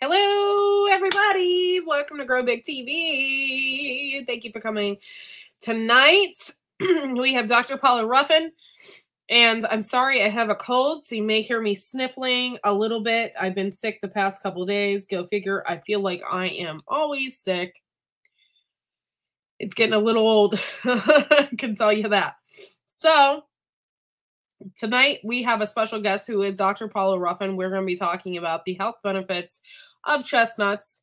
Hello, everybody. Welcome to Grow Big TV. Thank you for coming tonight. we have Dr. Paula Ruffin, and I'm sorry I have a cold, so you may hear me sniffling a little bit. I've been sick the past couple days. Go figure. I feel like I am always sick. It's getting a little old. I can tell you that. So, tonight we have a special guest who is Dr. Paula Ruffin. We're going to be talking about the health benefits of chestnuts.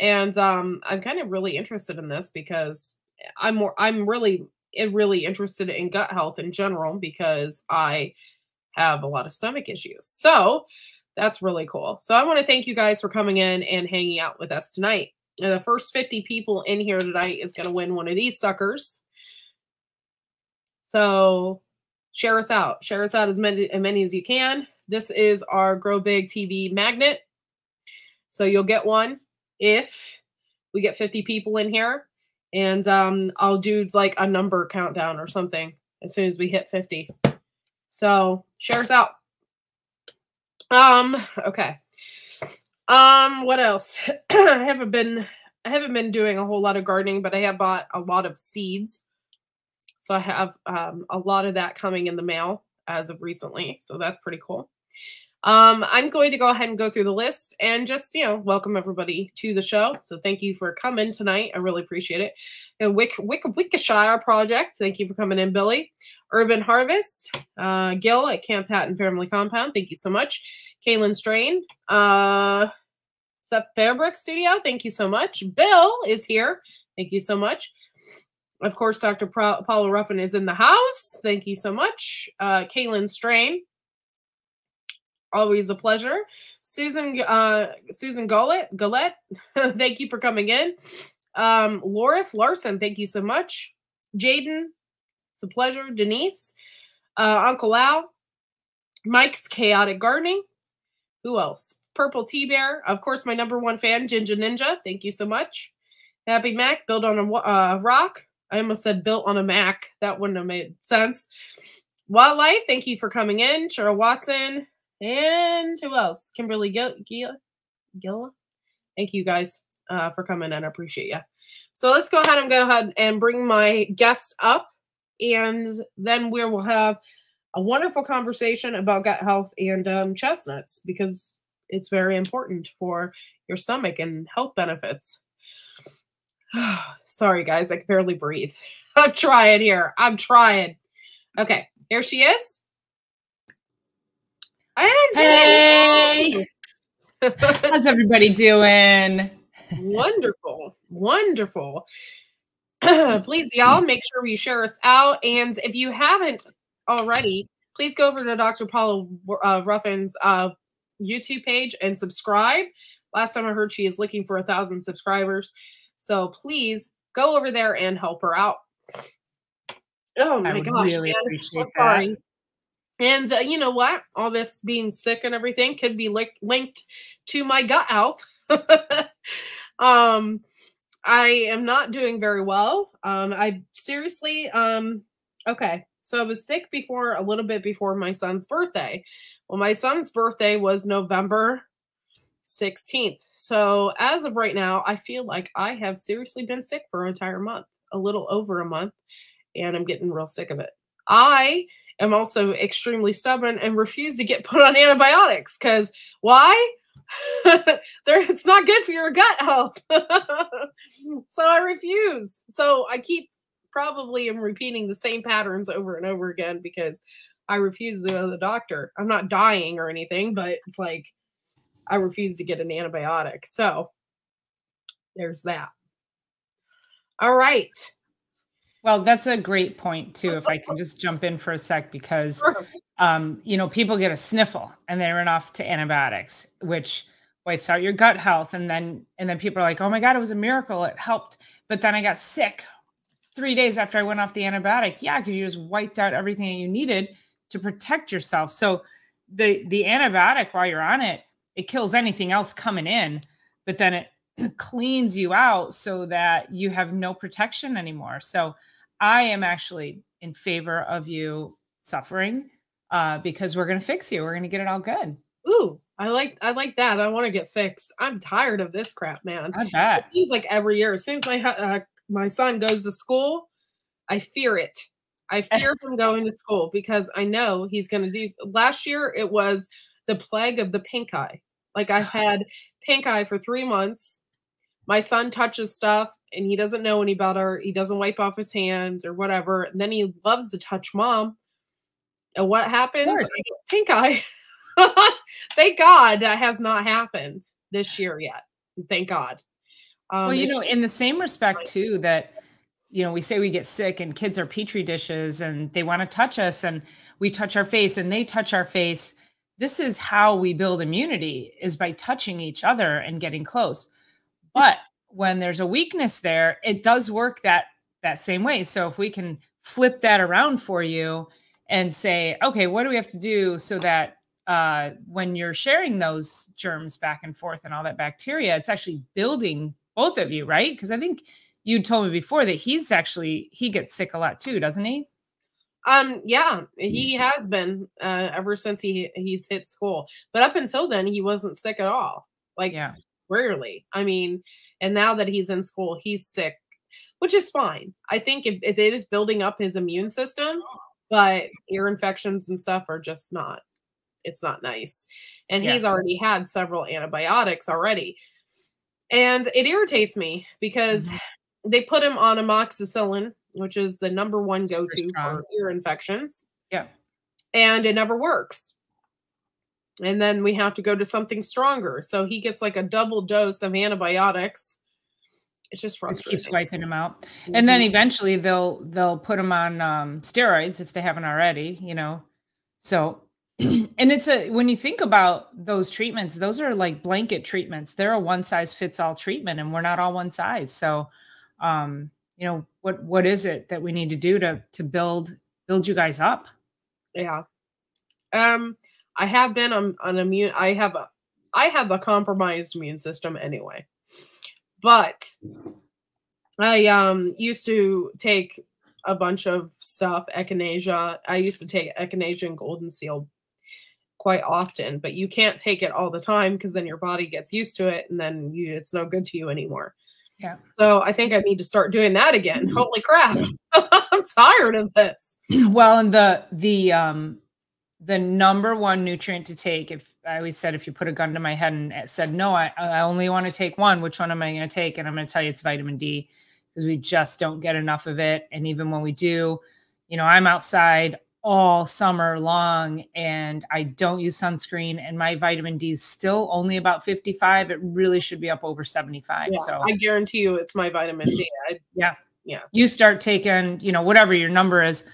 And um, I'm kind of really interested in this because I'm more I'm really eh, really interested in gut health in general because I have a lot of stomach issues. So that's really cool. So I want to thank you guys for coming in and hanging out with us tonight. And the first 50 people in here tonight is going to win one of these suckers. So share us out. Share us out as many, as many as you can. This is our Grow Big TV magnet. So you'll get one if we get 50 people in here. And um, I'll do like a number countdown or something as soon as we hit 50. So share us out. Um, okay. Um, what else? I haven't been I haven't been doing a whole lot of gardening, but I have bought a lot of seeds. So I have um, a lot of that coming in the mail as of recently. So that's pretty cool. Um, I'm going to go ahead and go through the list and just, you know, welcome everybody to the show. So thank you for coming tonight. I really appreciate it. And Wick, Wick, Wickshire Project. Thank you for coming in, Billy. Urban Harvest. Uh, Gil at Camp Patton Family Compound. Thank you so much. Kaylin Strain. Uh, Seth Fairbrook Studio. Thank you so much. Bill is here. Thank you so much. Of course, Dr. Pro- Paula Ruffin is in the house. Thank you so much. Uh, Kaylin Strain always a pleasure. Susan uh Susan Gollett, Gillette, thank you for coming in. Um Laura Larson, thank you so much. Jaden, it's a pleasure. Denise, uh, Uncle Al, Mike's Chaotic Gardening. Who else? Purple Tea Bear, of course, my number one fan, Ginger Ninja. Thank you so much. Happy Mac, built on a uh, rock. I almost said built on a Mac. That wouldn't have made sense. Wildlife, thank you for coming in. Cheryl Watson, and who else? Kimberly Gil Gil Gil. Thank you guys uh, for coming and I appreciate you. So let's go ahead and go ahead and bring my guest up, and then we will have a wonderful conversation about gut health and um, chestnuts because it's very important for your stomach and health benefits. Sorry, guys, I can barely breathe. I'm trying here. I'm trying. Okay, here she is. Hey, how's everybody doing? wonderful, wonderful. please, y'all, make sure you share us out. And if you haven't already, please go over to Dr. Paula uh, Ruffin's uh, YouTube page and subscribe. Last time I heard she is looking for a thousand subscribers. So please go over there and help her out. Oh my gosh, really man. I'm sorry. And uh, you know what? All this being sick and everything could be li- linked to my gut health. um, I am not doing very well. Um, I seriously, um, okay. So I was sick before a little bit before my son's birthday. Well, my son's birthday was November 16th. So as of right now, I feel like I have seriously been sick for an entire month, a little over a month, and I'm getting real sick of it. I am also extremely stubborn and refuse to get put on antibiotics because why? it's not good for your gut health. so I refuse. So I keep probably am repeating the same patterns over and over again because I refuse to go to the doctor. I'm not dying or anything, but it's like I refuse to get an antibiotic. So there's that. All right. Well, that's a great point too. If I can just jump in for a sec, because um, you know people get a sniffle and they run off to antibiotics, which wipes out your gut health, and then and then people are like, "Oh my god, it was a miracle, it helped," but then I got sick three days after I went off the antibiotic. Yeah, because you just wiped out everything that you needed to protect yourself. So the the antibiotic while you're on it, it kills anything else coming in, but then it cleans you out so that you have no protection anymore. So I am actually in favor of you suffering uh, because we're going to fix you. We're going to get it all good. Ooh, I like I like that. I want to get fixed. I'm tired of this crap, man. I bet. It seems like every year, as soon as my uh, my son goes to school, I fear it. I fear him going to school because I know he's going to do. Last year, it was the plague of the pink eye. Like I had pink eye for three months. My son touches stuff and he doesn't know any better. He doesn't wipe off his hands or whatever. And then he loves to touch mom. And what happens? Pink eye. Thank God that has not happened this year yet. Thank God. Um, well, you know, in the same respect too, that you know, we say we get sick and kids are petri dishes and they want to touch us and we touch our face and they touch our face. This is how we build immunity is by touching each other and getting close. But when there's a weakness there, it does work that that same way. So if we can flip that around for you and say, okay, what do we have to do so that uh, when you're sharing those germs back and forth and all that bacteria, it's actually building both of you, right? Because I think you told me before that he's actually he gets sick a lot too, doesn't he? Um, yeah, he has been uh, ever since he he's hit school. But up until then, he wasn't sick at all. Like, yeah, rarely. I mean, and now that he's in school, he's sick, which is fine. I think if, if it is building up his immune system, but ear infections and stuff are just not. It's not nice, and yeah. he's already had several antibiotics already, and it irritates me because. Mm-hmm they put him on amoxicillin, which is the number one go to for ear infections. Yeah. And it never works. And then we have to go to something stronger. So he gets like a double dose of antibiotics. It's just frustrating. Just keeps wiping him out. Mm-hmm. And then eventually they'll they'll put him on um, steroids if they haven't already, you know. So and it's a when you think about those treatments, those are like blanket treatments. They're a one size fits all treatment, and we're not all one size. So um, you know, what what is it that we need to do to to build build you guys up? Yeah. Um, I have been on, on immune. I have a I have a compromised immune system anyway, but I um used to take a bunch of stuff, echinacea. I used to take echinacea and golden seal quite often, but you can't take it all the time because then your body gets used to it and then you, it's no good to you anymore. Yeah. So I think I need to start doing that again. Holy crap. I'm tired of this. Well, and the the um the number one nutrient to take if I always said if you put a gun to my head and uh, said no, I, I only want to take one, which one am I going to take? And I'm going to tell you it's vitamin D because we just don't get enough of it. And even when we do, you know, I'm outside all summer long and I don't use sunscreen and my vitamin D is still only about 55. It really should be up over 75. Yeah, so I guarantee you it's my vitamin D. I, yeah. Yeah. You start taking, you know, whatever your number is,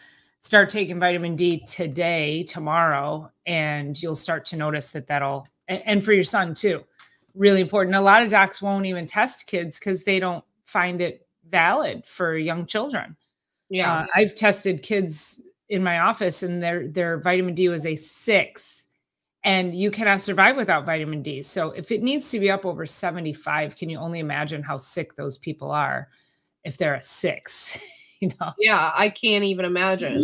start taking vitamin D today, tomorrow, and you'll start to notice that that'll, and, and for your son too, really important. A lot of docs won't even test kids because they don't find it valid for young children. Yeah. Uh, I've tested kids in my office and their their vitamin D was a 6 and you cannot survive without vitamin D. So if it needs to be up over 75, can you only imagine how sick those people are if they're a 6, you know? Yeah, I can't even imagine.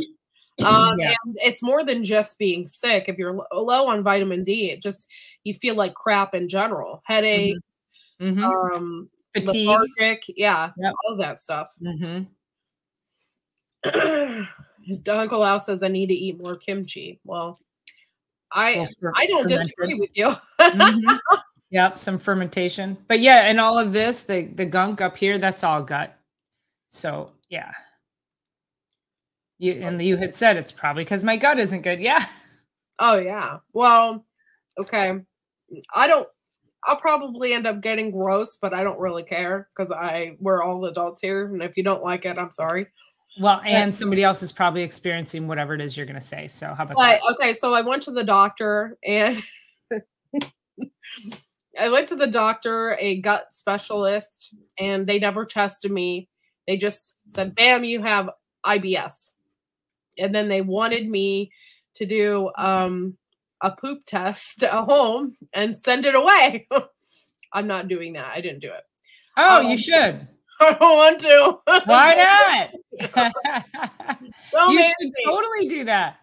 Um, yeah. and it's more than just being sick. If you're low on vitamin D, it just you feel like crap in general. Headaches, mm-hmm. mm-hmm. um, fatigue, lethargic, yeah, yep. all that stuff. Mm-hmm. Uncle Al says I need to eat more kimchi. Well, I well, for, I don't fermented. disagree with you. mm-hmm. Yep, some fermentation. But yeah, and all of this, the the gunk up here, that's all gut. So yeah. You and you had said it's probably because my gut isn't good. Yeah. Oh yeah. Well, okay. I don't I'll probably end up getting gross, but I don't really care because I we're all adults here. And if you don't like it, I'm sorry. Well, and somebody else is probably experiencing whatever it is you're going to say. So how about but, that? Okay, so I went to the doctor and I went to the doctor, a gut specialist, and they never tested me. They just said, "Bam, you have IBS," and then they wanted me to do um, a poop test at home and send it away. I'm not doing that. I didn't do it. Oh, um, you should. I don't want to. Why not? you should me. totally do that.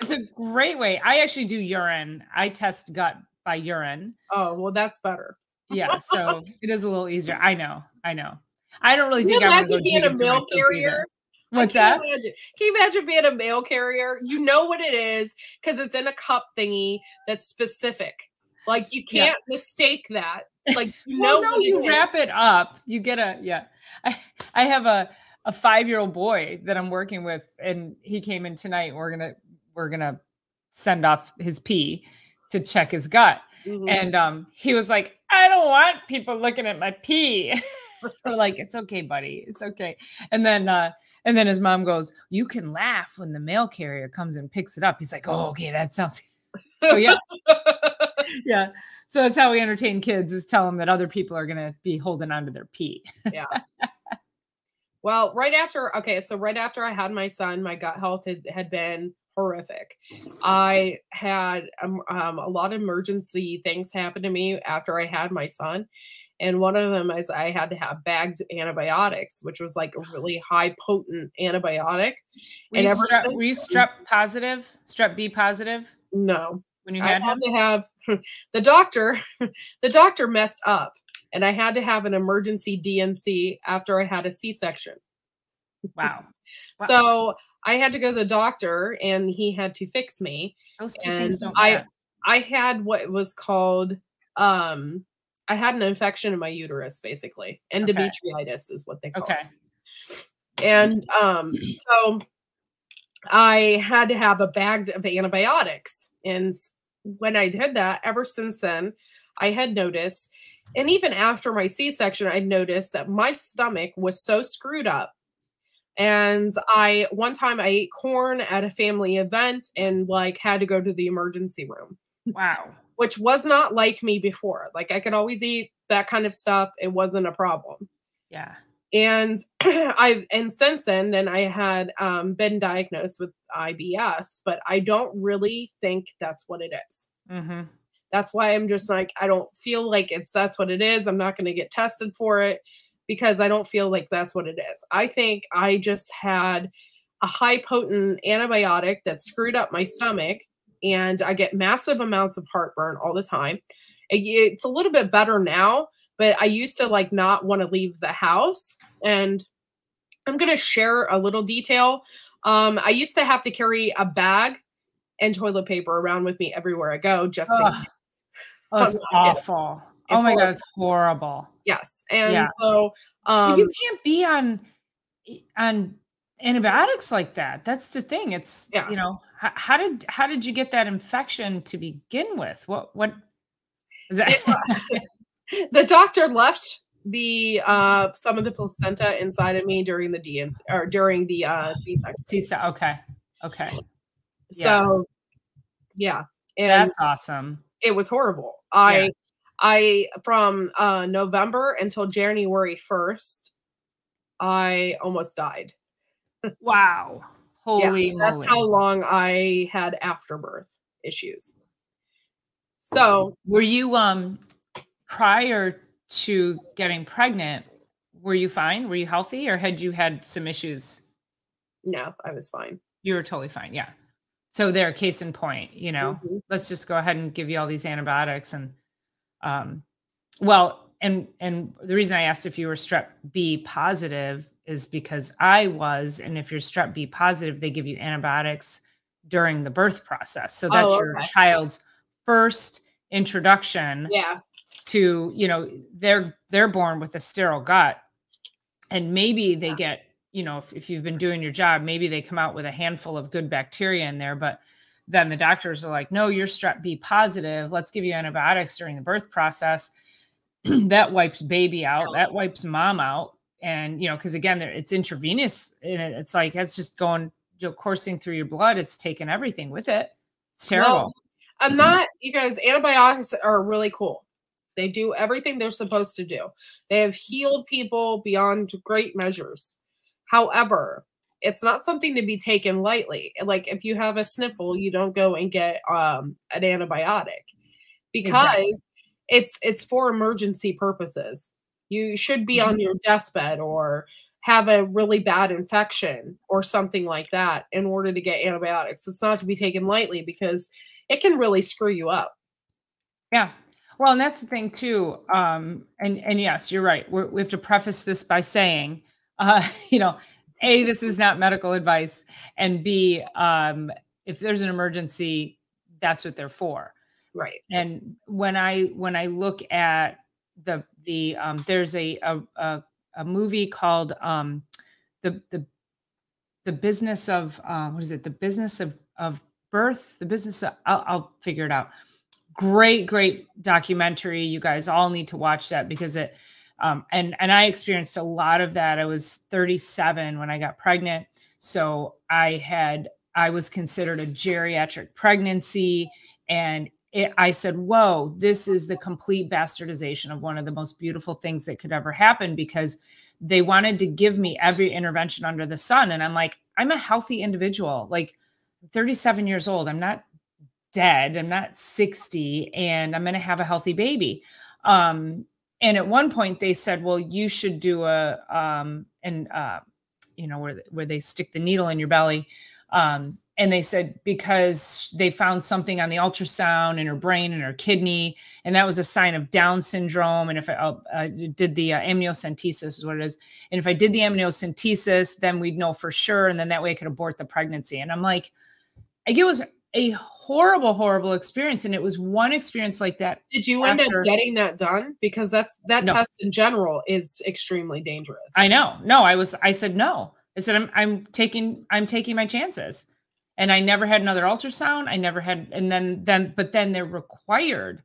It's a great way. I actually do urine. I test gut by urine. Oh, well, that's better. yeah, so it is a little easier. I know. I know. I don't really Can think I would being a mail carrier. What's that? Imagine. Can you imagine being a mail carrier? You know what it is because it's in a cup thingy that's specific. Like you can't yeah. mistake that. Like you well, know, no, you wrap it up. You get a yeah. I I have a a five year old boy that I'm working with, and he came in tonight. We're gonna we're gonna send off his pee to check his gut, mm-hmm. and um, he was like, "I don't want people looking at my pee." We're like, "It's okay, buddy. It's okay." And then uh, and then his mom goes, "You can laugh when the mail carrier comes and picks it up." He's like, "Oh, okay, that sounds." so yeah yeah. So that's how we entertain kids is tell them that other people are going to be holding on to their pee. yeah. Well, right after, okay, so right after I had my son, my gut health had, had been horrific. I had um, um, a lot of emergency things happen to me after I had my son. And one of them is I had to have bagged antibiotics, which was like a really high potent antibiotic. Were, and you, strep, were you strep positive, strep B positive? No. When you had, I had to have the doctor, the doctor messed up, and I had to have an emergency D&C after I had a C-section. Wow. wow. So I had to go to the doctor, and he had to fix me. Those two and things don't. I I had what was called um I had an infection in my uterus, basically. Endometritis okay. is what they call okay. it. And um, so I had to have a bag of antibiotics. And when I did that, ever since then, I had noticed, and even after my C section, I noticed that my stomach was so screwed up. And I, one time I ate corn at a family event and like had to go to the emergency room. Wow. Which was not like me before. Like I could always eat that kind of stuff, it wasn't a problem. Yeah and I've and since then, then I had um, been diagnosed with IBS, but I don't really think that's what it is. Mm-hmm. That's why I'm just like I don't feel like it's that's what it is. I'm not going to get tested for it because I don't feel like that's what it is. I think I just had a high potent antibiotic that screwed up my stomach, and I get massive amounts of heartburn all the time. It's a little bit better now, but I used to like not want to leave the house. And I'm going to share a little detail. Um, I used to have to carry a bag and toilet paper around with me everywhere I go, just in case. Oh, it's awful. It's oh my horrible. god, it's horrible. Yes, and yeah. so um, you can't be on on antibiotics like that. That's the thing. It's yeah. you know how, how did how did you get that infection to begin with? What what is that? the doctor left the uh some of the placenta inside of me during the D&C or during the uh C-section. C-section. Okay. Okay. So yeah. And That's awesome. It was horrible. I yeah. I from uh November until January 1st, I almost died. Wow. Holy yeah, That's how long I had afterbirth issues. So were you um prior to getting pregnant, were you fine? Were you healthy or had you had some issues? No, I was fine. You were totally fine. Yeah. So there, case in point, you know, mm-hmm. let's just go ahead and give you all these antibiotics and um well, and and the reason I asked if you were strep B positive is because I was, and if you're strep B positive, they give you antibiotics during the birth process. So that's oh, okay. your child's first introduction yeah. to you know they're they're born with a sterile gut. And maybe they get you know if, if you've been doing your job maybe they come out with a handful of good bacteria in there but then the doctors are like no you're strep b positive. Let's give you antibiotics during the birth process that wipes baby out that wipes mom out and you know because again it's intravenous and it's like it's just going you know, coursing through your blood it's taking everything with it it's terrible well, i'm not you guys antibiotics are really cool they do everything they're supposed to do. They have healed people beyond great measures. However, it's not something to be taken lightly. Like if you have a sniffle, you don't go and get um, an antibiotic because exactly. It's it's for emergency purposes. You should be on your deathbed or have a really bad infection or something like that in order to get antibiotics. It's not to be taken lightly because it can really screw you up. Yeah. Well, and that's the thing too. Um, and and yes, you're right. We're, we have to preface this by saying, uh, you know, a this is not medical advice, and b um, if there's an emergency, that's what they're for. Right. And when I when I look at the the um, there's a, a a, a movie called um, the the the business of uh, what is it? The business of of birth. The business. Of, I'll, I'll figure it out. Great, great documentary. You guys all need to watch that because it. Um, and and I experienced a lot of that. I was 37 when I got pregnant, so I had I was considered a geriatric pregnancy, and it, I said, whoa, this is the complete bastardization of one of the most beautiful things that could ever happen because they wanted to give me every intervention under the sun. And I'm like, I'm a healthy individual, like 37 years old. I'm not dead. I'm not 60 and I'm going to have a healthy baby. Um, and at one point they said, well, you should do a, um, and, uh, you know, where, where they stick the needle in your belly. Um, and they said because they found something on the ultrasound in her brain and her kidney and that was a sign of down syndrome. And if i uh, did the uh, amniocentesis is what it is. And if i did the amniocentesis then we'd know for sure. And then that way i could abort the pregnancy. And i'm like it was a horrible horrible experience. And it was one experience like that did you end up getting that done? Because that's that no. test in general is extremely dangerous. I know. No i was i said no. I said i'm i'm taking i'm taking my chances and I never had another ultrasound. I never had, and then then but then they're required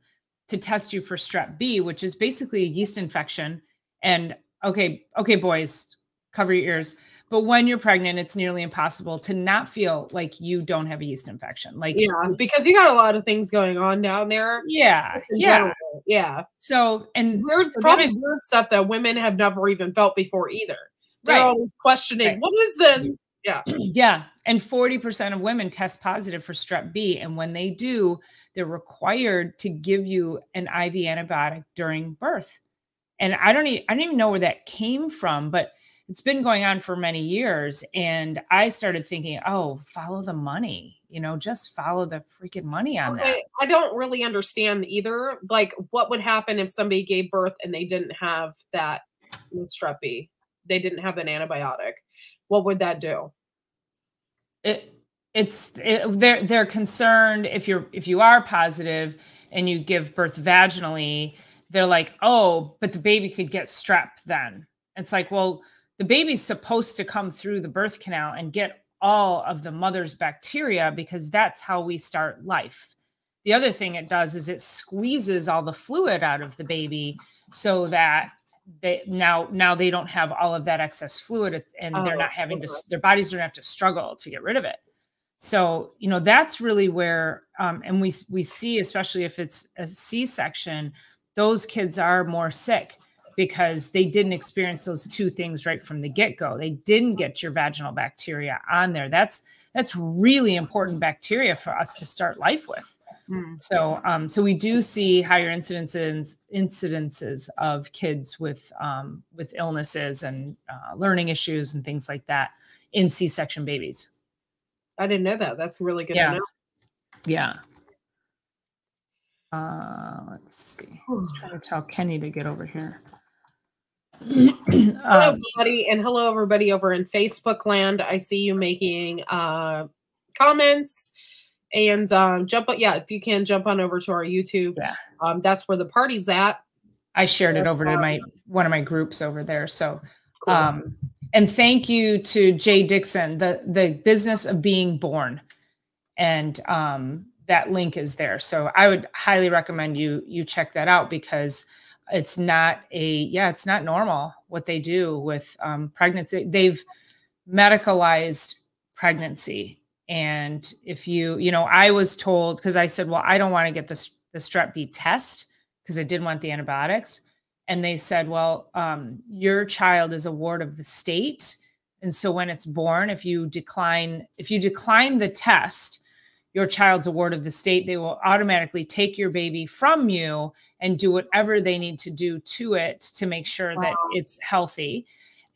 to test you for strep B, which is basically a yeast infection. And okay, okay, boys, cover your ears. But when you're pregnant, it's nearly impossible to not feel like you don't have a yeast infection. Like yeah, because you got a lot of things going on down there. Yeah, yeah, general. yeah. So and weird, so probably weird stuff that women have never even felt before either. They're right. always questioning, right. what is this? Yeah. Yeah. And 40% of women test positive for strep B. And when they do, they're required to give you an IV antibiotic during birth. And I don't even, I don't even know where that came from, but it's been going on for many years. And I started thinking, oh, follow the money, you know, just follow the freaking money on okay. that. I don't really understand either. Like, what would happen if somebody gave birth and they didn't have that strep B? They didn't have an antibiotic. What would that do? it it's it, they're they're concerned if you're if you are positive and you give birth vaginally they're like oh but the baby could get strep then it's like well the baby's supposed to come through the birth canal and get all of the mother's bacteria because that's how we start life the other thing it does is it squeezes all the fluid out of the baby so that they now now they don't have all of that excess fluid and oh, they're not having to their bodies don't have to struggle to get rid of it. So you know that's really where um, and we we see especially if it's a c-section those kids are more sick because they didn't experience those two things right from the get-go. They didn't get your vaginal bacteria on there. That's that's really important bacteria for us to start life with Mm. So, um, so we do see higher incidences incidences of kids with um, with illnesses and uh, learning issues and things like that in C-section babies. I didn't know that. That's really good yeah. Yeah. Uh, let's see. Let's try to tell Kenny to get over here. hello, um, everybody, and hello, everybody over in Facebook land. I see you making uh, comments and um, jump on, yeah, if you can jump on over to our YouTube. Yeah. Um, that's where the party's at. I shared it over to my one of my groups over there. So cool. um and thank you to Jay Dixon, the the business of being born. And um that link is there. So I would highly recommend you you check that out because it's not a yeah, it's not normal what they do with um pregnancy. They've medicalized pregnancy and if you, you know, I was told because I said, well, I don't want to get the, the strep B test because I didn't want the antibiotics. And they said, well, um, your child is a ward of the state. And so when it's born, if you decline, if you decline the test, your child's a ward of the state. They will automatically take your baby from you and do whatever they need to do to it to make sure wow. that it's healthy.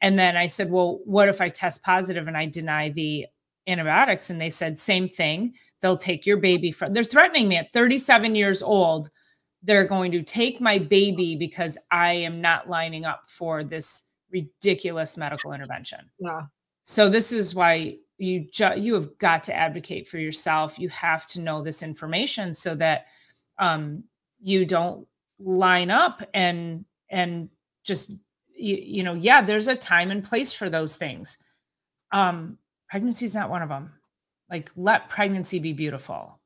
And then I said, Well, what if I test positive and I deny the antibiotics? And they said, Same thing. They'll take your baby from, they're threatening me at 37 years old. They're going to take my baby because I am not lining up for this ridiculous medical intervention. Yeah. So this is why you ju- you have got to advocate for yourself. You have to know this information so that um, you don't line up and and just you, you know yeah there's a time and place for those things um pregnancy is not one of them like let pregnancy be beautiful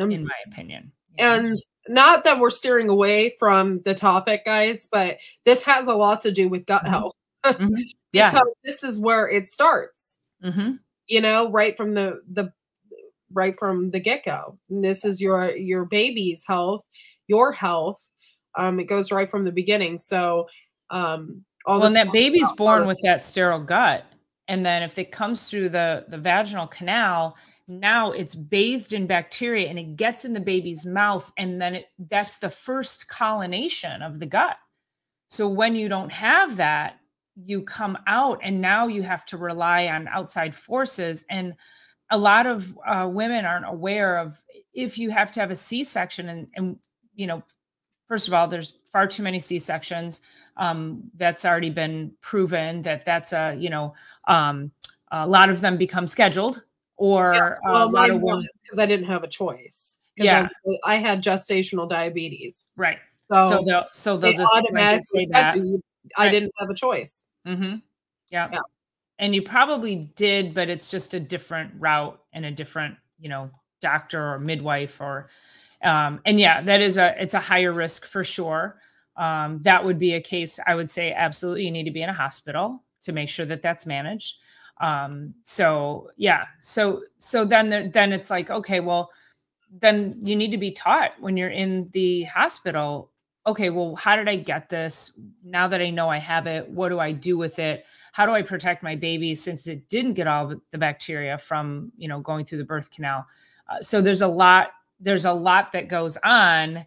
um, in my opinion and not that we're steering away from the topic guys but this has a lot to do with gut mm-hmm. health mm-hmm. yeah because this is where it starts mm-hmm. you know right from the the right from the get-go this is your your baby's health your health um, it goes right from the beginning. So, um, all when that baby's born with that sterile gut, and then if it comes through the the vaginal canal, now it's bathed in bacteria and it gets in the baby's mouth, and then it that's the first colonization of the gut. So when you don't have that, you come out, and now you have to rely on outside forces and a lot of uh, women aren't aware of if you have to have a c-section and, and you know first of all, there's far too many C sections. Um, that's already been proven that that's a you know um, a lot of them become scheduled or yeah, well, a lot of women because I didn't have a choice. Yeah, I, I, had gestational diabetes. Right. So, so they'll so they'll they just automatically say that I right. didn't have a choice. Mm-hmm. Yeah. yeah. And you probably did, but it's just a different route and a different, you know, doctor or midwife or um, and yeah, that is a it's a higher risk for sure. Um, that would be a case I would say absolutely you need to be in a hospital to make sure that that's managed. Um, so yeah, so so then there, then it's like okay, well then you need to be taught when you're in the hospital. Okay, well, how did I get this? Now that I know I have it, what do I do with it? How do I protect my baby since it didn't get all the bacteria from you know going through the birth canal? Uh, so there's a lot there's a lot that goes on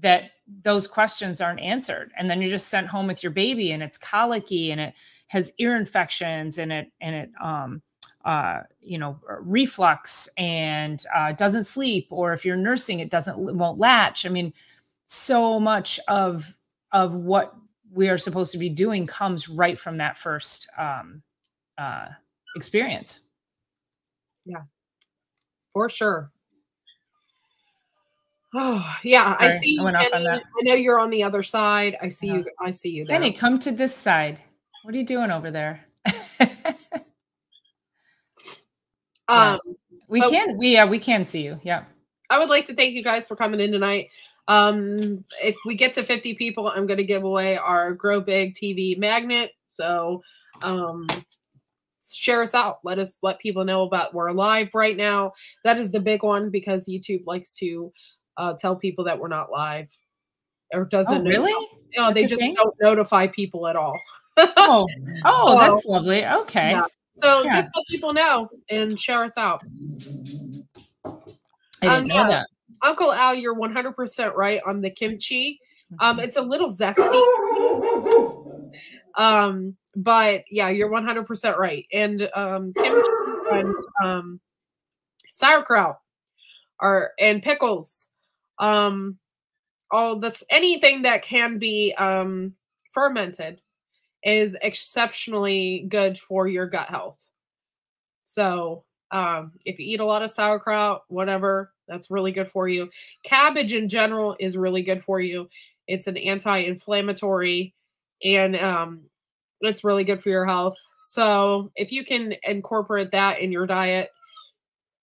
that those questions aren't answered. And then you're just sent home with your baby and it's colicky and it has ear infections and it and it um uh you know reflux and uh doesn't sleep or if you're nursing it doesn't won't latch. I mean so much of of what we are supposed to be doing comes right from that first um uh experience. Yeah. For sure Oh yeah, Sorry, I see. I, went off on that. I know you're on the other side. I see yeah. you. I see you. There. Come to this side. What are you doing over there? um, we can. We yeah, we can see you. Yeah. I would like to thank you guys for coming in tonight. Um, if we get to 50 people, I'm going to give away our Grow Big TV magnet. So, um, share us out. Let us let people know about we're live right now. That is the big one because YouTube likes to uh, tell people that we're not live or doesn't oh, really you know, they just thing? don't notify people at all oh oh so, that's lovely okay yeah. so yeah. just let people know and share us out I didn't um, know yeah, that. uncle al you're 100% right on the kimchi um mm-hmm. it's a little zesty um but yeah you're 100% right and um kimchi and um sauerkraut are and pickles um all this anything that can be um fermented is exceptionally good for your gut health. So um if you eat a lot of sauerkraut whatever that's really good for you. Cabbage in general is really good for you. It's an anti-inflammatory and um it's really good for your health. So if you can incorporate that in your diet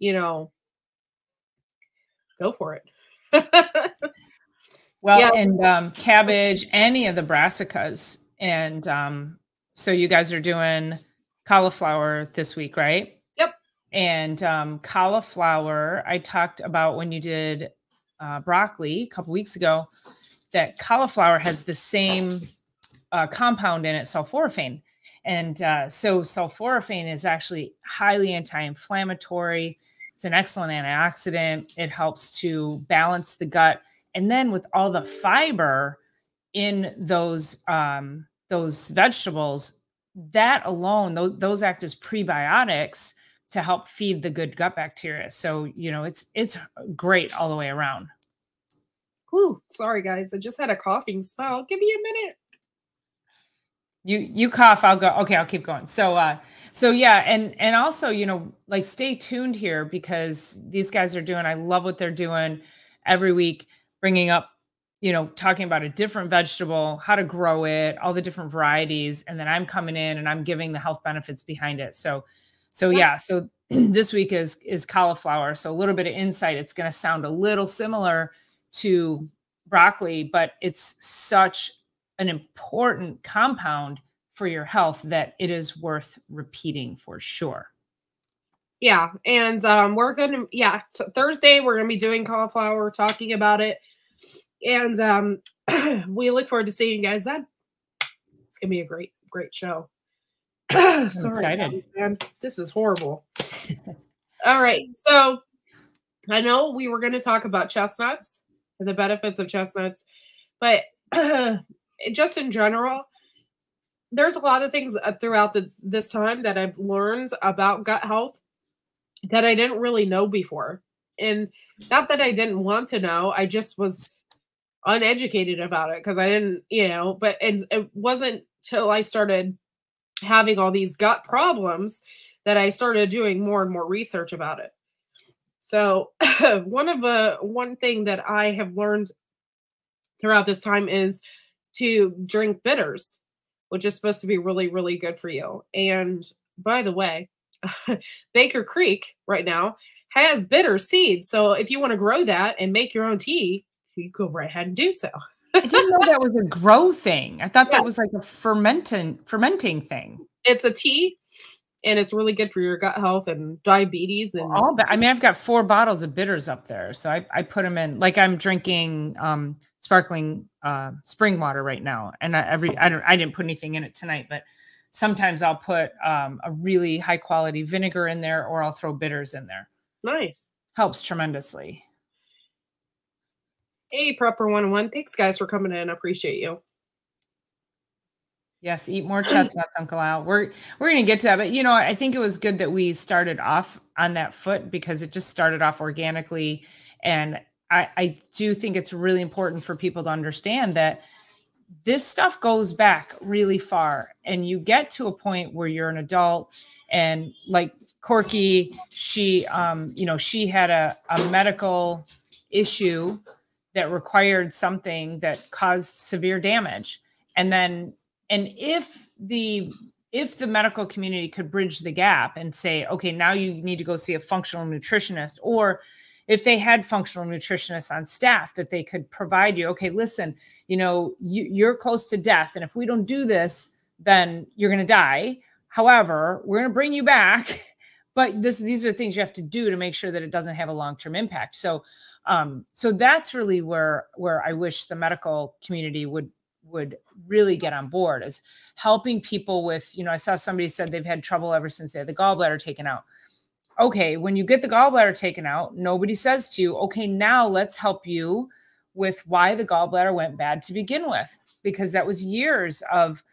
you know go for it well, yeah. and um, cabbage, any of the brassicas. And um, so you guys are doing cauliflower this week, right? Yep. And um, cauliflower, I talked about when you did uh, broccoli a couple weeks ago, that cauliflower has the same uh, compound in it, sulforaphane. And uh, so sulforaphane is actually highly anti-inflammatory It's an excellent antioxidant. It helps to balance the gut. And then with all the fiber in those um, those vegetables, that alone, those, those act as prebiotics to help feed the good gut bacteria. So, you know, it's it's great all the way around. Whew, sorry guys, I just had a coughing spell. Give me a minute. You you cough, I'll go. Okay, I'll keep going. So uh so yeah, and and also, you know, like stay tuned here because these guys are doing I love what they're doing every week bringing up you know, talking about a different vegetable, how to grow it, all the different varieties, and then I'm coming in and I'm giving the health benefits behind it. So, so yeah, so this week is is cauliflower. So a little bit of insight. It's going to sound a little similar to broccoli, but it's such an important compound for your health that it is worth repeating for sure. Yeah, and um, we're gonna yeah so Thursday we're gonna be doing cauliflower, talking about it and um, we look forward to seeing you guys then. It's gonna be a great, great show. Sorry, excited. man. This is horrible. All right, so I know we were going to talk about chestnuts and the benefits of chestnuts, but just in general, there's a lot of things uh, throughout this, this time that I've learned about gut health that I didn't really know before. And not that I didn't want to know, I just was uneducated about it because I didn't, you know, but and it wasn't till I started having all these gut problems that I started doing more and more research about it. So one of the one thing that I have learned throughout this time is to drink bitters, which is supposed to be really, really good for you. And by the way, Baker Creek right now has bitter seeds. So if you want to grow that and make your own tea, you go right ahead and do so. I didn't know that was a grow thing. I thought yeah. that was like a fermenting fermenting thing. It's a tea and it's really good for your gut health and diabetes and all that. I mean, I've got four bottles of bitters up there. So I, I put them in like I'm drinking um, sparkling uh, spring water right now. And I, every I don't I didn't put anything in it tonight, but sometimes I'll put um, a really high quality vinegar in there or I'll throw bitters in there. Nice. Helps tremendously. Hey, Prepper 101. Thanks, guys, for coming in. I appreciate you. Yes, eat more chestnuts, Uncle Al. We're we're gonna get to that, but you know, I think it was good that we started off on that foot because it just started off organically, and I, I do think it's really important for people to understand that this stuff goes back really far, and you get to a point where you're an adult, and like Korky, she, um, you know, she had a a medical issue that required something that caused severe damage and then and if the if the medical community could bridge the gap and say okay now you need to go see a functional nutritionist or if they had functional nutritionists on staff that they could provide you okay listen you know you, you're close to death and if we don't do this then you're going to die. However we're going to bring you back but this these are things you have to do to make sure that it doesn't have a long-term impact. So um, so that's really where where I wish the medical community would would really get on board is helping people with, you know, I saw somebody said they've had trouble ever since they had the gallbladder taken out. Okay, when you get the gallbladder taken out, nobody says to you, okay, now let's help you with why the gallbladder went bad to begin with, because that was years of,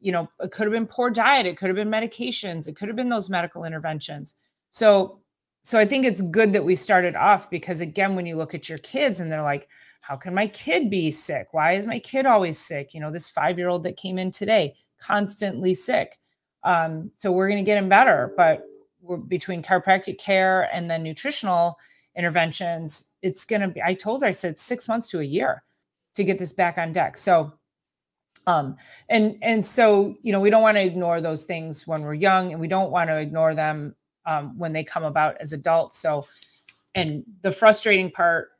you know, it could have been poor diet, it could have been medications, it could have been those medical interventions. So so I think it's good that we started off because again, when you look at your kids and they're like, how can my kid be sick? Why is my kid always sick? You know, this five year old that came in today, constantly sick. Um, so we're going to get him better, but between chiropractic care and then nutritional interventions, it's going to be, I told her, I said six months to a year to get this back on deck. So, um, and, and so, you know, we don't want to ignore those things when we're young and we don't want to ignore them um, when they come about as adults. So, and the frustrating part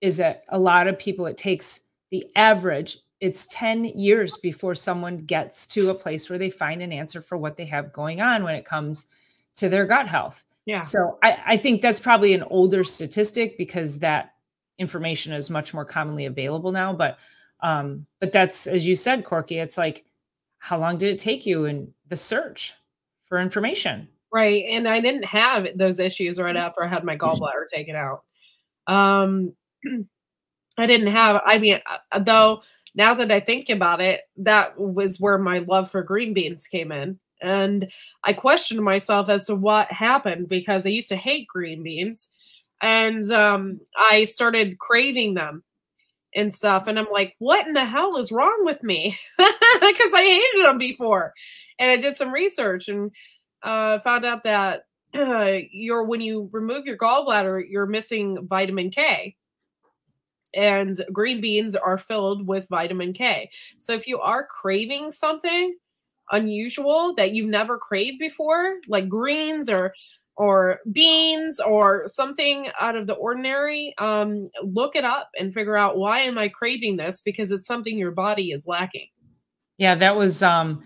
is that a lot of people, it takes the average, it's 10 years before someone gets to a place where they find an answer for what they have going on when it comes to their gut health. Yeah. So I, I think that's probably an older statistic because that information is much more commonly available now. But um, but that's as you said, Korky, it's like, how long did it take you in the search for information? Right. And I didn't have those issues right after I had my gallbladder taken out. Um, I didn't have, I mean, uh, though, now that I think about it, that was where my love for green beans came in. And I questioned myself as to what happened because I used to hate green beans. And um, I started craving them and stuff. And I'm like, what in the hell is wrong with me? Because I hated them before. And I did some research and uh, found out that uh, you're when you remove your gallbladder, you're missing vitamin K. And green beans are filled with vitamin K. So if you are craving something unusual that you've never craved before, like greens or or beans or something out of the ordinary, um, look it up and figure out why am I craving this because it's something your body is lacking. Yeah, that was um,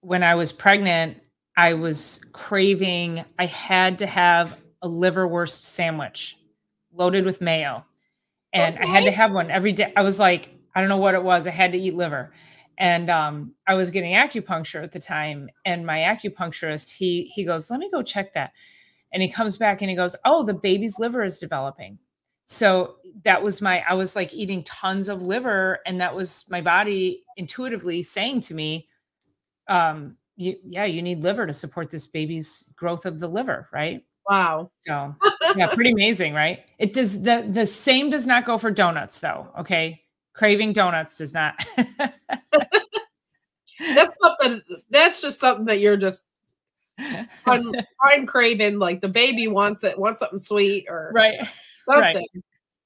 when I was pregnant. I was craving. I had to have a liverwurst sandwich loaded with mayo, and okay. I had to have one every day. I was like, I don't know what it was. I had to eat liver, and um, I was getting acupuncture at the time. And my acupuncturist, he he goes, "Let me go check that." and he comes back and he goes, "Oh, the baby's liver is developing." So that was my I was like eating tons of liver and that was my body intuitively saying to me um you, yeah, you need liver to support this baby's growth of the liver, right? Wow. So, yeah, pretty amazing, right? It does the the same does not go for donuts though, okay? Craving donuts does not. that's something that's just something that you're just I'm, I'm craving like the baby wants it, wants something sweet or right, something. right.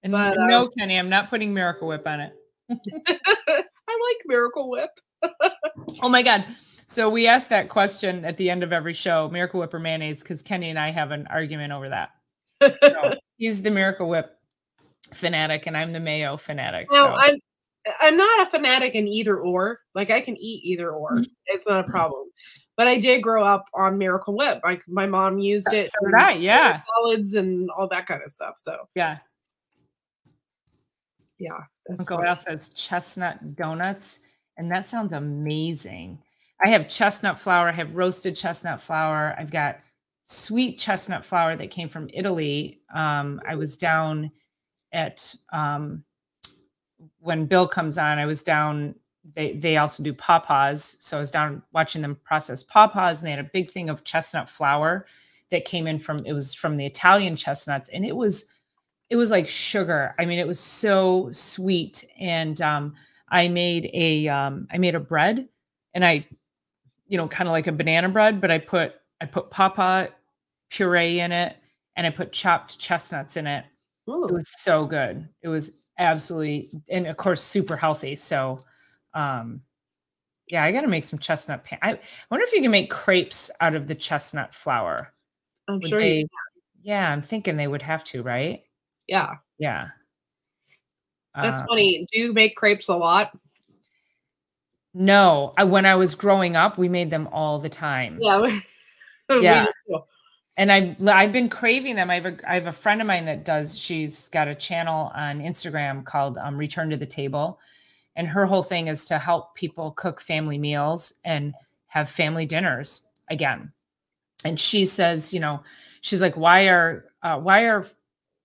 And but, no, uh, Kenny, I'm not putting Miracle Whip on it. I like Miracle Whip. oh my god! So we asked that question at the end of every show: Miracle Whip or mayonnaise? Because Kenny and I have an argument over that. So he's the Miracle Whip fanatic, and I'm the mayo fanatic. No, so. I'm I'm not a fanatic in either or. Like I can eat either or. Mm-hmm. It's not a mm-hmm. problem. But I did grow up on Miracle Whip. Like my mom used it. So I, yeah. Salads and all that kind of stuff. So yeah. Yeah. Uncle Al says chestnut donuts. And that sounds amazing. I have chestnut flour, I have roasted chestnut flour. I've got sweet chestnut flour that came from Italy. Um, I was down at um, when Bill comes on, I was down they they also do pawpaws. So I was down watching them process pawpaws, and they had a big thing of chestnut flour that came in from it was from the Italian chestnuts, and it was it was like sugar. I mean, it was so sweet. And um, I made a um, I made a bread, and I, you know, kind of like a banana bread, but I put I put pawpaw puree in it, and I put chopped chestnuts in it. Ooh. It was so good. It was absolutely, and of course, super healthy. So um, yeah, I got to make some chestnut pan. I wonder if you can make crepes out of the chestnut flour. I'm would sure. They, yeah, I'm thinking they would have to, right? Yeah. Yeah. That's um, funny. Do you make crepes a lot? No, I, when I was growing up, we made them all the time. Yeah. yeah. And I I've been craving them. I have a I have a friend of mine that does. She's got a channel on Instagram called um, Return to the Table, and her whole thing is to help people cook family meals and have family dinners again and she says you know she's like why are uh, why are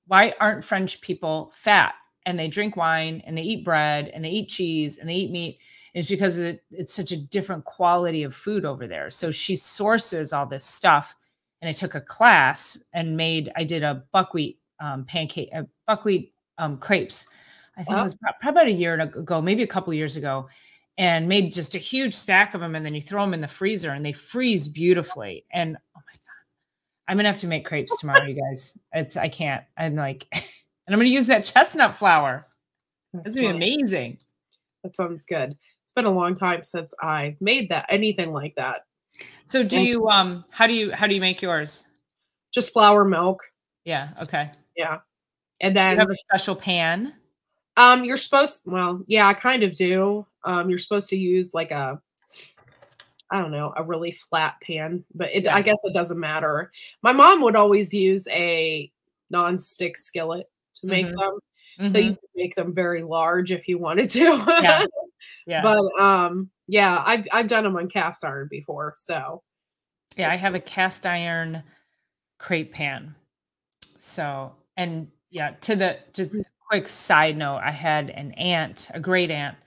why aren't french people fat and they drink wine and they eat bread and they eat cheese and they eat meat it's because it, it's such a different quality of food over there so she sources all this stuff and i took a class and made i did a buckwheat um, pancake a buckwheat um, crepes I think wow. it was probably about a year ago, maybe a couple years ago, and made just a huge stack of them. And then you throw them in the freezer and they freeze beautifully. And oh my God, I'm going to have to make crepes tomorrow, you guys. It's, I can't. I'm like, and I'm going to use that chestnut flour. That's this is amazing. That sounds good. It's been a long time since I've made that anything like that. So do you um how do you how do you make yours? Just flour milk. Yeah, okay. Yeah. And then you have a special pan. Um, you're supposed well, yeah, I kind of do. Um, you're supposed to use like a I don't know, a really flat pan, but it yeah. I guess it doesn't matter. My mom would always use a non-stick skillet to make mm-hmm. them. Mm-hmm. So you mm-hmm. could make them very large if you wanted to. yeah. yeah. But um yeah, I've I've done them on cast iron before, so Yeah, I have a cast iron crepe pan. So, and yeah, to the just Mm. quick side note, I had an aunt, a great aunt,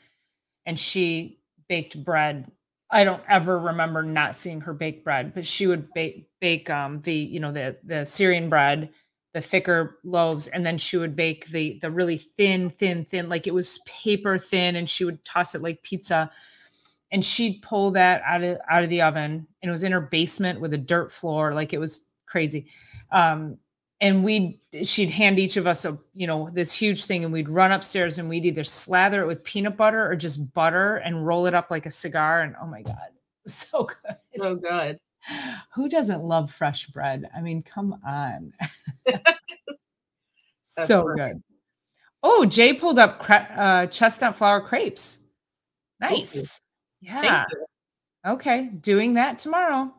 and she baked bread. I don't ever remember not seeing her bake bread, but she would bake bake um the, you know, the the Syrian bread, the thicker loaves, and then she would bake the the really thin, thin, thin, like it was paper thin, and she would toss it like pizza. And she'd pull that out of out of the oven, and it was in her basement with a dirt floor, like it was crazy. Um, and we'd she'd hand each of us a you know this huge thing and we'd run upstairs and we'd either slather it with peanut butter or just butter and roll it up like a cigar and oh my god so good So good. Who doesn't love fresh bread? I mean come on. So right. good. Oh jay pulled up cra- uh, chestnut flour crepes. Nice. Yeah. okay doing that tomorrow.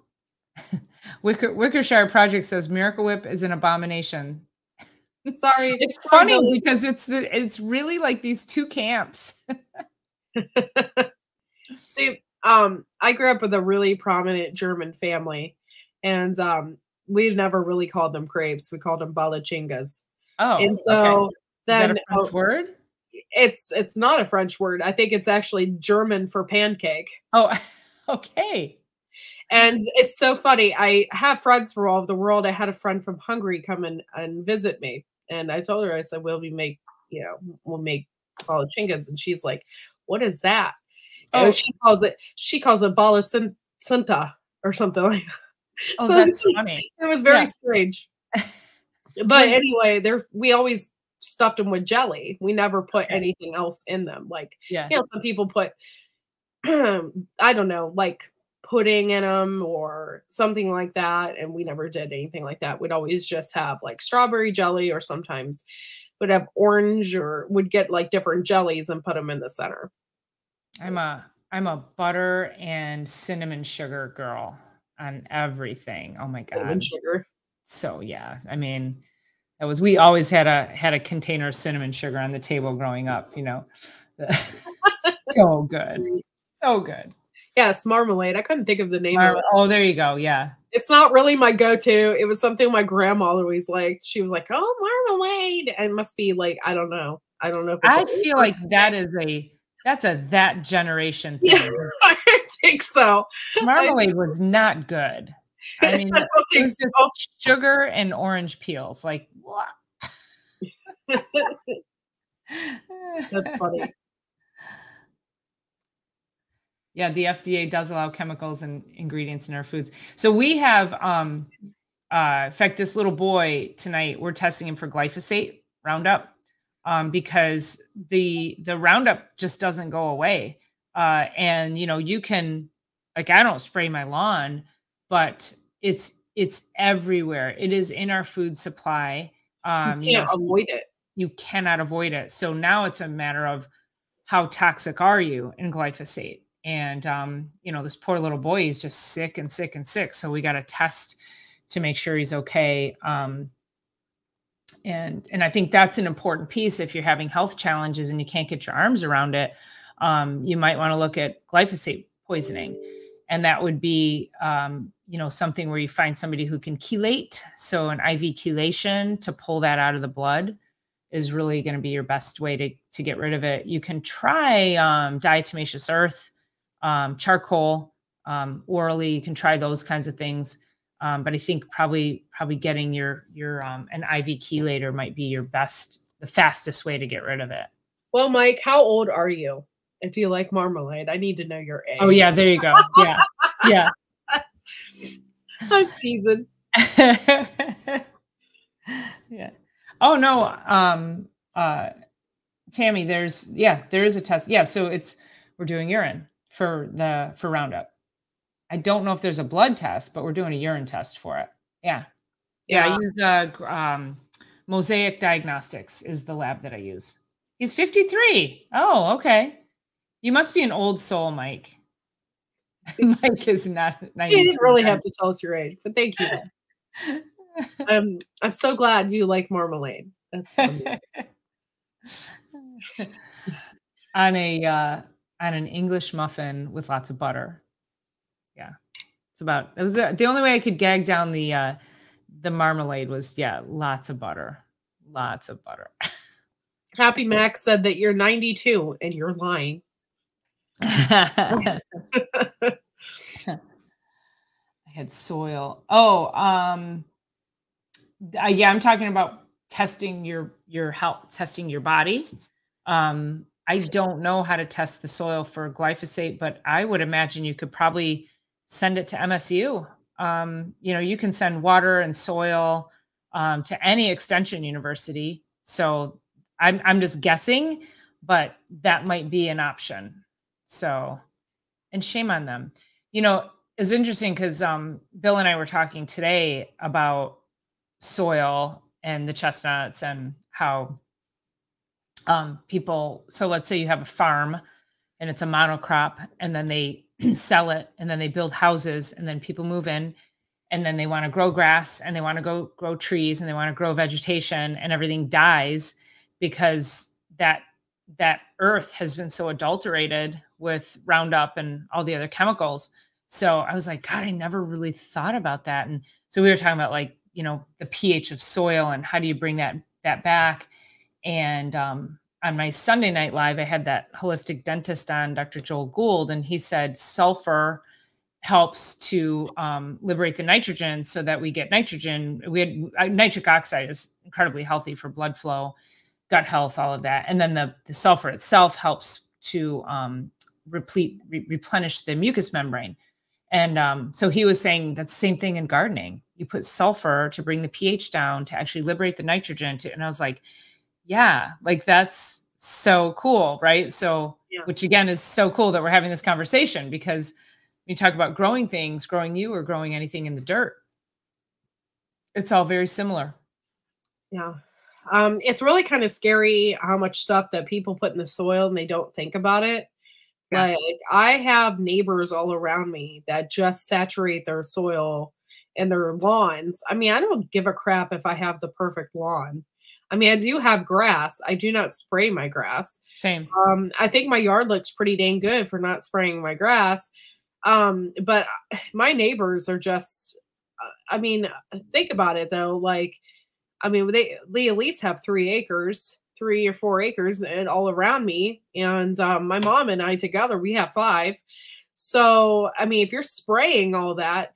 Wicker, wickershire project says miracle whip is an abomination. Sorry. it's funny. because it's the it's really like these two camps. See, um, I grew up with a really prominent German family, and um, we never really called them crepes. We called them balachingas. Oh, and okay. so is that then a French oh, word? it's it's not a French word. I think it's actually German for pancake. Oh, okay. And it's so funny. I have friends from all over the world. I had a friend from Hungary come and, and visit me. And I told her, I said, Will we make, you know, we'll make balachingas. And she's like, what is that? Oh. Oh, she calls it, she calls it balacenta or something like that. Oh, So that's she- funny. It was very Yeah. strange. But anyway, there we always stuffed them with jelly. We never put Okay. anything else in them. Like, Yeah. you know, some people put, I don't know, like pudding in them or something like that. And we never did anything like that. We'd always just have like strawberry jelly or sometimes would have orange or would get like different jellies and put them in the center. I'm a I'm a butter and cinnamon sugar girl on everything. Oh my god. Cinnamon sugar. So yeah, I mean, that was we always had a had a container of cinnamon sugar on the table growing up, you know. so good. So good. Yes, marmalade. I couldn't think of the name Mar- of oh, there you go. Yeah. It's not really my go-to. It was something my grandma always liked. She was like, "Oh, marmalade." And it must be like I don't know. I don't know. I feel like that is a that's a that generation thing. Yeah. I think so. Marmalade was not good. I mean, I it was so. sugar and orange peels. Like, what? That's funny. yeah, the FDA does allow chemicals and ingredients in our foods. So we have, um, uh, in fact, this little boy tonight, we're testing him for glyphosate Roundup um, because the the Roundup just doesn't go away. Uh, and you know, you can like I don't spray my lawn, but it's it's everywhere. It is in our food supply. Um, you you can't know, avoid it. you cannot avoid it. So now it's a matter of how toxic are you in glyphosate? And um, you know, this poor little boy is just sick and sick and sick. So we got to test to make sure he's okay. Um, and and I think that's an important piece. If you're having health challenges and you can't get your arms around it, um, you might want to look at glyphosate poisoning, and that would be um, you know something where you find somebody who can chelate, so an IV chelation to pull that out of the blood is really going to be your best way to to get rid of it. You can try um, diatomaceous earth, um, charcoal um, orally. You can try those kinds of things. Um, but I think probably probably getting your your um, an IV chelator might be your best, the fastest way to get rid of it. Well, Mike, how old are you? If you like marmalade, I need to know your age. Oh yeah, there you go. Yeah, yeah. I'm teasing. yeah. Oh no. Um. Uh. Tammy, there's yeah, there is a test. Yeah. So it's we're doing urine for the for Roundup. I don't know if there's a blood test, but we're doing a urine test for it. Yeah. Yeah. I use uh um Mosaic Diagnostics is the lab that I use. He's 53. Oh, okay. You must be an old soul, Mike. Mike is not 92. You didn't really have to tell us your age, but thank you. I'm I'm so glad you like marmalade. That's funny. on a uh, on an English muffin with lots of butter. Yeah, It's about it was the, the only way I could gag down the uh the marmalade was yeah, lots of butter. Lots of butter. Happy Max said that you're 92 and you're lying. I had soil. Oh, um uh, yeah, I'm talking about testing your your health, testing your body. Um I don't know how to test the soil for glyphosate, but I would imagine you could probably send it to MSU. Um, you know, you can send water and soil um, to any extension university. So I'm I'm just guessing, but that might be an option. So, and shame on them. You know, it's interesting because um, Bill and I were talking today about soil and the chestnuts and how um, people. So let's say you have a farm and it's a monocrop, and then they sell it, and then they build houses, and then people move in, and then they want to grow grass, and they want to go grow trees, and they want to grow vegetation, and everything dies because that that earth has been so adulterated with Roundup and all the other chemicals. So I was like, God, I never really thought about that. And so we were talking about like, you know, the pH of soil and how do you bring that that back. And um, on my Sunday night live, I had that holistic dentist on, Dr. Joel Gould, and he said sulfur helps to um, liberate the nitrogen so that we get nitrogen. We had uh, nitric oxide is incredibly healthy for blood flow gut health, all of that. And then the, the sulfur itself helps to um, replete, re- replenish the mucous membrane. And um, so he was saying that's the same thing in gardening. You put sulfur to bring the pH down to actually liberate the nitrogen. To, and I was like, yeah, like that's so cool, right? So, yeah. which again is so cool that we're having this conversation because you talk about growing things, growing you, or growing anything in the dirt, it's all very similar. Yeah. Um, it's really kind of scary how much stuff that people put in the soil and they don't think about it. Yeah. Like I have neighbors all around me that just saturate their soil and their lawns. I mean, I don't give a crap if I have the perfect lawn. I mean, I do have grass. I do not spray my grass. Same. Um, I think my yard looks pretty dang good for not spraying my grass. Um, but my neighbors are just, uh, I mean, think about it though. Like, I mean, they they at least have three acres, three or four acres, and all around me. And um, my mom and I together, we have five. So, I mean, if you're spraying all that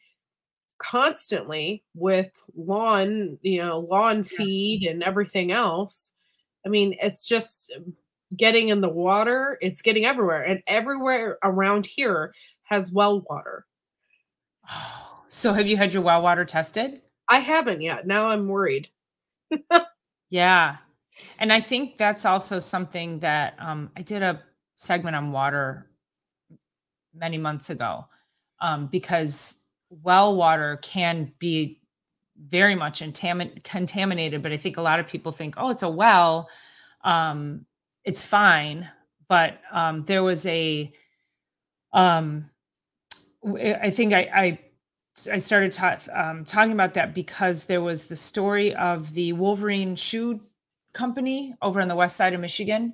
constantly with lawn, you know, lawn feed and everything else, I mean, it's just getting in the water. It's getting everywhere, and everywhere around here has well water. So, have you had your well water tested? I haven't yet. Now I'm worried yeah. And I think that's also something that um, I did a segment on water many months ago um, because well water can be very much contaminated. But I think a lot of people think, oh, it's a well, um, it's fine. But um, there was a, um, I think I, I I started ta- um, talking about that because there was the story of the Wolverine shoe company over on the west side of Michigan,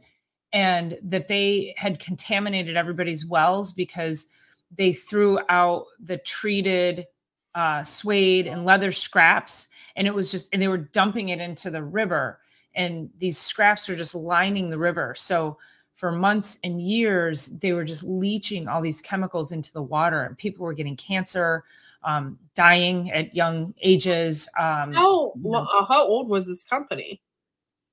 and that they had contaminated everybody's wells because they threw out the treated uh, suede and leather scraps, and it was just, and they were dumping it into the river, and these scraps were just lining the river. So for months and years, they were just leaching all these chemicals into the water, and people were getting cancer um, dying at young ages. Um, how uh, how old was this company?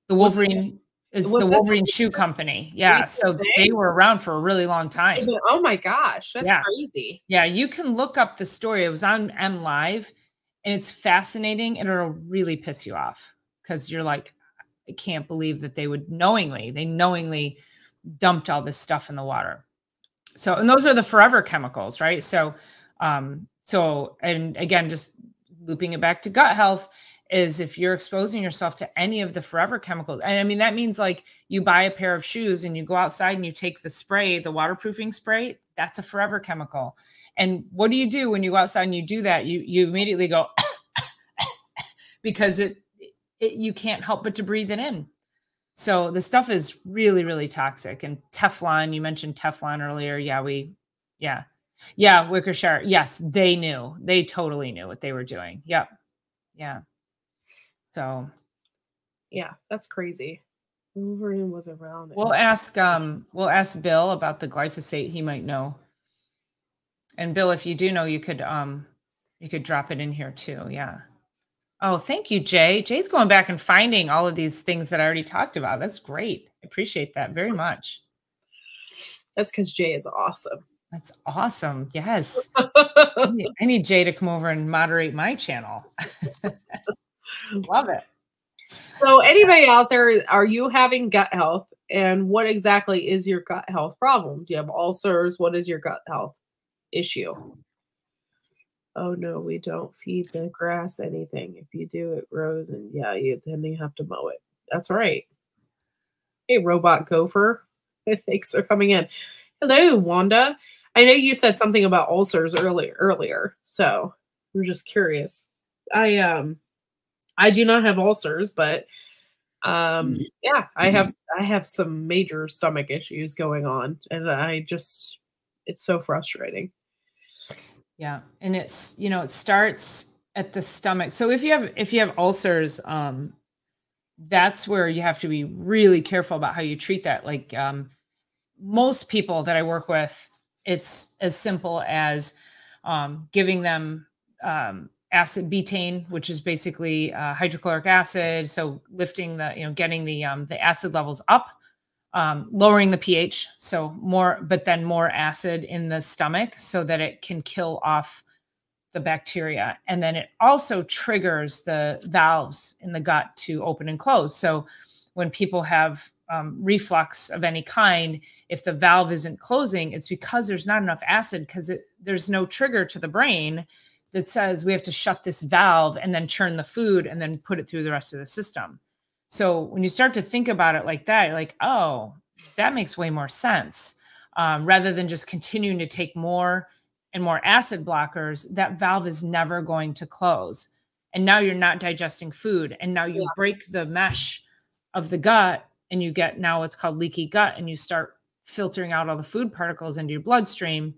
The Wolverine is the Wolverine Shoe Company. Yeah, so they were around for a really long time. Oh my gosh, that's yeah. crazy. Yeah, you can look up the story. It was on M Live, and it's fascinating, and it'll really piss you off because you're like, I can't believe that they would knowingly, they knowingly dumped all this stuff in the water. So, and those are the forever chemicals, right? So, um, so, and again, just looping it back to gut health is if you're exposing yourself to any of the forever chemicals. And I mean, that means like you buy a pair of shoes and you go outside and you take the spray, the waterproofing spray, that's a forever chemical. And what do you do when you go outside and you do that? You you immediately go because it, it you can't help but to breathe it in. So the stuff is really, really toxic. And Teflon, you mentioned Teflon earlier. Yeah, we, yeah, Yeah, Wickershire. Yes, they knew. They totally knew what they were doing. Yep. Yeah. So yeah, that's crazy. Wolverine was around. We'll ask um we'll ask Bill about the glyphosate. He might know. And Bill, if you do know, you could um you could drop it in here too. Yeah. Oh, thank you, Jay. Jay's going back and finding all of these things that I already talked about. That's great. I appreciate that very much. That's because Jay is awesome. That's awesome. Yes. I, need, I need Jay to come over and moderate my channel. Love it. So, anybody out there, are you having gut health? And what exactly is your gut health problem? Do you have ulcers? What is your gut health issue? Oh no, we don't feed the grass anything. If you do, it grows, and yeah, you then you have to mow it. That's right. Hey, robot gopher. Thanks for coming in. Hello, Wanda. I know you said something about ulcers earlier earlier, so I'm just curious. I um I do not have ulcers, but um yeah, I have I have some major stomach issues going on and I just it's so frustrating. Yeah, and it's you know, it starts at the stomach. So if you have if you have ulcers um that's where you have to be really careful about how you treat that like um most people that I work with it's as simple as um, giving them um, acid betaine, which is basically uh, hydrochloric acid. So lifting the, you know, getting the um, the acid levels up, um, lowering the pH. So more, but then more acid in the stomach so that it can kill off the bacteria. And then it also triggers the valves in the gut to open and close. So when people have um, reflux of any kind, if the valve isn't closing, it's because there's not enough acid because there's no trigger to the brain that says we have to shut this valve and then churn the food and then put it through the rest of the system. So when you start to think about it like that, you're like, oh, that makes way more sense. Um, rather than just continuing to take more and more acid blockers, that valve is never going to close. And now you're not digesting food. And now you yeah. break the mesh of the gut and you get now what's called leaky gut and you start filtering out all the food particles into your bloodstream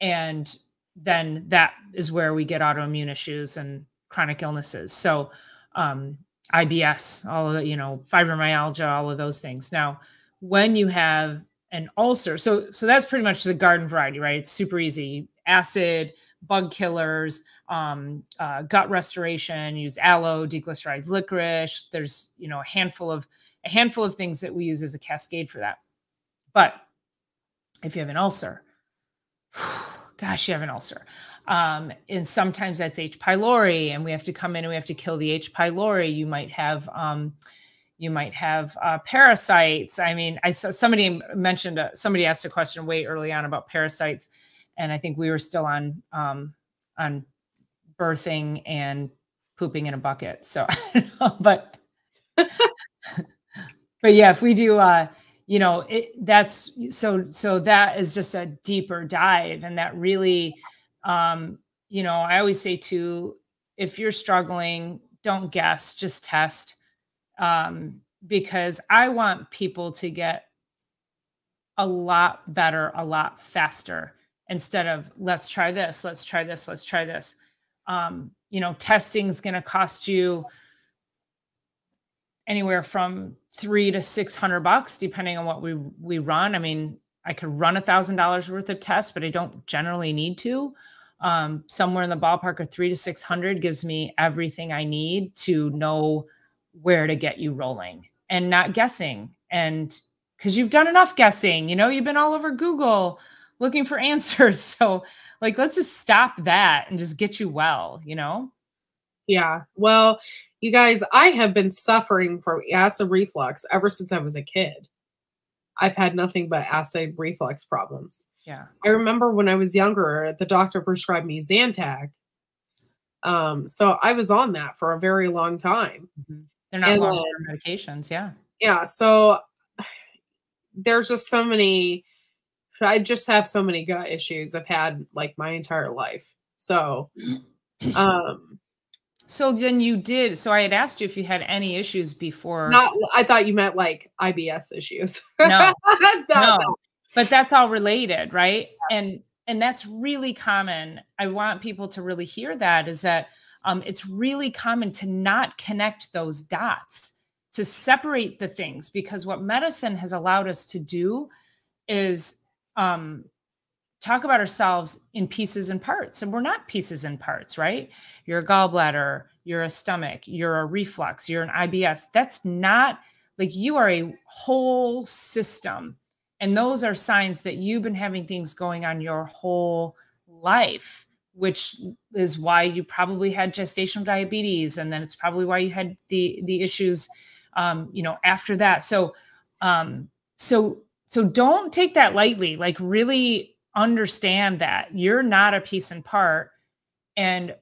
and then that is where we get autoimmune issues and chronic illnesses. So um, ibs all of the you know fibromyalgia all of those things. Now when you have an ulcer so so that's pretty much the garden variety right? It's super easy. Acid bug killers um, uh, gut restoration use aloe deglycerized licorice. There's you know a handful of a handful of things that we use as a cascade for that. But if you have an ulcer, gosh, you have an ulcer. Um, and sometimes that's H. pylori, and we have to come in and we have to kill the H. pylori. You might have, um, you might have uh, parasites. I mean, I saw somebody mentioned, uh, somebody asked a question way early on about parasites, and I think we were still on um, on birthing and pooping in a bucket. So, but but yeah, if we do, uh, you know, it, that's so, so that is just a deeper dive. And that really, um, you know, I always say to, if you're struggling, don't guess, just test. Um, because I want people to get a lot better, a lot faster instead of let's try this, let's try this, let's try this. Um, you know, testing is going to cost you anywhere from three to six hundred bucks, depending on what we we run. I mean, I could run a thousand dollars worth of tests, but I don't generally need to. Um, somewhere in the ballpark of three to six hundred gives me everything I need to know where to get you rolling and not guessing. And because you've done enough guessing, you know, you've been all over Google looking for answers. So, like, let's just stop that and just get you well, you know? Yeah. Well, you guys, I have been suffering from acid reflux ever since I was a kid. I've had nothing but acid reflux problems. Yeah. I remember when I was younger, the doctor prescribed me Zantac. Um, so I was on that for a very long time. Mm-hmm. They're not long term medications, yeah. Yeah. So there's just so many I just have so many gut issues I've had like my entire life. So um so then you did. So I had asked you if you had any issues before. Not. I thought you meant like IBS issues. No, no. But that's all related, right? Yeah. And and that's really common. I want people to really hear that is that um, it's really common to not connect those dots, to separate the things, because what medicine has allowed us to do is um, talk about ourselves in pieces and parts. And we're not pieces and parts, right? You're a gallbladder, you're a stomach, you're a reflux, you're an IBS. That's not like you are a whole system and those are signs that you've been having things going on your whole life, which is why you probably had gestational diabetes. And then it's probably why you had the, the issues, um, you know, after that. So, um, so, so don't take that lightly. Like really understand that you're not a piece and part. And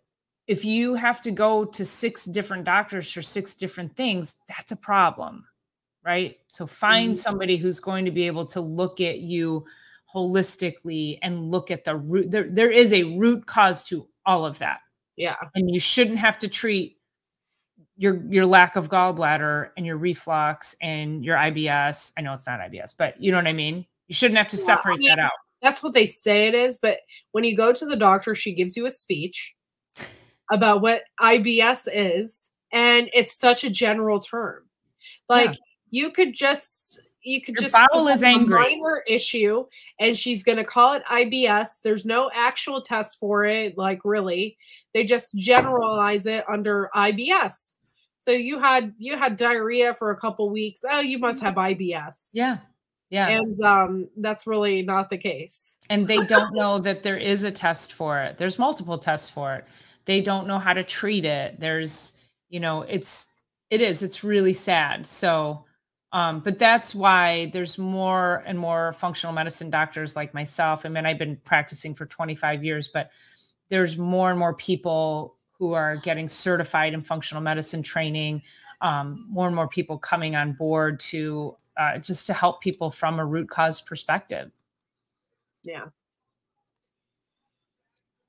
if you have to go to six different doctors for six different things, that's a problem right? So find mm-hmm. somebody who's going to be able to look at you holistically and look at the root. There, there is a root cause to all of that. Yeah. And you shouldn't have to treat your your lack of gallbladder and your reflux and your IBS. I know it's not IBS, but you know what I mean? You shouldn't have to yeah, separate I mean, that out. That's what they say it is, but when you go to the doctor, she gives you a speech about what IBS is, and it's such a general term. Like yeah you could just you could Your just bottle is angry. minor issue and she's going to call it IBS. There's no actual test for it like really. They just generalize it under IBS. So you had you had diarrhea for a couple weeks. Oh, you must have IBS. Yeah. Yeah. And um that's really not the case. And they don't know that there is a test for it. There's multiple tests for it. They don't know how to treat it. There's, you know, it's it is it's really sad. So um, but that's why there's more and more functional medicine doctors like myself. I mean, I've been practicing for 25 years, but there's more and more people who are getting certified in functional medicine training. Um, more and more people coming on board to uh, just to help people from a root cause perspective. Yeah.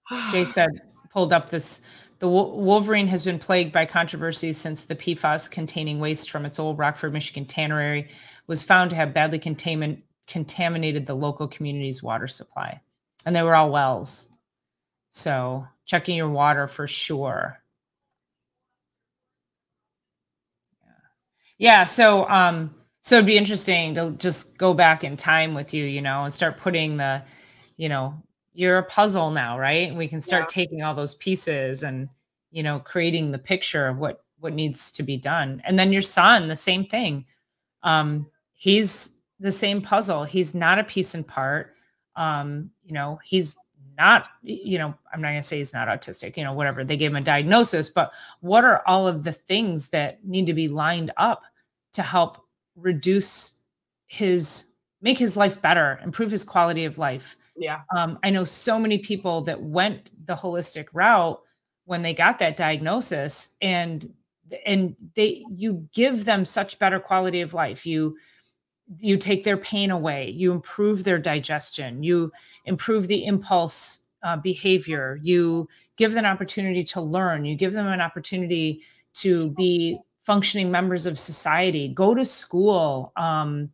Jay said, pulled up this the Wolverine has been plagued by controversies since the PFAS containing waste from its old Rockford, Michigan tannery was found to have badly contamin- contaminated the local community's water supply. And they were all wells. So checking your water for sure. Yeah. Yeah. So, um, so it'd be interesting to just go back in time with you, you know, and start putting the, you know, you're a puzzle now, right? And we can start yeah. taking all those pieces and, you know, creating the picture of what what needs to be done. And then your son, the same thing. Um, he's the same puzzle. He's not a piece and part. Um, you know, he's not, you know, I'm not going to say he's not autistic, you know, whatever. They gave him a diagnosis, but what are all of the things that need to be lined up to help reduce his, make his life better, improve his quality of life? Yeah. Um, I know so many people that went the holistic route when they got that diagnosis and and they you give them such better quality of life. You you take their pain away, you improve their digestion, you improve the impulse uh, behavior, you give them an opportunity to learn, you give them an opportunity to be functioning members of society, go to school, um,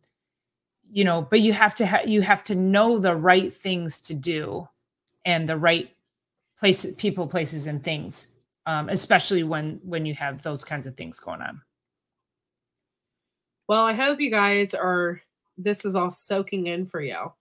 you know but you have to ha- you have to know the right things to do and the right places people places and things um, especially when when you have those kinds of things going on. Well i hope you guys are this is all soaking in for you.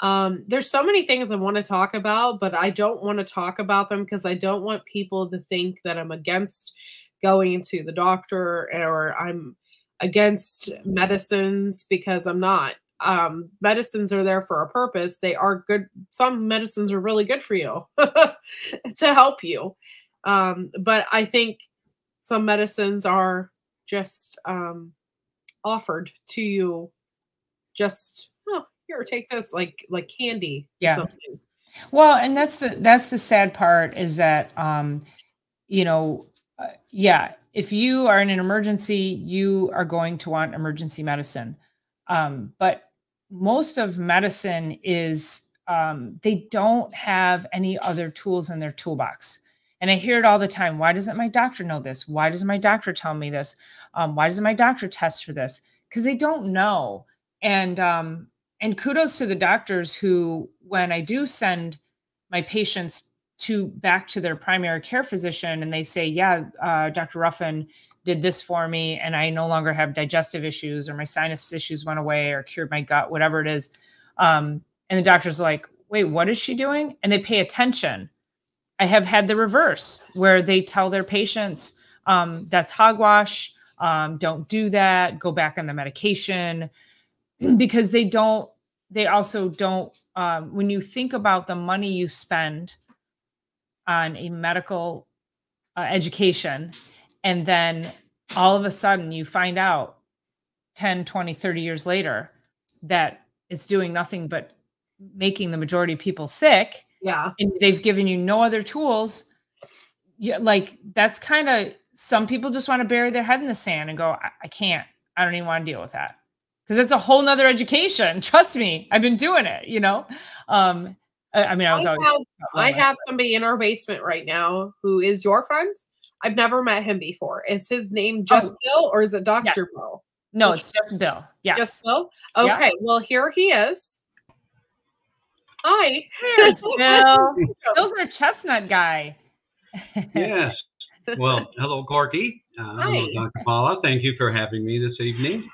Um, there's so many things i want to talk about but i don't want to talk about them because i don't want people to think that i'm against going to the doctor or i'm against medicines because I'm not. Um, medicines are there for a purpose. They are good. Some medicines are really good for you to help you. Um, but I think some medicines are just um, offered to you just, oh, here, take this like like candy. Yeah. Well, and that's the that's the sad part is that um, you know, uh, yeah, if you are in an emergency, you are going to want emergency medicine. Um, but most of medicine is um, they don't have any other tools in their toolbox. And I hear it all the time. Why doesn't my doctor know this? Why doesn't my doctor tell me this? Um, why doesn't my doctor test for this? Because they don't know. And um, and kudos to the doctors who, when I do send my patients to back to their primary care physician and they say, yeah, uh, Dr. Ruffin did this for me and I no longer have digestive issues or my sinus issues went away or cured my gut, whatever it is. Um, and the doctor's like, wait, what is she doing? And they pay attention. I have had the reverse where they tell their patients, um, that's hogwash. Um, don't do that. Go back on the medication because they don't, they also don't, um, when you think about the money you spend on a medical uh, education and then all of a sudden you find out 10 20 30 years later that it's doing nothing but making the majority of people sick. Yeah. And they've given you no other tools. Yeah like that's kind of some people just want to bury their head in the sand and go I, I can't. I don't even want to deal with that. Because it's a whole nother education. Trust me i've been doing it you know? Um I mean, I was I always. Have, I have somebody in our basement right now who is your friend. I've never met him before. Is his name just oh. Bill or is it Doctor yes. Bill? No, it's just Bill. Yes. Just Bill. Okay. Yeah. Well, here he is. Hi. There's Bill. Bill's our chestnut guy. yes. Well, hello, Korky. Uh, Hi. Dr. Paula. Thank you for having me this evening.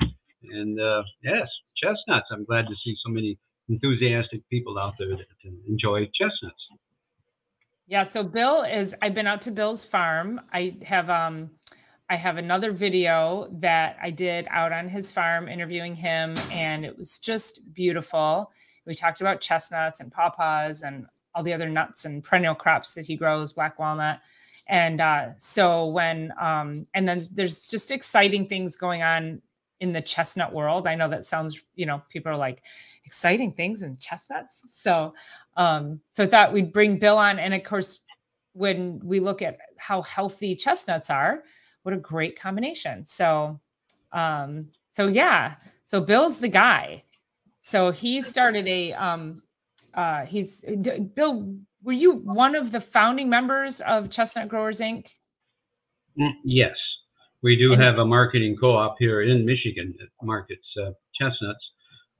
And uh, yes, chestnuts. I'm glad to see so many enthusiastic people out there that enjoy chestnuts. Yeah, so Bill is I've been out to Bill's farm. I have um I have another video that I did out on his farm interviewing him and it was just beautiful. We talked about chestnuts and pawpaws and all the other nuts and perennial crops that he grows, black walnut. And uh, so when um, and then there's just exciting things going on in the chestnut world. I know that sounds, you know, people are like, exciting things in chestnuts. So, um, so I thought we'd bring Bill on. And of course, when we look at how healthy chestnuts are, what a great combination. So, um, so yeah, so Bill's the guy. So he started a, um, uh, he's Bill. Were you one of the founding members of Chestnut Growers Inc? Mm, yes, we do and, have a marketing co-op here in Michigan that markets uh, chestnuts.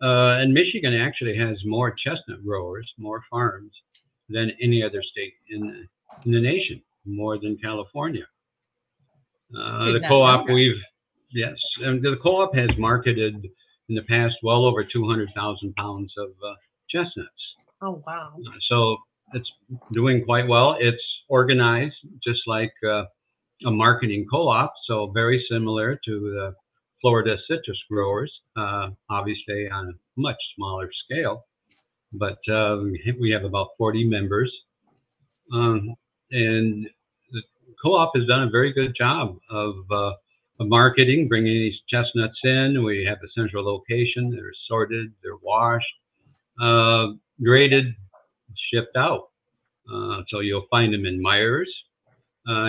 Uh, and Michigan actually has more chestnut growers, more farms than any other state in, in the nation, more than California. Uh, the co-op we've yes, and the co-op has marketed in the past well over 200,000 pounds of uh, chestnuts. Oh wow! Uh, so it's doing quite well. It's organized just like uh, a marketing co-op, so very similar to the Florida citrus growers, uh, obviously on a much smaller scale, but uh, we have about 40 members. Um, and the co-op has done a very good job of, uh, of marketing, bringing these chestnuts in. We have a central location. They're sorted, they're washed, uh, graded, shipped out. Uh, so you'll find them in Meijer's. Uh,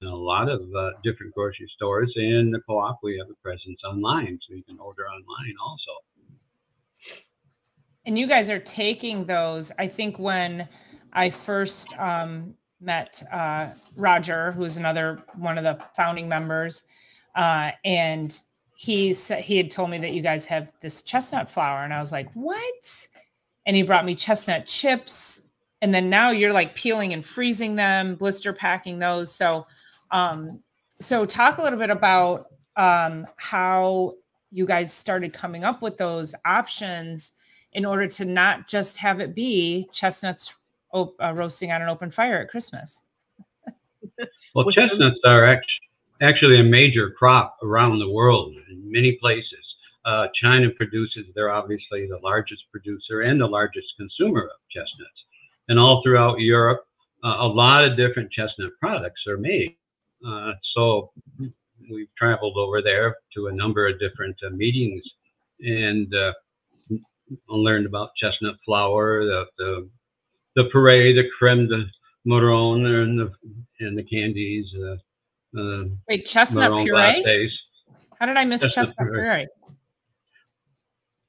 you'll a lot of uh, different grocery stores. And the co-op, we have a presence online, so you can order online also. And you guys are taking those. I think when I first um, met uh, Roger, who is another one of the founding members, uh, and he said he had told me that you guys have this chestnut flour, and I was like, "What?" And he brought me chestnut chips, and then now you're like peeling and freezing them, blister packing those. So um, so talk a little bit about um, how you guys started coming up with those options in order to not just have it be chestnuts op- uh, roasting on an open fire at Christmas. well, chestnuts are act- actually a major crop around the world in many places. Uh, China produces, they're obviously the largest producer and the largest consumer of chestnuts. And all throughout Europe, uh, a lot of different chestnut products are made. Uh, so we've traveled over there to a number of different uh, meetings and uh, learned about chestnut flour, the the, the puree, the creme de marron, and the and the candies. Uh, Wait, chestnut puree? Lattes. How did I miss chestnut, chestnut puree?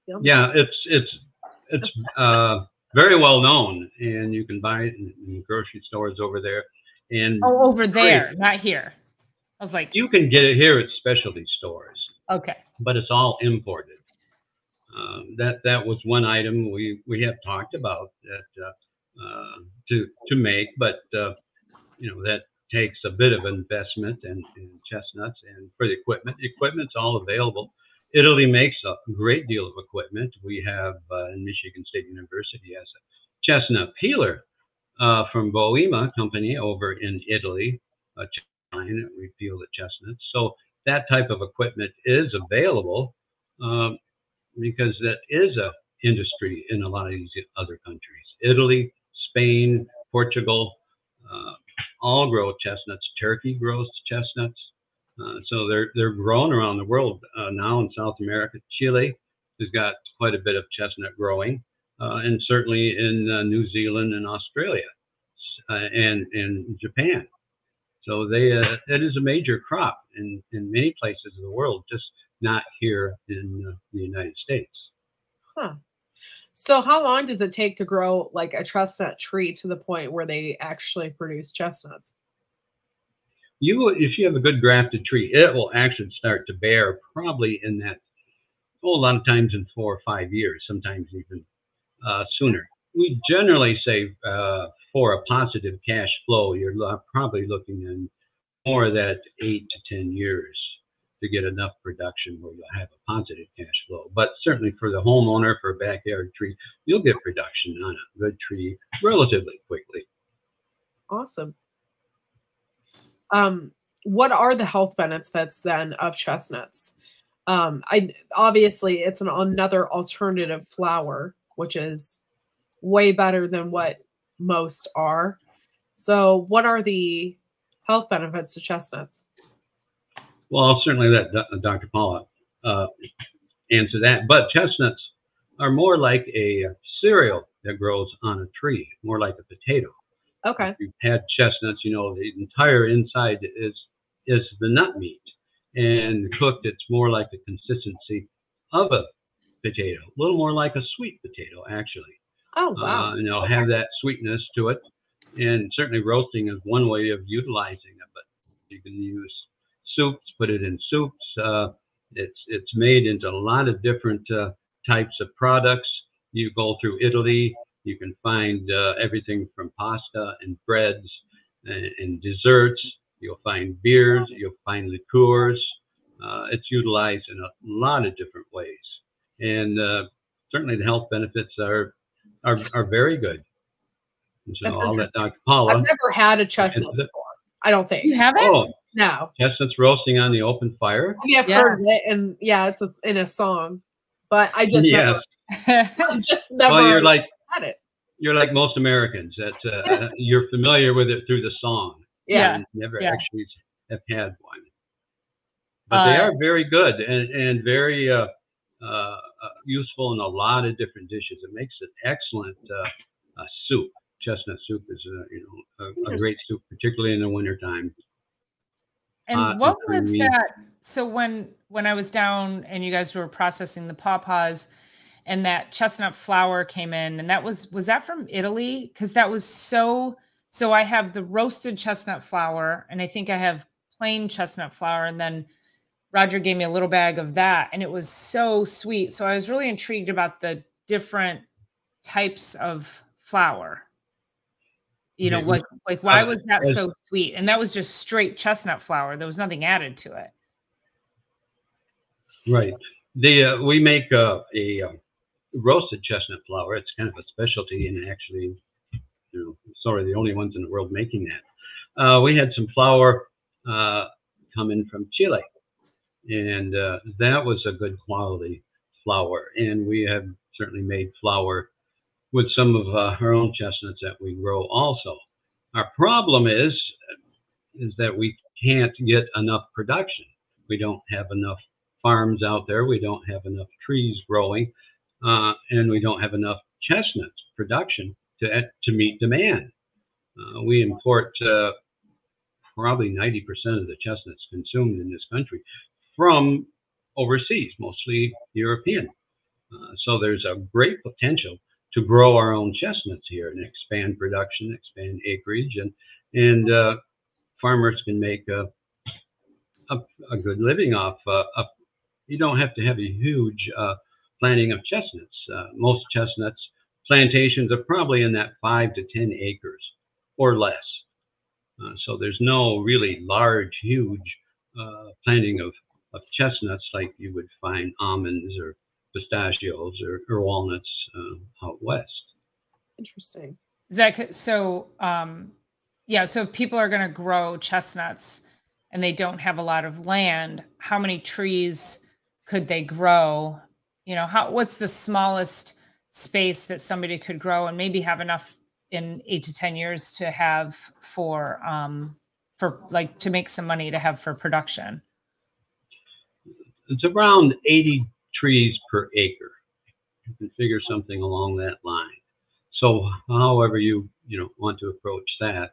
puree? Yeah, it's it's it's uh, very well known, and you can buy it in, in grocery stores over there. And oh, over there, great. not here. I was like, you can get it here at specialty stores. Okay, but it's all imported. Um, that that was one item we we have talked about that uh, uh, to to make, but uh, you know that takes a bit of investment in, in chestnuts and for the equipment. The equipment's all available. Italy makes a great deal of equipment. We have uh, in Michigan State University has a chestnut peeler uh, from Boema Company over in Italy, a we peel the chestnuts. So that type of equipment is available um, because that is a industry in a lot of these other countries. Italy, Spain, Portugal, uh, all grow chestnuts. Turkey grows chestnuts. Uh, so they're they're grown around the world uh, now in South America. Chile has got quite a bit of chestnut growing, and certainly in uh, New Zealand and Australia, uh, and in Japan. So they uh, it is a major crop in in many places of the world, just not here in the United States. Huh. So how long does it take to grow like a chestnut tree to the point where they actually produce chestnuts? You, if you have a good grafted tree, it will actually start to bear probably in that, oh, a lot of times in four or five years, sometimes even uh, sooner. We generally say uh, for a positive cash flow, you're probably looking in more of that eight to 10 years to get enough production where you'll have a positive cash flow. But certainly for the homeowner, for a backyard tree, you'll get production on a good tree relatively quickly. Awesome. Um, what are the health benefits then of chestnuts? Um, I obviously it's an another alternative flour, which is way better than what most are. So, what are the health benefits to chestnuts? Well, I'll certainly let Dr. Paula uh, answer that. But chestnuts are more like a cereal that grows on a tree, more like a potato. Okay. If you've had chestnuts, you know the entire inside is is the nut meat, and cooked, it's more like the consistency of a potato, a little more like a sweet potato, actually. Oh wow! Uh, and it'll okay. have that sweetness to it, and certainly roasting is one way of utilizing it. But you can use soups, put it in soups. Uh, it's it's made into a lot of different uh, types of products. You go through Italy, you can find uh, everything from pasta and breads and, and, desserts. You'll find beers, you'll find liqueurs. Uh, it's utilized in a lot of different ways, and uh, certainly the health benefits are are, are very good. And so I'll let Dr. Paula. I've never had a chestnut before. I don't think you haven't. Oh, no. Chestnuts roasting on the open fire. Yeah, I've yeah. heard it, and yeah, it's a, in a song, but I just yes. never, just never. Well, you're like had it. You're like most Americans that uh, you're familiar with it through the song. Yeah, never yeah. actually have had one. But uh, they are very good and and very uh, uh, useful in a lot of different dishes. It makes an excellent uh, soup. Chestnut soup is a you know a, a great soup, particularly in the wintertime. And uh, what was that? So when when I was down and you guys were processing the pawpaws, and that chestnut flour came in, and that was was that from Italy? Because that was so. So I have the roasted chestnut flour, and I think I have plain chestnut flour, and then Roger gave me a little bag of that, and it was so sweet. So I was really intrigued about the different types of flour. You know like like why was that so sweet? And that was just straight chestnut flour. There was nothing added to it. Right. The uh, we make uh, a um, roasted chestnut flour. It's kind of a specialty and actually you know sorry the only ones in the world making that. Uh, we had some flour uh, coming from chile and uh, that was a good quality flour and we have certainly made flour with some of uh, our own chestnuts that we grow also. Our problem is is that we can't get enough production. We don't have enough farms out there. We don't have enough trees growing, uh, and we don't have enough chestnuts production to to meet demand. Uh, we import uh, probably 90% of the chestnuts consumed in this country from overseas, mostly European. Uh, so there's a great potential to grow our own chestnuts here and expand production, expand acreage, and and uh, farmers can make a, a, a good living off. Uh, a, you don't have to have a huge uh, planting of chestnuts. Uh, most chestnuts plantations are probably in that five to 10 acres or less. Uh, so there's no really large, huge planting of, of chestnuts like you would find almonds or pistachios or, or walnuts uh, out west. Interesting. Is that so? Um, yeah. So if people are going to grow chestnuts and they don't have a lot of land, how many trees could they grow? You know, how what's the smallest space that somebody could grow and maybe have enough in eight to ten years to have for um, for like to make some money to have for production? It's around 80 trees per acre. You can figure something along that line. So however you you know want to approach that.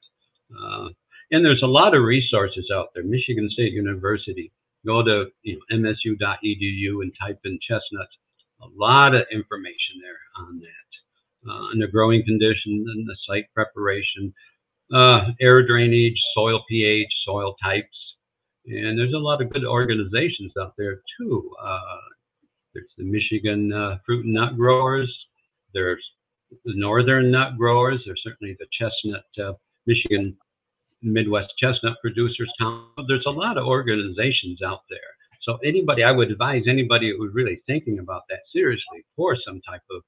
Uh, and there's a lot of resources out there. Michigan State University. Go to you know, msu.edu and type in chestnuts. A lot of information there on that, uh, and the growing conditions and the site preparation, uh, air drainage, soil pH, soil types, and there's a lot of good organizations out there too. Uh, there's the Michigan uh, Fruit and Nut Growers. There's the Northern Nut Growers. There's certainly the Chestnut uh, Michigan Midwest Chestnut Producers. There's a lot of organizations out there. So anybody, I would advise anybody who's really thinking about that seriously for some type of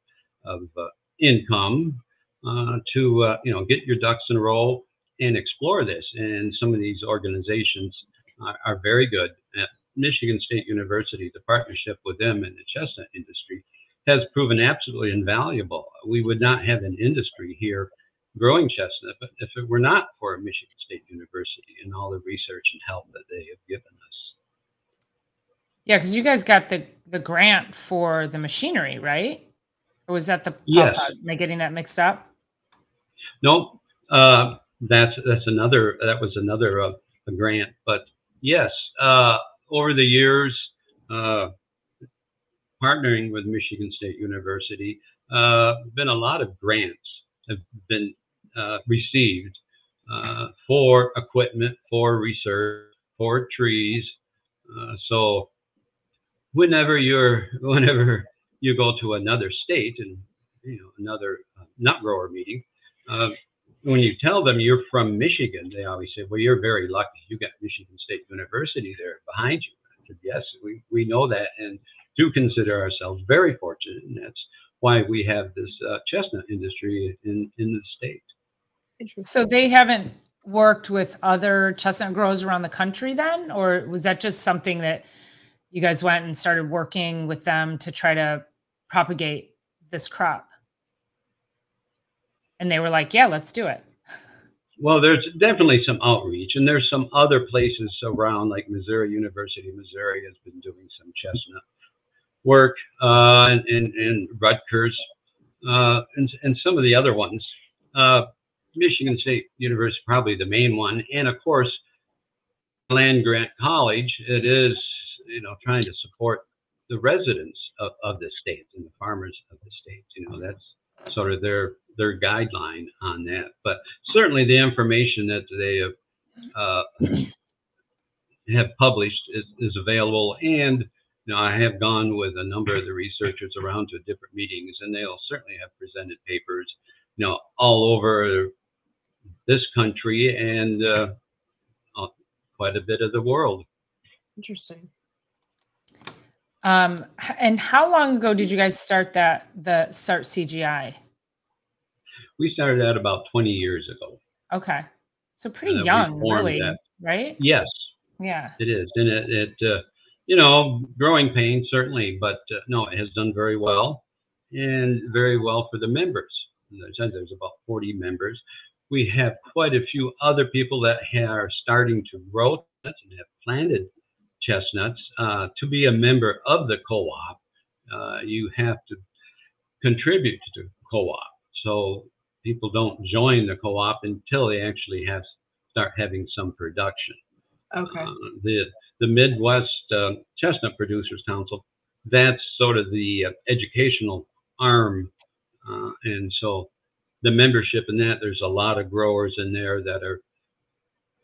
of uh, income uh, to uh, you know get your ducks in a row and explore this. And some of these organizations are, are very good. At Michigan State University, the partnership with them in the chestnut industry has proven absolutely invaluable. We would not have an industry here growing chestnut but if it were not for Michigan State University and all the research and help that they have given us. Yeah, because you guys got the the grant for the machinery, right? Or was that the yes? Am I getting that mixed up? No, uh, that's that's another that was another uh, grant. But yes, uh, over the years, uh, partnering with Michigan State University, uh, been a lot of grants have been uh, received uh, for equipment, for research, for trees. Uh, so whenever you're, whenever you go to another state and you know another nut grower meeting, when you tell them you're from Michigan, they always say, "Well, you're very lucky. You got Michigan State University there behind you." I said, "Yes, we we know that, and do consider ourselves very fortunate, and that's why we have this uh, chestnut industry in in the state." So they haven't worked with other chestnut growers around the country then, or was that just something that you guys went and started working with them to try to propagate this crop? And they were like, "Yeah, let's do it." Well, there's definitely some outreach, and there's some other places around, like Missouri University. Missouri has been doing some chestnut work, uh, and, and, and Rutgers, uh, and, and some of the other ones. Uh, Michigan State University, probably the main one, and of course, Land Grant College. It is, you know, trying to support the residents of, of the state and the farmers of the state. You know, that's sort of their their guideline on that. But certainly, the information that they have uh, have published is, is available, and you know, I have gone with a number of the researchers around to different meetings, and they'll certainly have presented papers, you know, all over this country and uh, uh, quite a bit of the world. Interesting. Um, and how long ago did you guys start that the start CGI? We started out about 20 years ago. Okay. So pretty young, really, that. right? Yes. Yeah. It is. And it, it uh, you know, growing pain certainly, but uh, no, it has done very well and very well for the members. As I said, there's about 40 members we have quite a few other people that are starting to grow and have planted chestnuts. Uh, to be a member of the co-op, uh, you have to contribute to the co-op. So people don't join the co-op until they actually have start having some production. Okay. Uh, the the Midwest uh, Chestnut Producers Council, that's sort of the uh, educational arm, uh, and so the membership in that, there's a lot of growers in there that are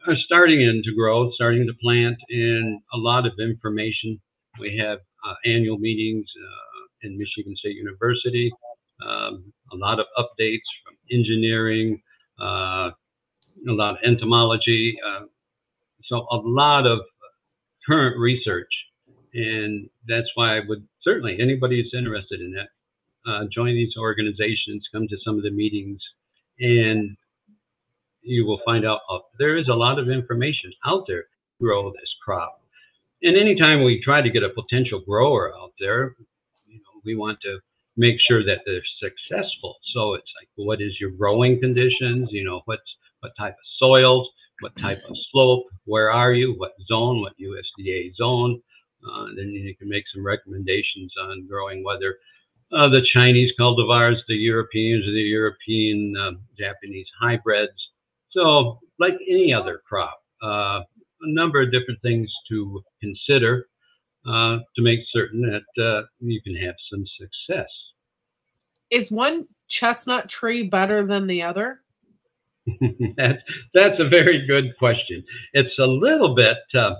are starting into grow, starting to plant, and a lot of information. We have uh, annual meetings uh, in Michigan State University. Um, a lot of updates from engineering, uh, a lot of entomology. Uh, so a lot of current research. And that's why I would certainly, anybody who's interested in that, uh, join these organizations, come to some of the meetings, and you will find out uh, there is a lot of information out there grow this crop. And anytime we try to get a potential grower out there, you know, we want to make sure that they're successful. So it's like, what is your growing conditions? You know, what's what type of soils, what type of slope, where are you, what zone, what USDA zone. Uh, then you can make some recommendations on growing whether uh, the Chinese cultivars, the Europeans, or the European uh, Japanese hybrids. So, like any other crop, uh, a number of different things to consider uh, to make certain that uh, you can have some success. Is one chestnut tree better than the other? that's, that's a very good question. It's a little bit uh,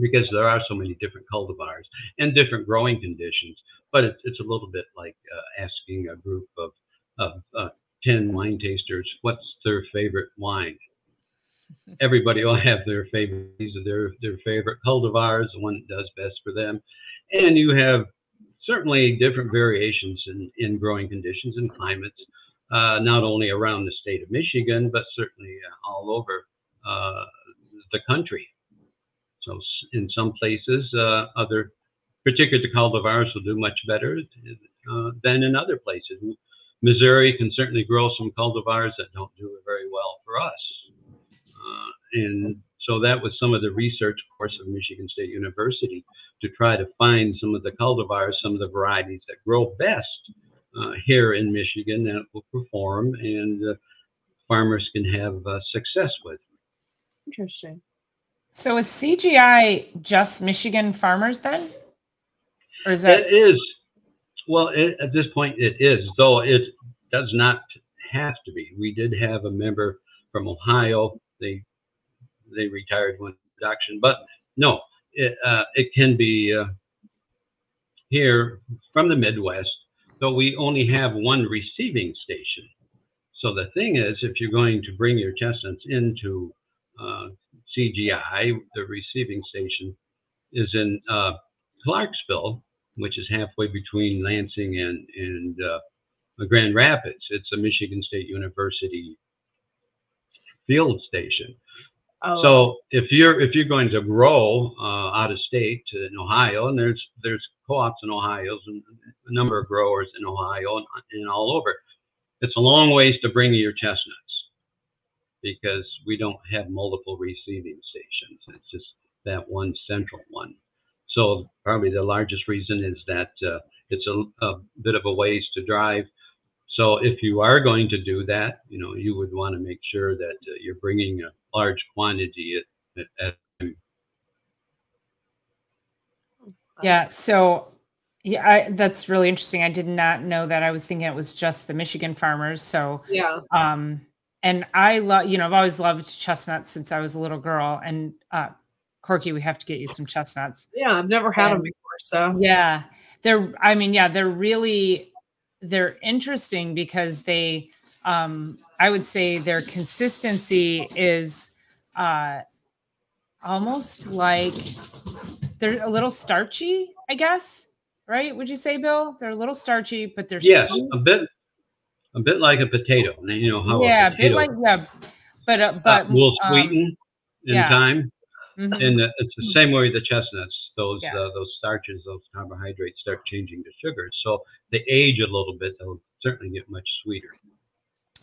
because there are so many different cultivars and different growing conditions, but it's, it's a little bit like uh, asking a group of, of uh, 10 wine tasters what's their favorite wine everybody will have their favorite these are their their favorite cultivars, the one that does best for them. And you have certainly different variations in, in growing conditions and climates, uh, not only around the state of Michigan, but certainly uh, all over uh, the country. So in some places, uh, other particular cultivars will do much better uh, than in other places. Missouri can certainly grow some cultivars that don't do very well for us. Uh, and so that was some of the research course of Michigan State University to try to find some of the cultivars, some of the varieties that grow best uh, here in Michigan that will perform and uh, farmers can have uh, success with. Interesting. So is CGI just Michigan farmers then? Or is that? It is. Well, it, at this point, it is, though it does not have to be. We did have a member from Ohio they they retired when production. But no, it uh, it can be uh, here from the Midwest, but we only have one receiving station. So the thing is, if you're going to bring your chestnuts into uh, CGI, the receiving station is in uh, Clarksville, which is halfway between Lansing and and uh, Grand Rapids. It's a Michigan State University field station. Oh. So if you're if you're going to grow uh, out of state in Ohio, and there's there's co-ops in Ohio, and a number of growers in Ohio and, and all over, it's a long ways to bring your chestnuts because we don't have multiple receiving stations. It's just that one central one. So probably the largest reason is that uh, it's a, a bit of a ways to drive so if you are going to do that, you know, you would want to make sure that uh, you're bringing a large quantity at, at, at yeah. So yeah, I, that's really interesting. I did not know that. I was thinking it was just the Michigan farmers. So yeah. Um, and I love, you know, I've always loved chestnuts since I was a little girl. And uh, Korky, we have to get you some chestnuts. Yeah, I've never had and, them before. So yeah, they're. I mean, yeah, they're really they're interesting because they um, I would say their consistency is uh, almost like they're a little starchy, I guess. Right? Would you say, Bill? They're a little starchy, but they're yes, sweet. a bit, a bit like a potato. You know how yeah, a, bit like yeah, but uh, but uh, will um, sweeten um, in yeah. time, mm-hmm. and uh, it's the same way with the chestnuts those yeah. uh, those starches, those carbohydrates start changing to sugars. So they age a little bit, they'll certainly get much sweeter.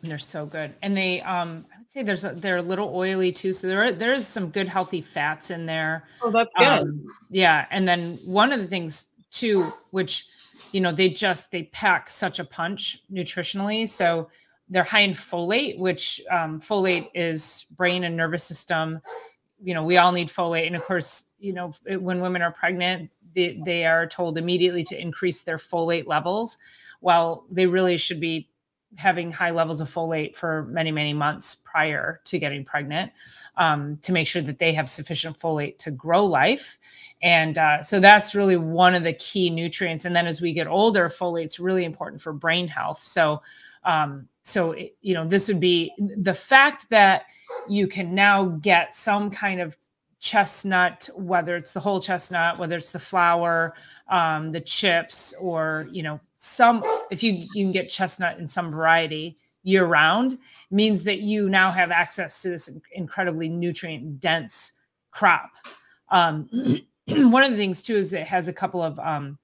And they're so good, and they um I would say there's a, they're a little oily too. So there are, there's some good healthy fats in there. Oh, that's good. Um, yeah, and then one of the things too, which you know they just they pack such a punch nutritionally. So they're high in folate, which um, folate is brain and nervous system you know, we all need folate. And of course, you know, when women are pregnant, they, they are told immediately to increase their folate levels. While they really should be having high levels of folate for many, many months prior to getting pregnant um, to make sure that they have sufficient folate to grow life. And uh, so that's really one of the key nutrients. And then as we get older, folate's really important for brain health. So, um, so you know, this would be the fact that you can now get some kind of chestnut, whether it's the whole chestnut, whether it's the flour, um, the chips, or you know, some if you you can get chestnut in some variety year round, means that you now have access to this incredibly nutrient dense crop. Um, one of the things too is it has a couple of um,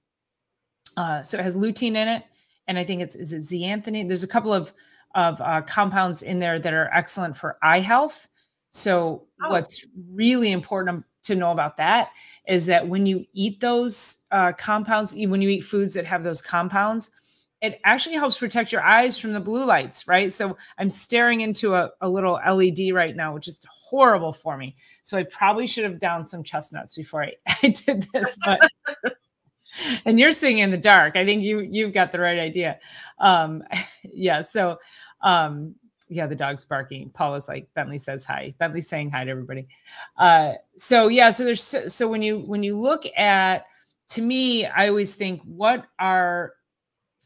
uh, so it has lutein in it, and I think it's is it zeaxanthin. There's a couple of of uh, compounds in there that are excellent for eye health so, oh. what's really important to know about that is that when you eat those uh, compounds, when you eat foods that have those compounds, it actually helps protect your eyes from the blue lights, right? So I'm staring into a, a, little LED right now, which is horrible for me. So I probably should have downed some chestnuts before I, I did this, but and you're seeing in the dark. I think you you've got the right idea. Um, yeah. So um, yeah, the dog's barking. Paula's like Bentley says hi. Bentley's saying hi to everybody. Uh, so yeah, so there's so, so when you when you look at to me, I always think what are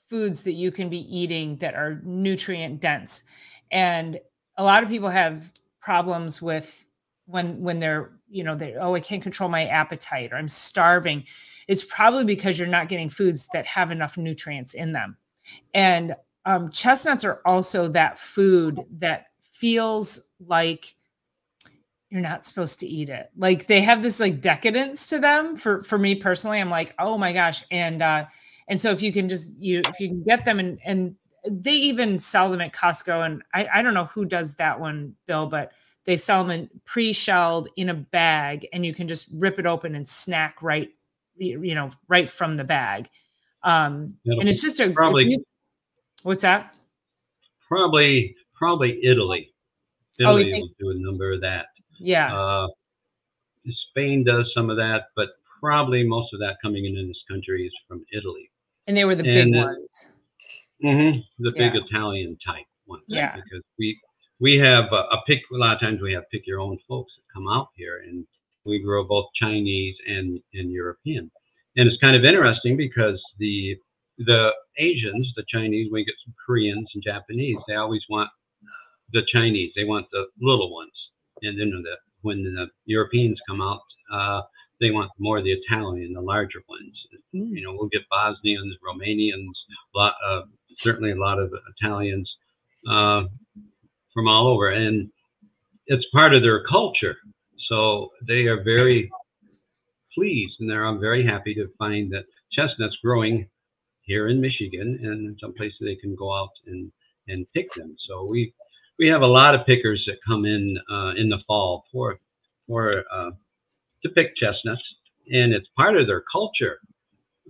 foods that you can be eating that are nutrient dense, and a lot of people have problems with when when they're you know they oh I can't control my appetite or I'm starving. It's probably because you're not getting foods that have enough nutrients in them. And um, chestnuts are also that food that feels like you're not supposed to eat it. Like they have this like decadence to them. For for me personally, I'm like, oh my gosh. And uh, and so if you can just you if you can get them and and they even sell them at Costco. And I, I don't know who does that one, Bill, but they sell them in pre-shelled in a bag and you can just rip it open and snack right, you know, right from the bag. Um, and it's just a probably you, What's that? Probably, probably Italy. Oh, Italy oh, will do a number of that. Yeah. Uh, Spain does some of that, but probably most of that coming into this country is from Italy. And they were the and, big ones. Mm-hmm, the big. Italian type ones. Yeah. Because we we have a, a, pick. A lot of times we have pick your own folks that come out here, and we grow both Chinese and and European. And it's kind of interesting because the the Asians, the Chinese, we get some Koreans and Japanese, they always want the Chinese. They want the little ones. And then the, when the Europeans come out, uh, they want more of the Italian, the larger ones. Mm. You know, we'll get Bosnians, Romanians, a lot, uh, certainly a lot of Italians uh, from all over. And it's part of their culture. So they are very pleased and they're I'm very happy to find that chestnuts growing here in Michigan, and some places they can go out and and pick them. So we we have a lot of pickers that come in uh, in the fall for for uh, to pick chestnuts, and it's part of their culture.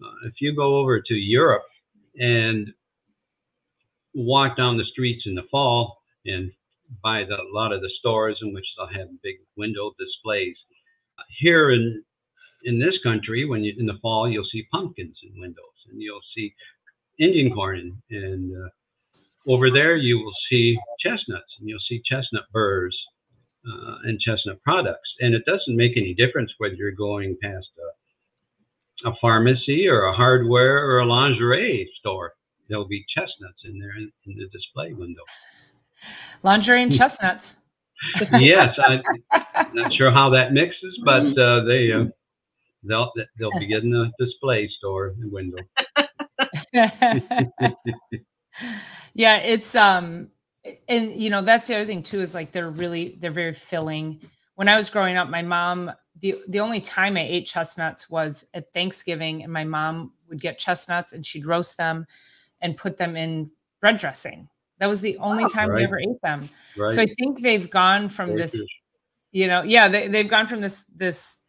Uh, if you go over to Europe and walk down the streets in the fall and by the, a lot of the stores in which they'll have big window displays. Here in in this country, when you in the fall, you'll see pumpkins in windows and you'll see Indian corn, and, uh, over there you will see chestnuts, and you'll see chestnut burrs uh, and chestnut products. And it doesn't make any difference whether you're going past a, a pharmacy or a hardware or a lingerie store. There'll be chestnuts in there in, in the display window. Lingerie and chestnuts. yes, I, am not sure how that mixes, but uh, they uh, they'll they'll be getting a display store window. yeah, it's um and you know that's the other thing too is like they're really they're very filling. When I was growing up, my mom the the only time I ate chestnuts was at Thanksgiving, and my mom would get chestnuts and she'd roast them and put them in bread dressing. That was the only time right. we ever ate them. Right. So I think they've gone from very this, you know, yeah, they, they've gone from this this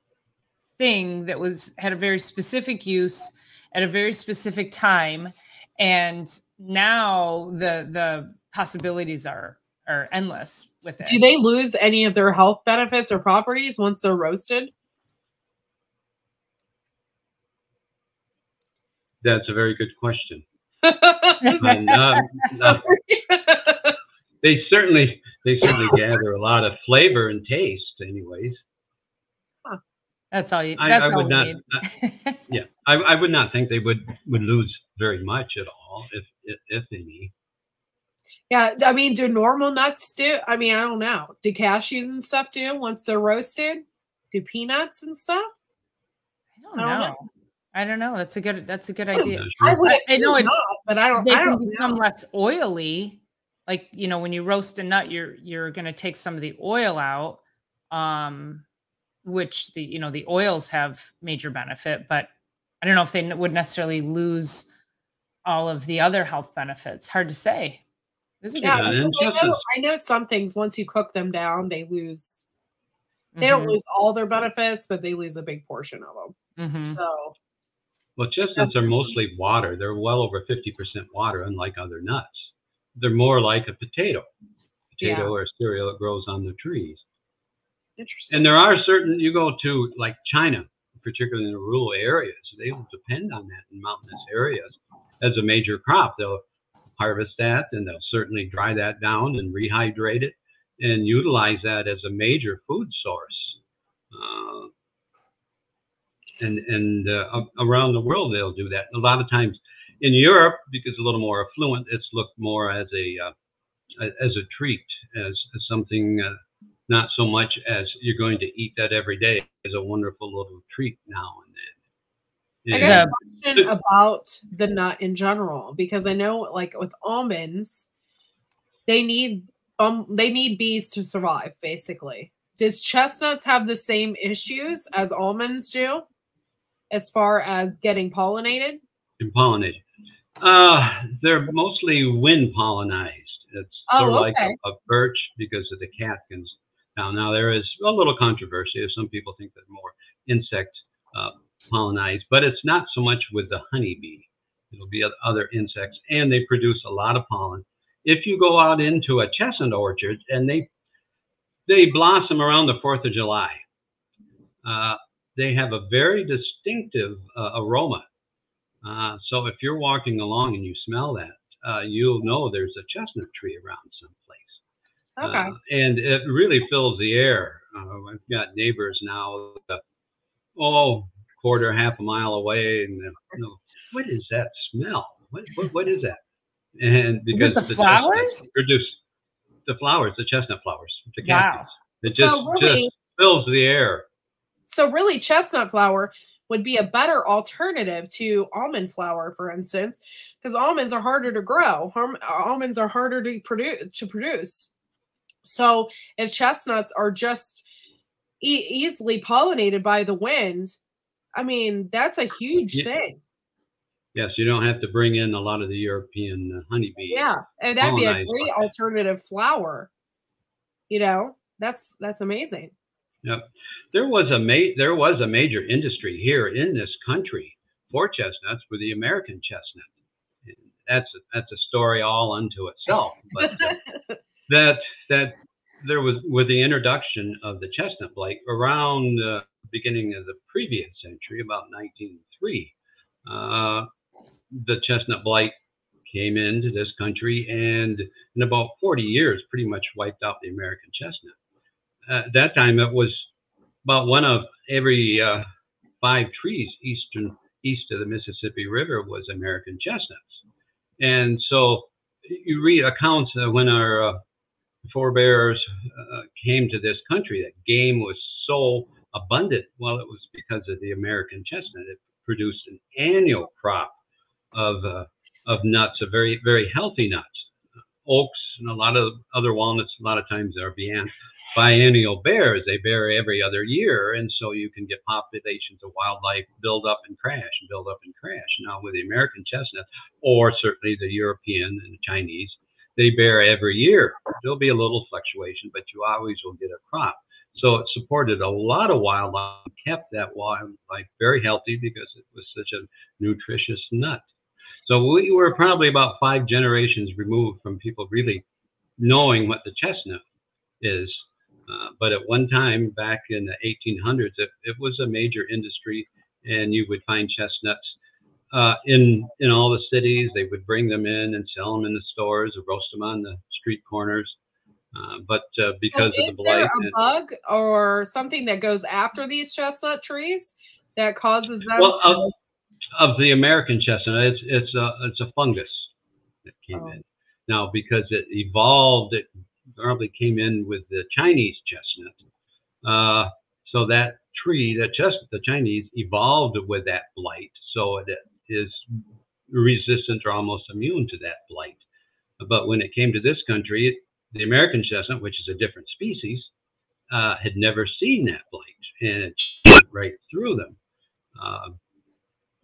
thing that was had a very specific use at a very specific time. And now the the possibilities are are endless with it. Do they lose any of their health benefits or properties once they're roasted? That's a very good question. And, um, uh, they certainly they certainly gather a lot of flavor and taste, anyways. That's all you. I- That's I all would we not- need. Yeah, I, I would not think they would would lose very much at all, if if, if any. yeah, I mean, do normal nuts do? I mean, I don't know. Do cashews and stuff do once they're roasted? Do peanuts and stuff? I don't I don't know. know. I don't know. That's a good. That's a good I'm idea. not I sure. would I- I assume know it- not, but I don't. They I can don't become know. less oily. Like you know, when you roast a nut, you're you're going to take some of the oil out, um, which the you know the oils have major benefit. But I don't know if they would necessarily lose all of the other health benefits. Hard to say. This is. Yeah, Yeah, one. and because I know, I know some things once you cook them down, they lose. They don't Mhm, lose all their benefits, but they lose a big portion of them. mhm. So Well, chestnuts are mostly water. They're well over fifty percent water, unlike other nuts. They're more like a potato, potato Yeah. or cereal that grows on the trees. Interesting. And there are certain you go to like China, particularly in the rural areas, they will depend on that in mountainous areas as a major crop. They'll harvest that and they'll certainly dry that down and rehydrate it and utilize that as a major food source. Uh, and and uh, around the world they'll do that. A lot of times in Europe, because a little more affluent, it's looked more as a uh, as a treat, as, as something uh, not so much as you're going to eat that every day as a wonderful little treat now and then. I got a question about the nut in general because I know, like with almonds, they need um they need bees to survive. Basically, does chestnuts have the same issues as almonds do, as far as getting pollinated? and pollinated. Uh, they're mostly wind pollinized. It's Oh, sort of like a, a birch because of the catkins. Now, now there is a little controversy. Some people think they're more insect uh, pollinized, but it's not so much with the honeybee. It'll be other insects, and they produce a lot of pollen. If you go out into a chestnut orchard and they they blossom around the Fourth of July, uh, they have a very distinctive uh, aroma. Uh, so if you're walking along and you smell that, uh, you'll know there's a chestnut tree around someplace. Okay. Uh, and it really fills the air. Uh, I've got neighbors now, uh, oh, quarter, half a mile away, and you know, what is that smell? What, what, what is that? And because the chestnuts flowers? produce the flowers, the chestnut flowers, the Wow. catkins. It so just, really, just fills the air. so really, chestnut flower would be a better alternative to almond flour, for instance, because almonds are harder to grow. Almonds are harder to produce. To produce. So if chestnuts are just e- easily pollinated by the wind, I mean that's a huge Yeah. thing. Yes, you don't have to bring in a lot of the European uh, honeybee. Yeah, and that'd be a great alternative flower. You know, that's that's amazing. Yep. There was a ma- there was a major industry here in this country for chestnuts for the American chestnut. That's a, that's a story all unto itself. But uh, that that there was with the introduction of the chestnut blight around the beginning of the previous century, about 1903, uh, the chestnut blight came into this country and in about 40 years pretty much wiped out the American chestnut. At that time it was about one of every uh, five trees eastern east of the Mississippi River was American chestnuts, and so you read accounts when our uh, forebears uh, came to this country that game was so abundant. Well, it was because of the American chestnut. It produced an annual crop of uh, of nuts, a very very healthy nuts, oaks and a lot of other walnuts. A lot of times are bien biennial bears. They bear every other year, and so you can get populations of wildlife build up and crash and build up and crash. Now with the American chestnut, or certainly the European and the Chinese, they bear every year. There'll be a little fluctuation, but you always will get a crop. So it supported a lot of wildlife, kept that wildlife very healthy because it was such a nutritious nut. So we were probably about five generations removed from people really knowing what the chestnut is. Uh, but at one time back in the 1800s, it, it was a major industry, and you would find chestnuts uh, in in all the cities. They would bring them in and sell them in the stores, or roast them on the street corners. Uh, but uh, because so of is the there blight, a bug or something that goes after these chestnut trees that causes them well, to? of, of the American chestnut, it's it's a it's a fungus that came Oh. in. Now, because it evolved, it probably came in with the Chinese chestnut. Uh, so that tree, that chestnut, the Chinese evolved with that blight, so it is resistant or almost immune to that blight. But when it came to this country, it, the American chestnut, which is a different species, uh, had never seen that blight, and it went right through them. Uh,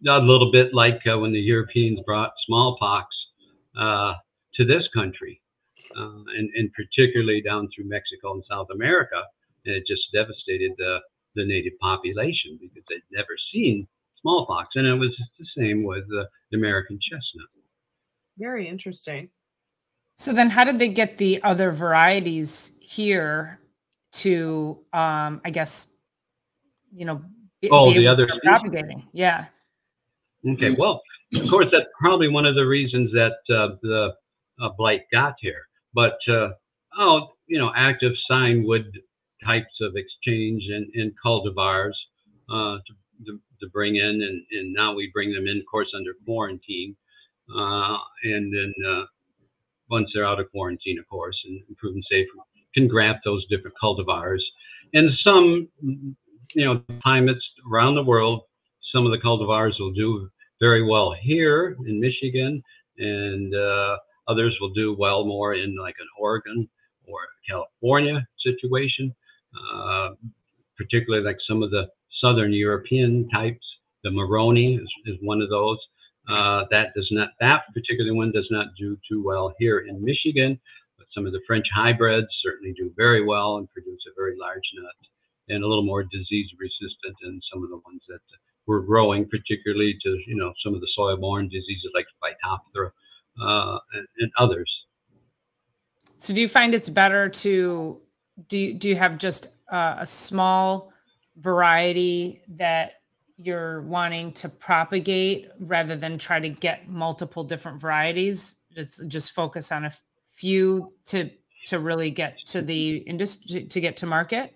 a little bit like uh, when the Europeans brought smallpox uh, to this country, uh, and, and particularly down through Mexico and South America, and it just devastated the, the native population because they'd never seen smallpox, and it was the same with uh, the American chestnut. Very interesting. So then how did they get the other varieties here to um I guess you know be, Oh, be the able to other start propagating. Yeah. Okay, well, of course, that's probably one of the reasons that uh, the uh, blight got here. But uh, oh, you know, active scionwood types of exchange and, and cultivars uh, to, to, to bring in, and, and now we bring them in, of course, under quarantine, uh, and then uh, once they're out of quarantine, of course, and proven safe, can graft those different cultivars. And some, you know, climates around the world, some of the cultivars will do very well here in Michigan, and uh, others will do well more in like an Oregon or California situation, uh, particularly like some of the Southern European types. The Marroni is, is one of those. Uh, that does not, that particular one does not do too well here in Michigan, but some of the French hybrids certainly do very well and produce a very large nut and a little more disease resistant than some of the ones that we're growing, particularly to you know some of the soil-borne diseases like Phytophthora uh, and, and others. So do you find it's better to do you, do you have just uh, a small variety that you're wanting to propagate rather than try to get multiple different varieties just just focus on a few to to really get to the industry to get to market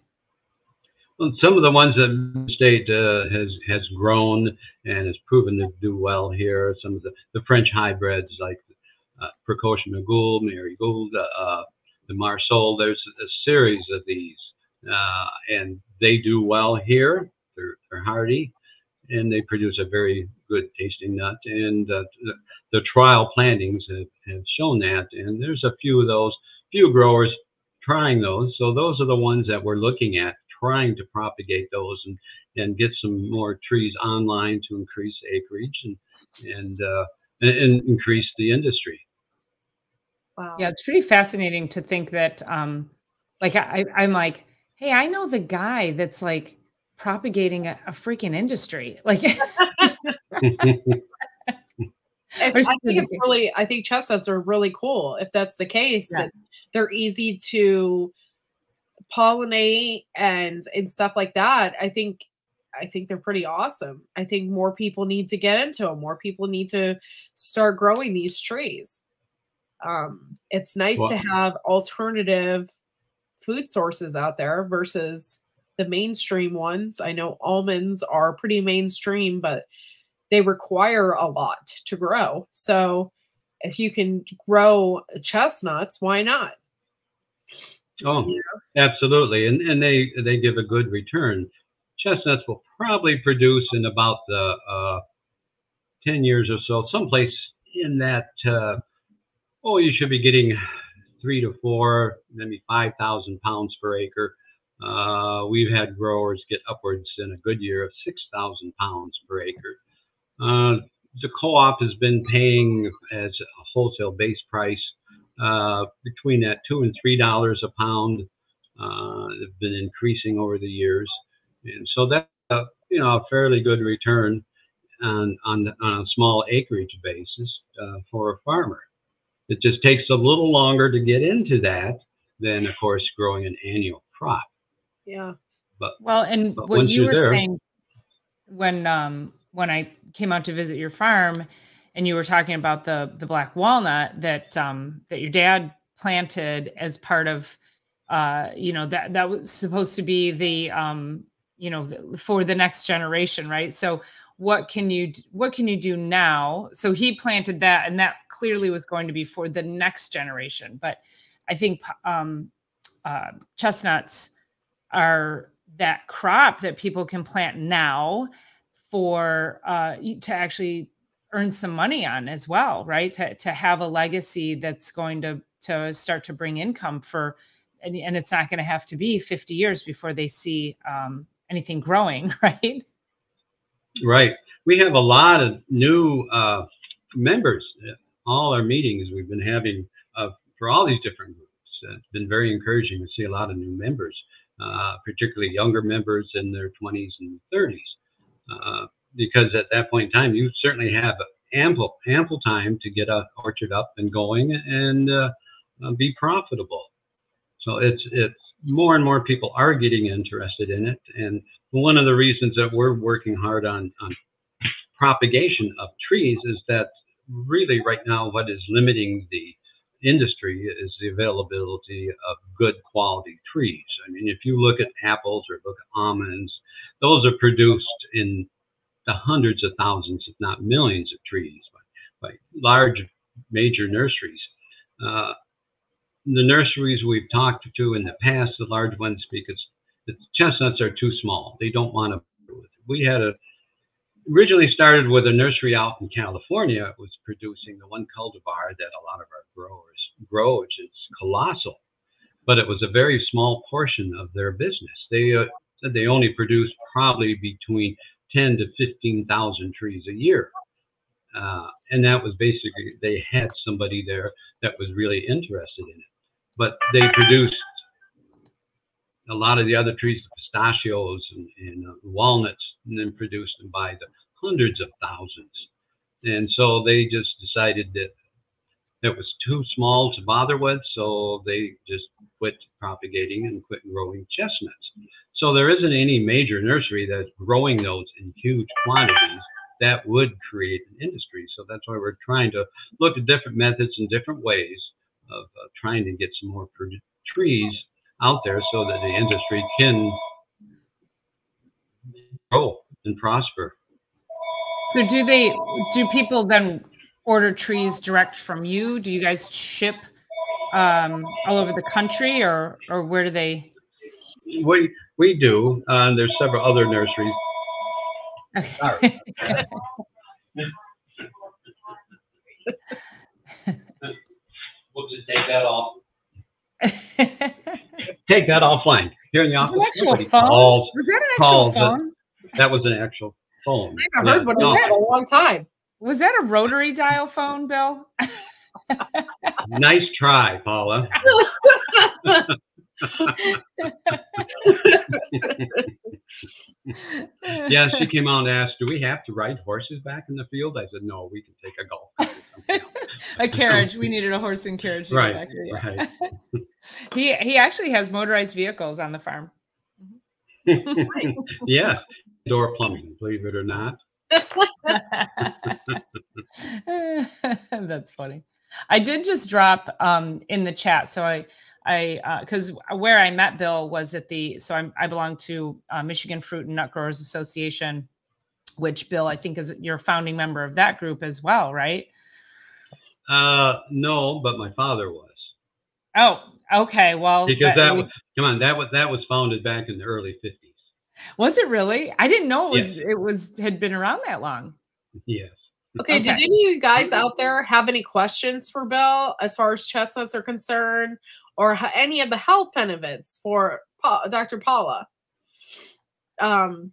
Well, some of the ones that state uh, has has grown and has proven to do well here. Some of the, the French hybrids like uh, Precoce Migoule, Mary Gould, uh, uh, the Marsol. There's a series of these, and they do well here. They're, they're hardy, and they produce a very good tasting nut. And uh, the, the trial plantings have, have shown that. And there's a few of those, few growers trying those. So those are the ones that we're looking at, trying to propagate those and, and get some more trees online to increase acreage and and, uh, and, and increase the industry. Wow. yeah it's pretty fascinating to think that um like i i'm like hey i know the guy that's like propagating a, a freaking industry like If- I think it's really, I think chestnuts are really cool. If that's the case, Yeah. they're easy to pollinate and and stuff like that. I think, I think they're pretty awesome. I think more people need to get into them. More people need to start growing these trees. Um, it's nice to have alternative food sources out there versus the mainstream ones. I know almonds are pretty mainstream, but they require a lot to grow. So if you can grow chestnuts, why not? Oh, absolutely, and and they they give a good return. Chestnuts will probably produce in about the uh, ten years or so, someplace in that. Uh, oh, you should be getting three to four, maybe five thousand pounds per acre. Uh, we've had growers get upwards in a good year of six thousand pounds per acre. Uh, the co-op has been paying as a wholesale base price uh, between that two and three dollars a pound. Uh, they've been increasing over the years, and so that's uh, you know a fairly good return on on, on a small acreage basis uh, for a farmer. It just takes a little longer to get into that than, of course, growing an annual crop. Yeah. But Well, and But what you were there- saying when um when I came out to visit your farm, and you were talking about the the black walnut that um, that your dad planted as part of, uh, you know, that that was supposed to be the um, you know for the next generation, right? So what can you what can you do now? So he planted that and that clearly was going to be for the next generation but i think um, uh, chestnuts are that crop that people can plant now for uh, to actually earn some money on as well right? To, to have a legacy that's going to to start to bring income for and, and it's not going to have to be 50 years before they see um, anything growing right Right. We have a lot of new uh, members. All our meetings we've been having uh, for all these different groups. Uh, it's been very encouraging to see a lot of new members, uh, particularly younger members in their 20s and 30s. Uh, because at that point in time, you certainly have ample ample time to get a orchard up and going and uh, be profitable. So it's it's more and more people are getting interested in it. And one of the reasons that we're working hard on, on propagation of trees is that really right now what is limiting the industry is the availability of good quality trees. I mean, if you look at apples or look at almonds, those are produced in the hundreds of thousands, if not millions of trees by, by large major nurseries. Uh, the nurseries we've talked to in the past, the large ones, because the chestnuts are too small. They don't want to. We had a originally started with a nursery out in California. It was producing the one cultivar that a lot of our growers grow, which is colossal, but it was a very small portion of their business. They uh, said they only produced probably between 10 to 15,000 trees a year. Uh, and that was basically, they had somebody there that was really interested in it but they produced a lot of the other trees, pistachios and, and uh, walnuts, and then produced them by the hundreds of thousands. And so they just decided that it was too small to bother with, so they just quit propagating and quit growing chestnuts. So there isn't any major nursery that's growing those in huge quantities that would create an industry. So that's why we're trying to look at different methods and different ways of uh, trying to get some more trees out there so that the industry can grow and prosper. So do they do people then order trees direct from you? Do you guys ship um, all over the country or or where do they we we do. Uh, there's several other nurseries. Okay. We'll just take that off. take that offline. Here in the office. actual phone? Calls, was that an actual phone? That, that was an actual phone. I haven't yeah, heard one no. in a long time. Was that a rotary dial phone, Bill? nice try, Paula. yeah, she came out and asked, "Do we have to ride horses back in the field?" I said, "No, we can take a golf." a carriage. We needed a horse and carriage. right. Right. he he actually has motorized vehicles on the farm. yes, door plumbing. Believe it or not. That's funny. I did just drop um, in the chat. So I I because uh, where I met Bill was at the so I'm, i belong to uh, Michigan Fruit and Nut Growers Association, which Bill I think is you're a founding member of that group as well, right? Uh, no, but my father was. Oh, okay. Well, because that, was come on that was that was founded back in the early '50s. Was it really? I didn't know it was yes. it was had been around that long. Yes. Okay, okay, did any of you guys out there have any questions for Bill as far as chestnuts are concerned, or any of the health benefits for pa- Dr. Paula. Um,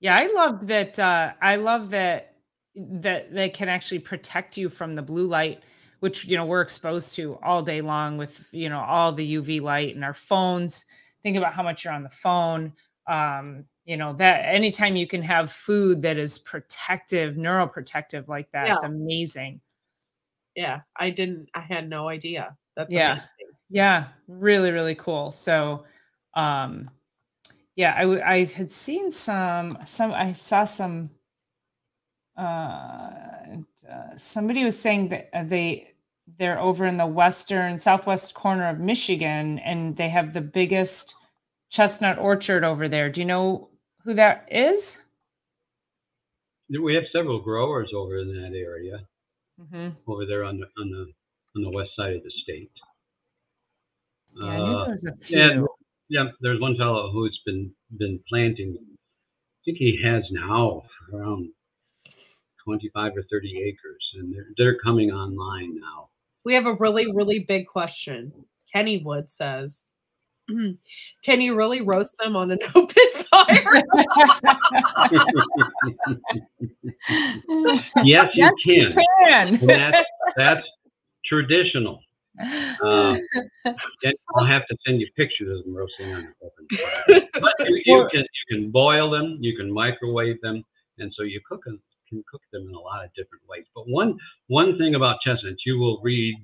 yeah, I love that. Uh, I love that that they can actually protect you from the blue light, which you know we're exposed to all day long with you know all the UV light and our phones. Think about how much you're on the phone. Um, you know that anytime you can have food that is protective, neuroprotective like that, yeah. it's amazing. Yeah, I didn't. I had no idea. That's yeah. Amazing. Yeah, really, really cool. So, um, yeah, I, I had seen some, some, I saw some uh, uh, somebody was saying that uh, they they're over in the western southwest corner of Michigan, and they have the biggest chestnut orchard over there. Do you know who that is? We have several growers over in that area, Mm-hmm. over there on the on the on the west side of the state. Yeah, I knew Uh, there was a few. yeah, yeah. There's one fellow who's been been planting. I think he has now around 25 or 30 acres, and they're they're coming online now. We have a really, really big question. Kenny Wood says, Can you really roast them on an open fire? yes, you can. can. That's that's traditional. And I'll have to send you pictures of them roasting on the. But you, you can you can boil them, you can microwave them, and so you cook them can cook them in a lot of different ways. But one one thing about chestnuts, you will read,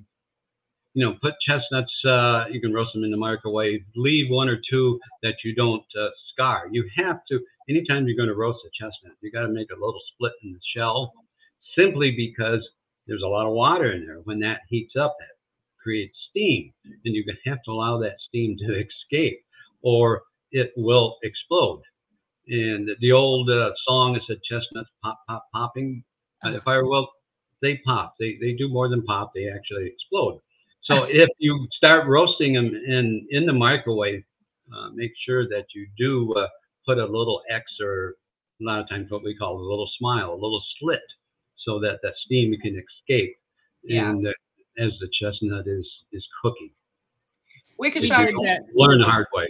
you know, put chestnuts. Uh, you can roast them in the microwave. Leave one or two that you don't uh, scar. You have to anytime you're going to roast a chestnut, you got to make a little split in the shell, simply because there's a lot of water in there. When that heats up, that creates steam, and you're going to have to allow that steam to escape, or it will explode. And the old uh, song that said chestnuts pop, pop, popping. Uh, the fire, well, they pop. They, they do more than pop. They actually explode. So if you start roasting them in, in the microwave, uh, make sure that you do uh, put a little X or a lot of times what we call a little smile, a little slit, so that that steam can escape. Yeah. And uh, as the chestnut is is cooking, Wickshire, You learn the hard way.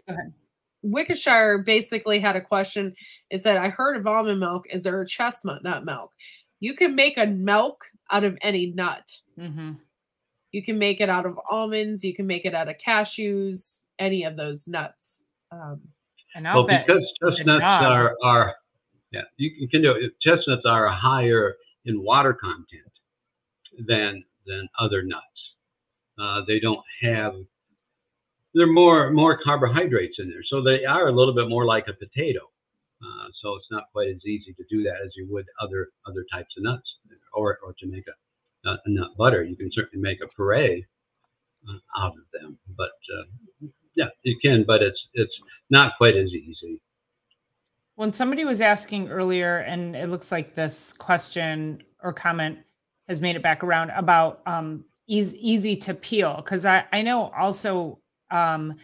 Wickshire basically had a question. It said, I heard of almond milk. Is there a chestnut nut milk? You can make a milk out of any nut. hmm You can make it out of almonds. You can make it out of cashews, any of those nuts. Um, And I'll Well, bet. because chestnuts are are yeah, you can, can do it. Chestnuts are higher in water content than than other nuts. Uh, they don't have they're more more carbohydrates in there, so they are a little bit more like a potato. Uh, so it's not quite as easy to do that as you would other other types of nuts, or or to make a, a, nut butter. You can certainly make a puree uh, out of them, but uh, yeah, you can, but it's it's not quite as easy. When somebody was asking earlier, and it looks like this question or comment has made it back around about um, easy, easy to peel, because I, I know also um,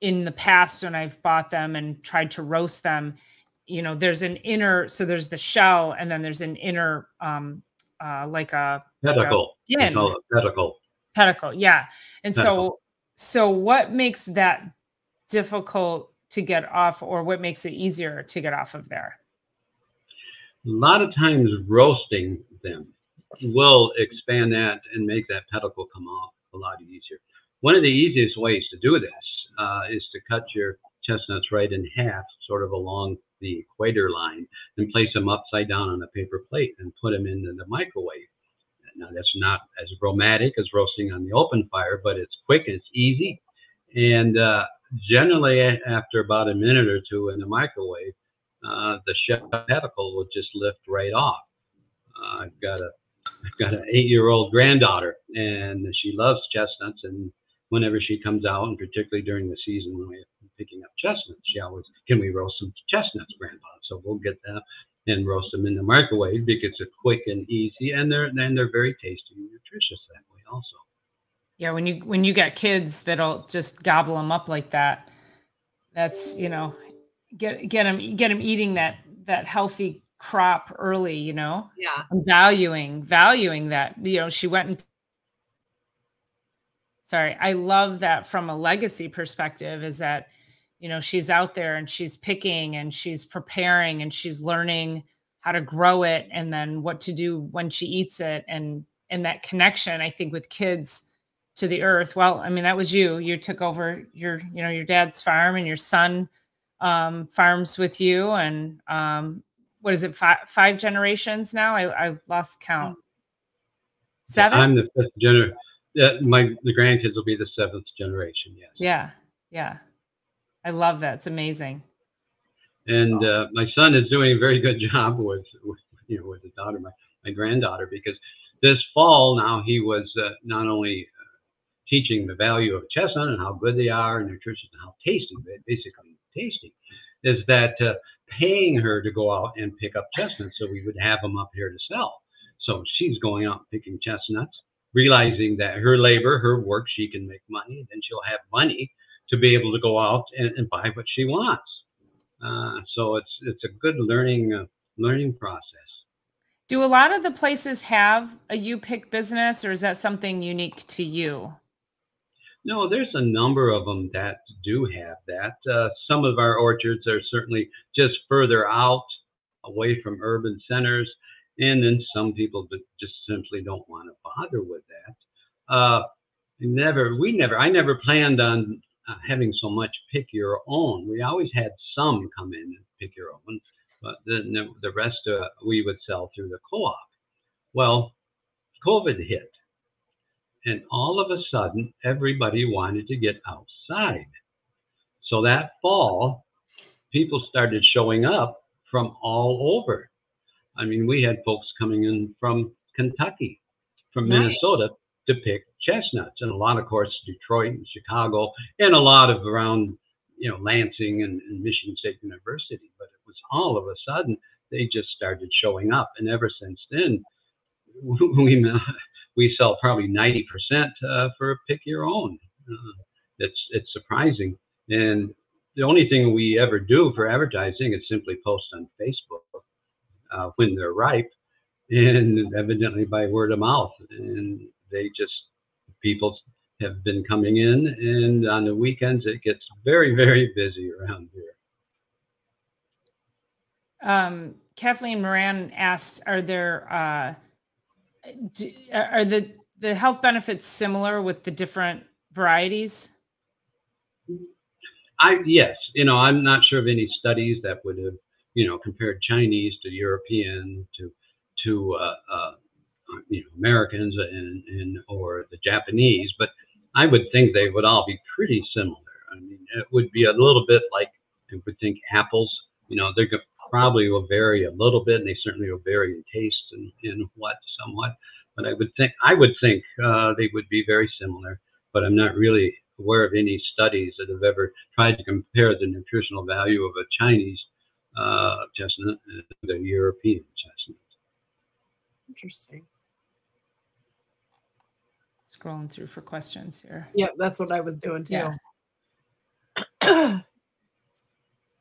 in the past when I've bought them and tried to roast them, you know, there's an inner, so there's the shell, and then there's an inner, um, uh, like a like a Pellicle. Pellicle. pellicle yeah. And so so what makes that difficult to get off or what makes it easier to get off of there? A lot of times roasting them will expand that and make that pellicle come off a lot easier. One of the easiest ways to do this uh, is to cut your chestnuts right in half, sort of along the equator line, and place them upside down on a paper plate and put them into the microwave. Now, that's not as aromatic as roasting on the open fire, but it's quick and it's easy. And uh, generally, after about a minute or two in the microwave, uh, the shell pellicle will just lift right off. Uh, I've got a I've got an eight-year-old granddaughter, and she loves chestnuts. And whenever she comes out, and particularly during the season when we're picking up chestnuts, she always, "Can we roast some chestnuts, Grandpa?" So we'll get them and roast them in the microwave because it's quick and easy, and they're and they're very tasty and nutritious that way also. yeah when you when you get kids that'll just gobble them up like that that's you know get get them get them eating that that healthy crop early you know? Yeah. valuing valuing that you know she went and sorry i love that from a legacy perspective is that you know she's out there and she's picking and she's preparing and she's learning how to grow it and then what to do when she eats it and and that connection i think with kids to the earth. Well i mean that was you. You took over your you know your dad's farm and your son um farms with you and um what is it five five generations now? I i lost count. Seven? I'm the fifth generation Yeah, my the grandkids will be the seventh generation. Yes. yeah yeah. I love that. It's amazing. And That's uh, my son is doing a very good job with, with you know, with his daughter, my, my granddaughter, because this fall now he was uh, not only uh, teaching the value of chestnut and how good they are and nutritious and how tasty, basically tasty, is that uh, paying her to go out and pick up chestnuts so we would have them up here to sell. So she's going out picking chestnuts, realizing that her labor, her work, she can make money. Then she'll have money to be able to go out and, and buy what she wants. Uh, so it's it's a good learning uh, learning process. Do a lot of the places have a you pick business, or is that something unique to you? No, there's a number of them that do have that. Uh, some of our orchards are certainly just further out, away from urban centers, and then some people just simply don't want to bother with that. Uh, never, we never, I never planned on uh, having so much pick your own. We always had some come in and pick your own, but then the, rest uh, we would sell through the co-op. Well, COVID hit, and all of a sudden everybody wanted to get outside. So that fall, people started showing up from all over. I mean, we had folks coming in from Kentucky, from nice. Minnesota to pick chestnuts, and a lot, of course, Detroit and Chicago, and a lot of around, you know, Lansing and, and Michigan State University. But it was all of a sudden they just started showing up, and ever since then, we we sell probably ninety percent uh, for pick your own. Uh, it's it's surprising, and the only thing we ever do for advertising is simply post on Facebook uh, when they're ripe, and evidently by word of mouth. And they just people have been coming in, and on the weekends it gets very very busy around here. Um, Kathleen Moran asked, "Are there uh, are the the health benefits similar with the different varieties?" I yes, you know, I'm not sure of any studies that would have you know compared Chinese to European to to uh, uh, you know Americans and, and or the Japanese, but I would think they would all be pretty similar. I mean, it would be a little bit like I would think apples. You know, they probably will vary a little bit, and they certainly will vary in taste and in what somewhat. But I would think I would think uh, they would be very similar. But I'm not really aware of any studies that have ever tried to compare the nutritional value of a Chinese uh, chestnut and the European chestnut. Interesting. Scrolling through for questions here. Yeah, that's what I was doing too. Yeah.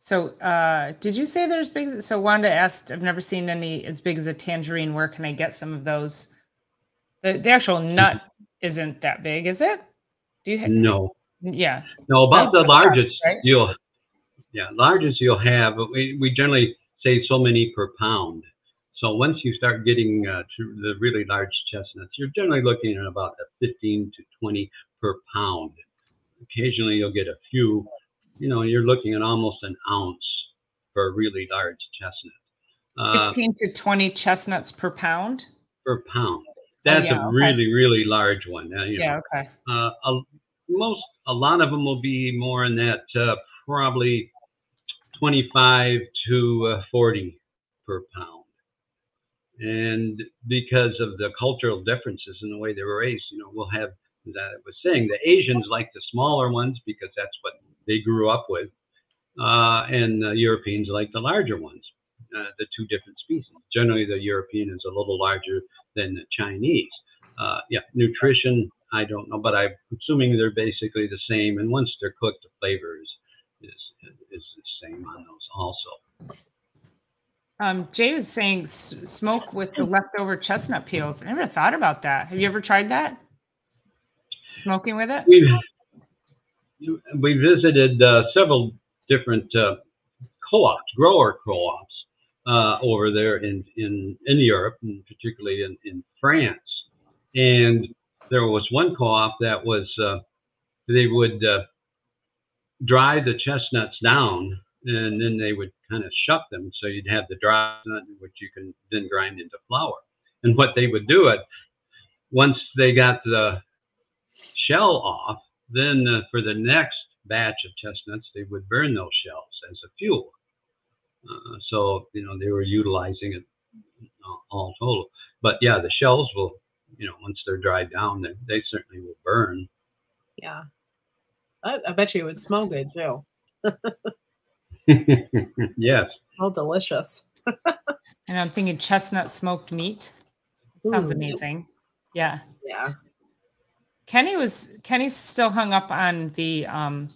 so, uh, did you say there's big? So, Wanda asked, I've never seen any as big as a tangerine. Where can I get some of those? The, the actual nut isn't that big, is it? Do you have, no? Yeah. No, about the largest right? you'll, yeah, largest you'll have. But we we generally say so many per pound. So once you start getting uh, to the really large chestnuts, you're generally looking at about a 15 to 20 per pound. Occasionally you'll get a few, you know, you're looking at almost an ounce for a really large chestnut. Uh, 15 to 20 chestnuts per pound? Per pound. That's oh, yeah, a okay. really, really large one. Uh, yeah, know, okay. Uh, a, most, a lot of them will be more in that uh, probably 25 to uh, 40 per pound and because of the cultural differences in the way they were raised, you know, we'll have that was saying the Asians like the smaller ones because that's what they grew up with, uh, and the Europeans like the larger ones, uh, the two different species. Generally, the European is a little larger than the Chinese. Uh, yeah, nutrition, I don't know, but I'm assuming they're basically the same. And once they're cooked, the flavor is is, is the same on those also. Um, Jay was saying smoke with the leftover chestnut peels. I never thought about that. Have you ever tried that? Smoking with it? We we visited uh, several different uh, co-ops, grower co-ops uh, over there in, in in Europe, and particularly in, in France. And there was one co-op that was uh, they would uh, dry the chestnuts down and then they would kind of shuck them so you'd have the dry nut which you can then grind into flour and what they would do it once they got the shell off then uh, for the next batch of chestnuts they would burn those shells as a fuel uh, so you know they were utilizing it all total. But yeah, the shells will, you know, once they're dried down, they, they certainly will burn. Yeah. I, I bet you it would smell good too. yes. Oh, delicious. and I'm thinking chestnut smoked meat. Sounds Ooh. amazing. Yeah. Yeah. Kenny was Kenny's still hung up on the um,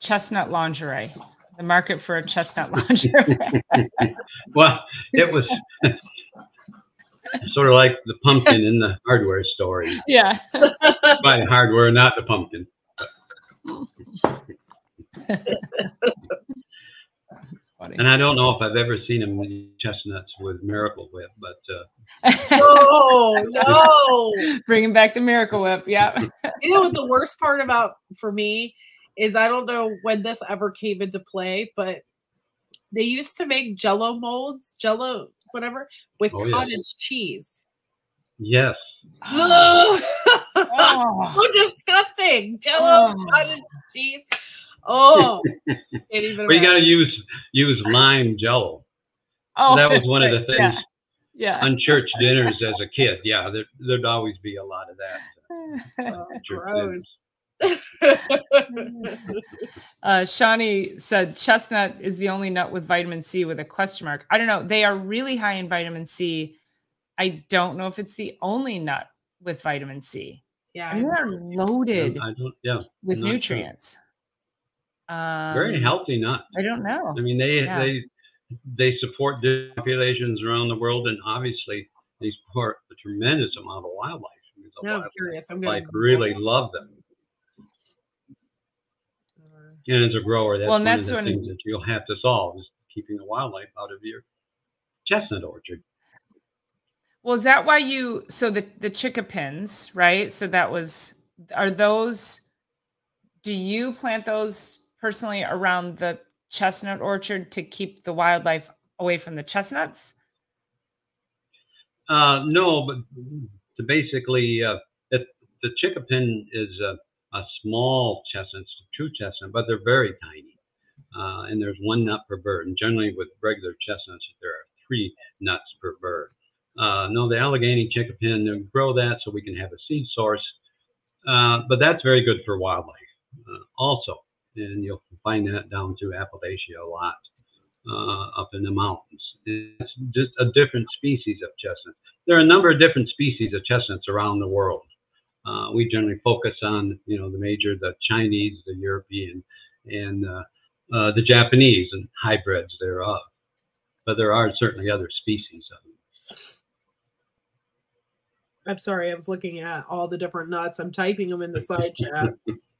chestnut lingerie, the market for a chestnut lingerie. well, it was sort of like the pumpkin in the hardware store. yeah. Buy hardware, not the pumpkin. That's funny. And I don't know if I've ever seen them eat chestnuts with Miracle Whip, but uh, Oh no. Bringing back the Miracle Whip. Yeah. you know what the worst part about for me is I don't know when this ever came into play, but they used to make jello molds, jello whatever, with Oh, yeah. cottage cheese. yes, Ugh. Oh. so disgusting. Jello Oh. cottage cheese. Oh, can't even but you got to use use lime Jello. Oh, that was one of the things Yeah. on church dinners as a kid. Yeah, there, there'd always be a lot of that. yeah. Oh, gross. Uh, Shawnee said chestnut is the only nut with vitamin C with a question mark. I don't know. They are really high in vitamin C. I don't know if it's the only nut with vitamin C. yeah. I mean, they're loaded I don't. Yeah, with nutrients. sure. Um, very healthy nut. I don't know. I mean, they Yeah. they they support different populations around the world, and obviously they support a tremendous amount of wildlife. The Now I'm curious. I'm gonna really love them. And as a grower, that's Well, one and of that's the when- things that you'll have to solve is keeping the wildlife out of your chestnut orchard. Well, is that why you so the the chinquapins, right? So that was are those do you plant those personally around the chestnut orchard to keep the wildlife away from the chestnuts? Uh, no, but to basically, uh, the chinquapin is a, a small chestnut, it's a true chestnut, but they're very tiny. Uh, and there's one nut per burr. And generally, with regular chestnuts, there are three nuts per burr. Uh, no, the Allegheny chinquapin, they grow that so we can have a seed source. Uh, but that's very good for wildlife uh, also. And you'll find that down through Appalachia a lot uh, up in the mountains. It's just a different species of chestnut. There are a number of different species of chestnuts around the world. Uh, we generally focus on, you know, the major, the Chinese, the European, and uh, uh, the Japanese and hybrids thereof. But there are certainly other species of them. I'm sorry, I was looking at all the different nuts. I'm typing them in the side chat.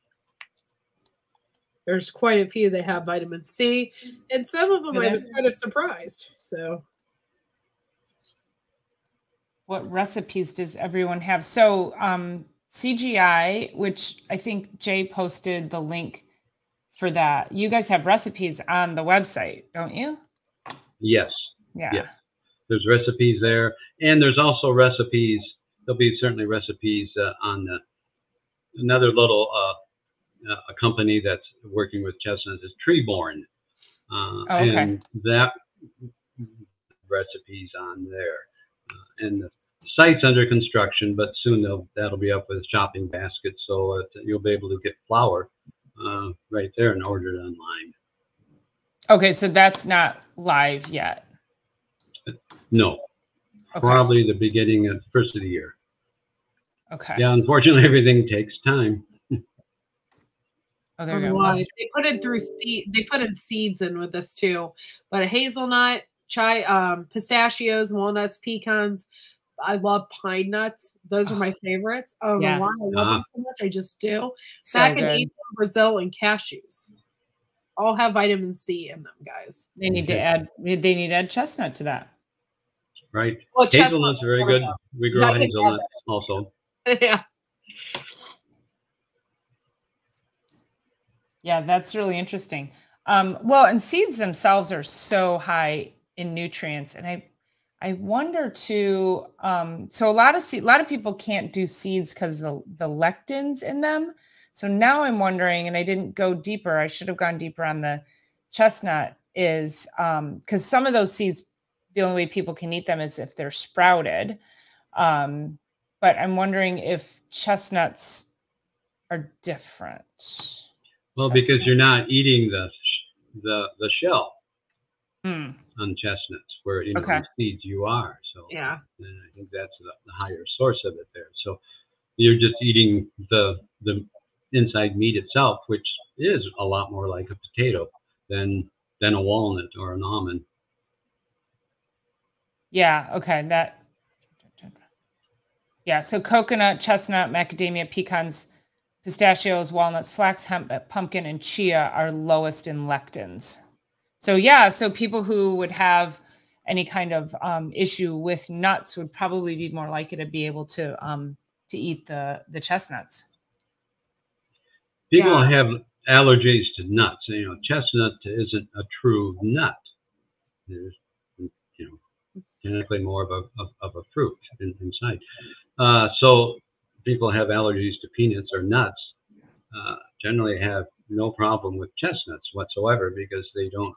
There's quite a few that have vitamin C, and some of them Yeah, I was kind of surprised. So What recipes does everyone have? So um CGI, which I think Jay posted the link for that. You guys have recipes on the website, don't you? Yes, Yeah. Yeah. there's recipes there, and there's also recipes. There'll be certainly recipes uh, on the another little uh, a company that's working with chestnuts is Treeborn, uh, Oh, okay. and that recipes on there, uh, and the site's under construction, but soon they'll that'll be up with shopping baskets, so you'll be able to get flour uh, right there and order it online. Okay, so that's not live yet. No, Okay. probably the beginning of first of the year. Okay. Yeah, unfortunately, everything takes time. Oh, there we go. know why. Mustard. They put in through seed. They put in seeds in with this too, but a hazelnut, chai, um, pistachios, walnuts, pecans. I love pine nuts. Those are my favorites. Oh, Yeah. why I love Ah. them so much. I just do. So Back in good. Brazil, and cashews all have vitamin C in them, guys. They need to add they need to add chestnut to that. Right. Well, Hazelnut's are very good. know. We grow Yeah, I can add hazelnuts also. yeah. Yeah, that's really interesting. Um, well, and seeds themselves are so high in nutrients, and I, I wonder too. Um, so a lot of seed, a lot of people can't do seeds because the the lectins in them. So now I'm wondering, and I didn't go deeper. I should have gone deeper on the chestnut. Is because some of those seeds the only way people can eat them is if they're sprouted. Um, but I'm wondering if chestnuts are different. Well, because you're not eating the the the shell Hmm. on chestnuts, where you know Okay. the seeds you are. So Yeah. and I think that's the, the higher source of it there. So you're just eating the the inside meat itself, which is a lot more like a potato than than a walnut or an almond. Yeah. Okay. That. Yeah. So coconut, chestnut, macadamia, pecans, pistachios, walnuts, flax, hemp, pumpkin, and chia are lowest in lectins. So yeah. So people who would have any kind of um, issue with nuts would probably be more likely to be able to um, to eat the the chestnuts. People Yeah. have allergies to nuts. You know, chestnut isn't a true nut. There's, you know, genetically more of a of, of a fruit in, inside. Uh, so people have allergies to peanuts or nuts. Uh, generally have no problem with chestnuts whatsoever because they don't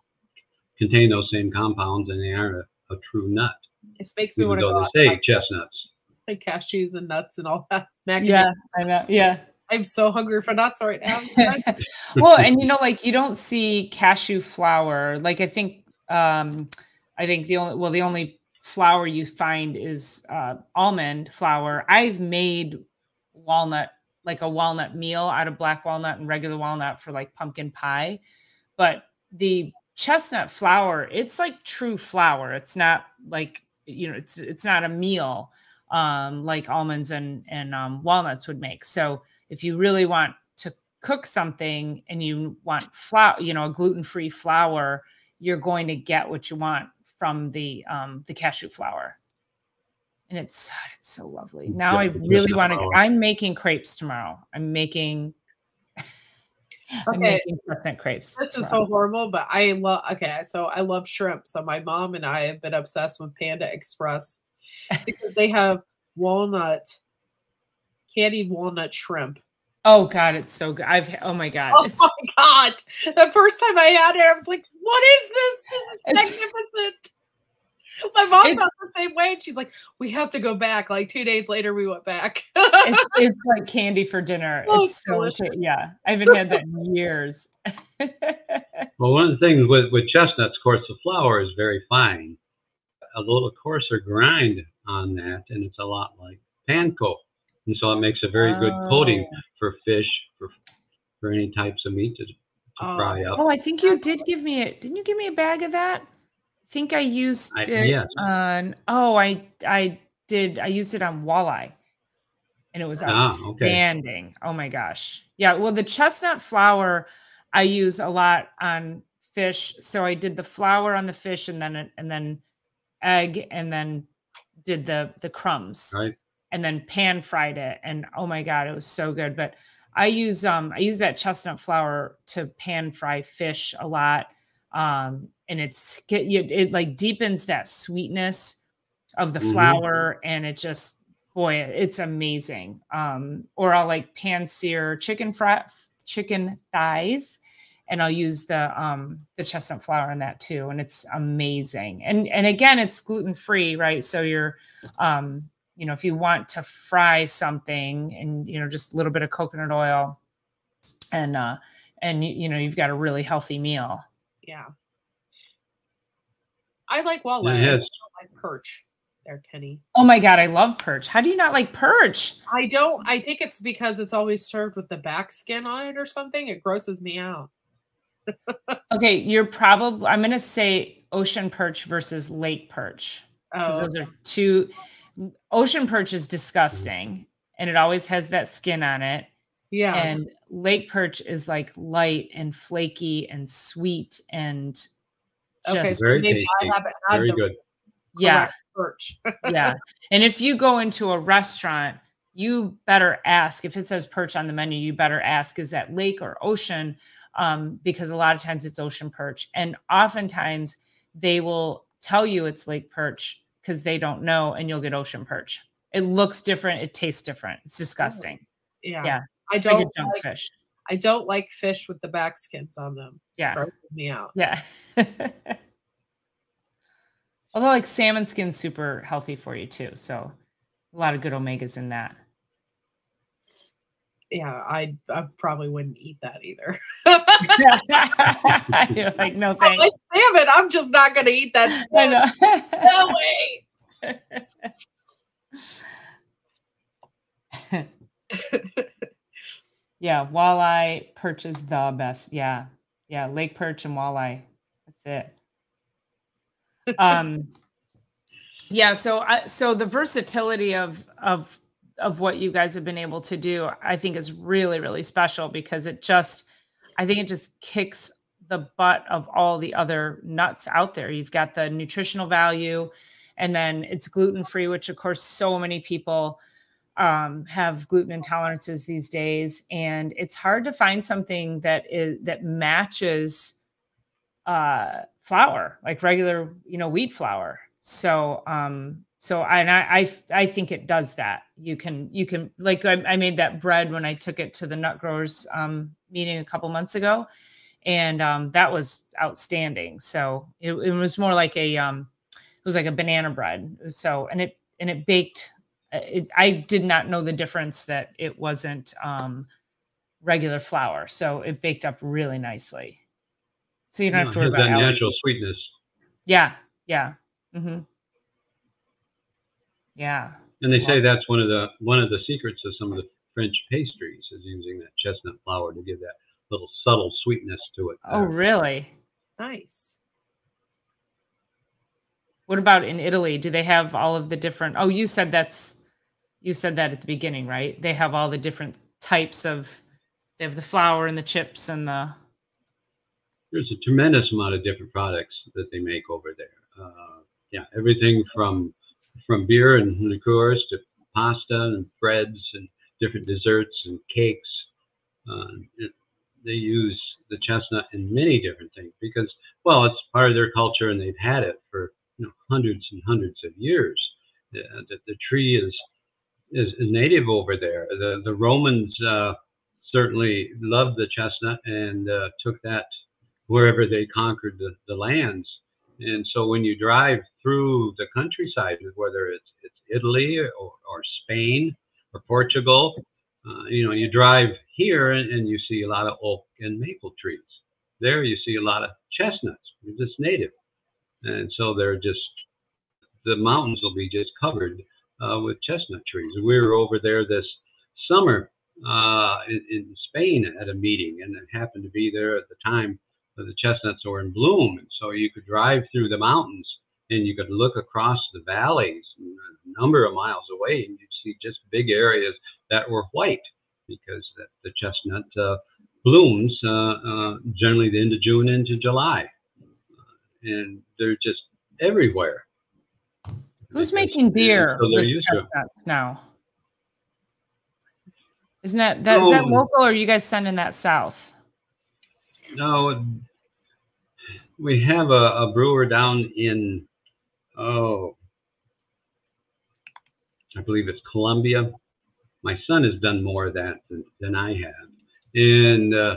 contain those same compounds and they aren't a, a true nut. It makes me want to though go out they and say buy chestnuts. like cashews and nuts and all that. Macadamia. I know. Yeah. I'm so hungry for nuts right now. well, and you know, like you don't see cashew flour. Like I think, um, I think the only well, the only flour you find is uh, almond flour. I've made walnut, like a walnut meal out of black walnut and regular walnut for like pumpkin pie, but the chestnut flour, it's like true flour. It's not like you know, it's it's not a meal um, like almonds and and um, walnuts would make. So if you really want to cook something and you want flour, you know, a gluten-free flour, you're going to get what you want from the um, the cashew flour. And it's it's so lovely. Now Yeah, I really want to. I'm making crepes tomorrow. I'm making. I'm Okay. making chestnut crepes. This is so horrible, but I love. Okay, so I love shrimp. So my mom and I have been obsessed with Panda Express because they have walnut, candied walnut shrimp. Oh God, it's so good. I've oh my God, Oh my gosh! The first time I had it, I was like, "What is this? This is It's- magnificent." My mom It's- felt the same way, and she's like, "We have to go back." Like two days later, we went back. it's, it's like candy for dinner. Oh, it's so delicious. yeah. I haven't had that in years. Well, one of the things with, with chestnuts, of course, the flour is very fine. A little coarser grind on that, and it's a lot like panko. And so it makes a very good coating Oh. for fish, for for any types of meat to, to Oh. fry up. Oh, I think you did give me it. Didn't you give me a bag of that? Think I used I- it yes. on. Oh, I I did. I used it on walleye, and it was Ah, okay. outstanding. Oh my gosh. Yeah. Well, the chestnut flour I use a lot on fish. So I did the flour on the fish, and then and then egg, and then did the the crumbs Right. and then pan fried it and oh my god it was so good but i use um i use that chestnut flour to pan fry fish a lot um and it's get you it like deepens that sweetness of the flour and it just boy it's amazing um or i'll like pan sear chicken fry chicken thighs and I'll use the um the chestnut flour in that too and it's amazing. And and again it's gluten free, right? So you're um you know if you want to fry something and you know just a little bit of coconut oil and uh and you, you know you've got a really healthy meal. Yeah. I like Yeah, walleye. it I don't like perch. There, Kenny. Oh my god, I love perch. How do you not like perch? I don't. I think it's because it's always served with the back skin on it or something. It grosses me out. Okay, you're probably I'm gonna say ocean perch versus lake perch. Oh, those are two ocean perch is disgusting and it always has that skin on it yeah. and lake perch is like light and flaky and sweet and okay, just so Very maybe I haven't had Very the good. yeah correct perch. yeah and if you go into a restaurant you better ask if it says perch on the menu you better ask is that lake or ocean um, because a lot of times it's ocean perch and oftentimes they will tell you it's lake perch because they don't know and you'll get ocean perch it looks different it tastes different it's disgusting yeah. Yeah. I it's like a don't. junk like, fish I don't like fish with the back skins on them. yeah Grosses me out. yeah Although like salmon skin's super healthy for you too. So a lot of good omegas in that. Yeah, I, I probably wouldn't eat that either. You're like, no thanks. like salmon. I'm just not going to eat that. I know. No way. Yeah, walleye perch is the best. Yeah. Yeah, lake perch and walleye. That's it. Um yeah, so I so the versatility of of of what you guys have been able to do, I think is really really special because it just I think it just kicks the butt of all the other nuts out there. You've got the nutritional value and then it's gluten free, which of course so many people um, have gluten intolerances these days, and it's hard to find something that is that matches uh, flour, like regular, you know, wheat flour. So, um, so and I, I, I think it does that. You can, you can like I, I made that bread when I took it to the nut growers um, meeting a couple months ago, and um, that was outstanding. So it, it was more like a, um, it was like a banana bread. So and it and it baked it, I did not know the difference that it wasn't um, regular flour. So it baked up really nicely. So you don't Yeah, have to worry about that allergies. natural sweetness. Yeah, yeah, Mm-hmm. yeah. And they say that's one of the one of the secrets of some of the French pastries is using that chestnut flour to give that little subtle sweetness to it. Oh, really? Nice. What about in Italy? Do they have all of the different? Oh, you said that's you said that at the beginning, right? They have all the different types of. They have the flour and the chips and the. There's a tremendous amount of different products that they make over there. Uh, yeah, everything from from beer and liqueurs to pasta and breads and different desserts and cakes. Uh, it, they use the chestnut in many different things because, well, it's part of their culture and they've had it for you know hundreds and hundreds of years. The, the, the tree is, is native over there. The the Romans uh, certainly loved the chestnut and uh, took that wherever they conquered the, the lands. And so when you drive through the countryside, whether it's it's Italy or, or Spain or Portugal, uh, you know, you drive here and, and you see a lot of oak and maple trees. There you see a lot of chestnuts. Just native, and so they're just the mountains will be just covered uh, with chestnut trees. We were over there this summer uh, in, in Spain at a meeting, and it happened to be there at the time that the chestnuts were in bloom. And so you could drive through the mountains and you could look across the valleys a number of miles away, and you'd see just big areas that were white because the, the chestnut uh, blooms uh, uh, generally the end of June into July, and they're just everywhere. Who's making beer so with used to it. chestnuts now? Isn't that that is that local or are you guys sending that south? No, we have a, a brewer down in, oh, I believe it's Columbia. My son has done more of that than, than I have. And uh,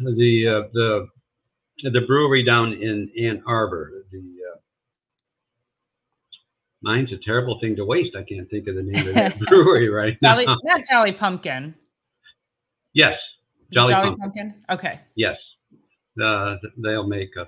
the uh, the the brewery down in Ann Arbor, the uh, mine's a terrible thing to waste. I can't think of the name of that brewery right now. Jolly, not Jolly Pumpkin. Yes, Jolly Jolly Pumpkin. Pumpkin. Okay. Yes, uh, they'll make a,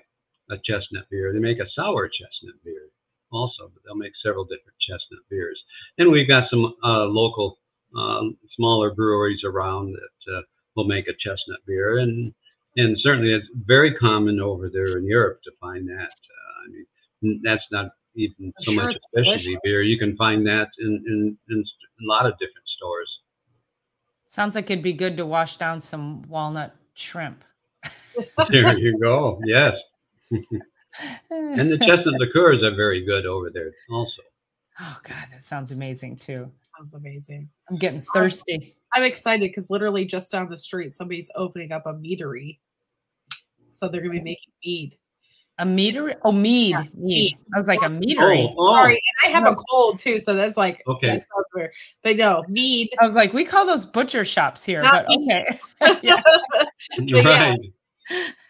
a chestnut beer. They make a sour chestnut beer also, but they'll make several different chestnut beers. And we've got some uh, local uh, smaller breweries around that uh, will make a chestnut beer, and and certainly it's very common over there in Europe to find that. Uh, I mean, that's not even I'm so sure much specialty beer. You can find that in, in in a lot of different stores. Sounds like it'd be good to wash down some walnut shrimp. There you go. Yes. And the chestnut liqueurs are very good over there also. oh god, that sounds amazing too. Sounds amazing. I'm getting thirsty. I'm excited because literally just down the street, somebody's opening up a meadery. So they're gonna be oh. making mead. A meter? Oh, mead. Yeah, mead. mead. I was like a oh, meadery. Oh, oh, Sorry, and I have a cold too, so that's like Okay. that sounds weird. But no, mead. I was like, we call those butcher shops here, Not but mead. okay. yeah. yeah. right.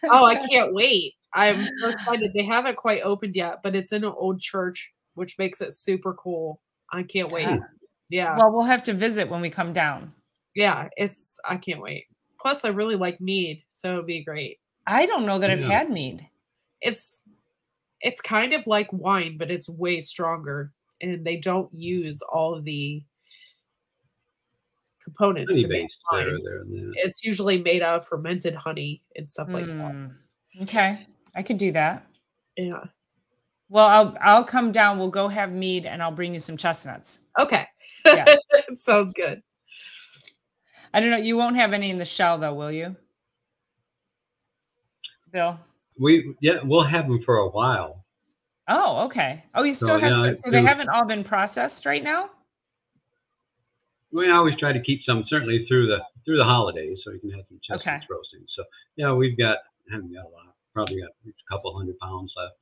oh, I can't wait. I'm so excited. They haven't quite opened yet, but it's in an old church, which makes it super cool. I can't wait. Yeah. Yeah. Well, we'll have to visit when we come down. Yeah, it's I can't wait. Plus I really like mead, so it'd be great. I don't know that I've had mead. It's it's kind of like wine, but it's way stronger. And they don't use all of the components Honey to make wine. there, there, and. It's usually made out of fermented honey and stuff like that. Mm, okay, I could do that. Yeah. Well, I'll I'll come down. We'll go have mead, and I'll bring you some chestnuts. Okay. Yeah. Sounds good. I don't know. You won't have any in the shell, though, will you, Bill? We yeah, we'll have them for a while. Oh, okay. Oh, you So, still have yeah, some. So they do. haven't all been processed right now. We always try to keep some certainly through the through the holidays, so you can have some chestnuts Okay. roasting. So yeah, we've got haven't got a lot. Probably got a couple hundred pounds left.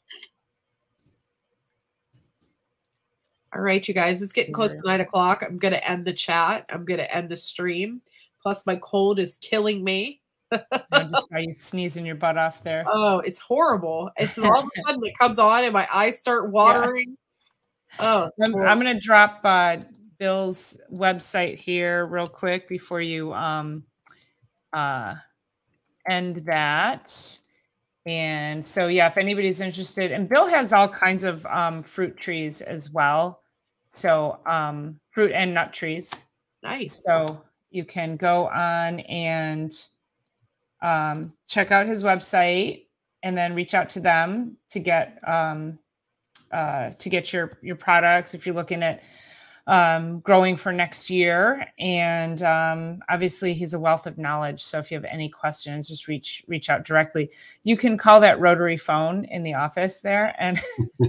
All right, you guys, it's getting close to nine o'clock. I'm gonna end the chat. I'm gonna end the stream. Plus, my cold is killing me. I just saw you sneezing your butt off there. Oh, it's horrible. It's all of a sudden it comes on and my eyes start watering. Oh, I'm. I'm going to drop uh, Bill's website here real quick before you um, uh, end that. And so, yeah, if anybody's interested, and Bill has all kinds of um, fruit trees as well. So, um, fruit and nut trees. nice. So you can go on and um, check out his website and then reach out to them to get um, uh, to get your your products if you're looking at um, growing for next year. And um, obviously, he's a wealth of knowledge. So if you have any questions, just reach reach out directly. You can call that rotary phone in the office there, and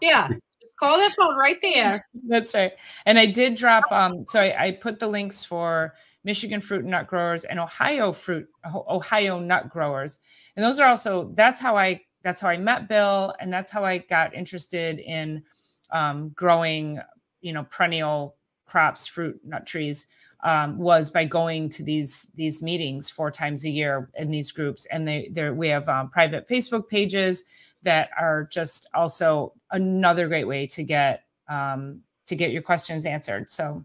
yeah, just call that phone right there. That's right. And I did drop um so I, I put the links for Michigan fruit and nut growers and Ohio fruit Ohio nut growers. And those are also that's how I that's how I met Bill and that's how I got interested in um, growing, you know, perennial crops, fruit, nut trees. Um, was by going to these these meetings four times a year in these groups, and they there we have um, private Facebook pages that are just also another great way to get um, to get your questions answered. So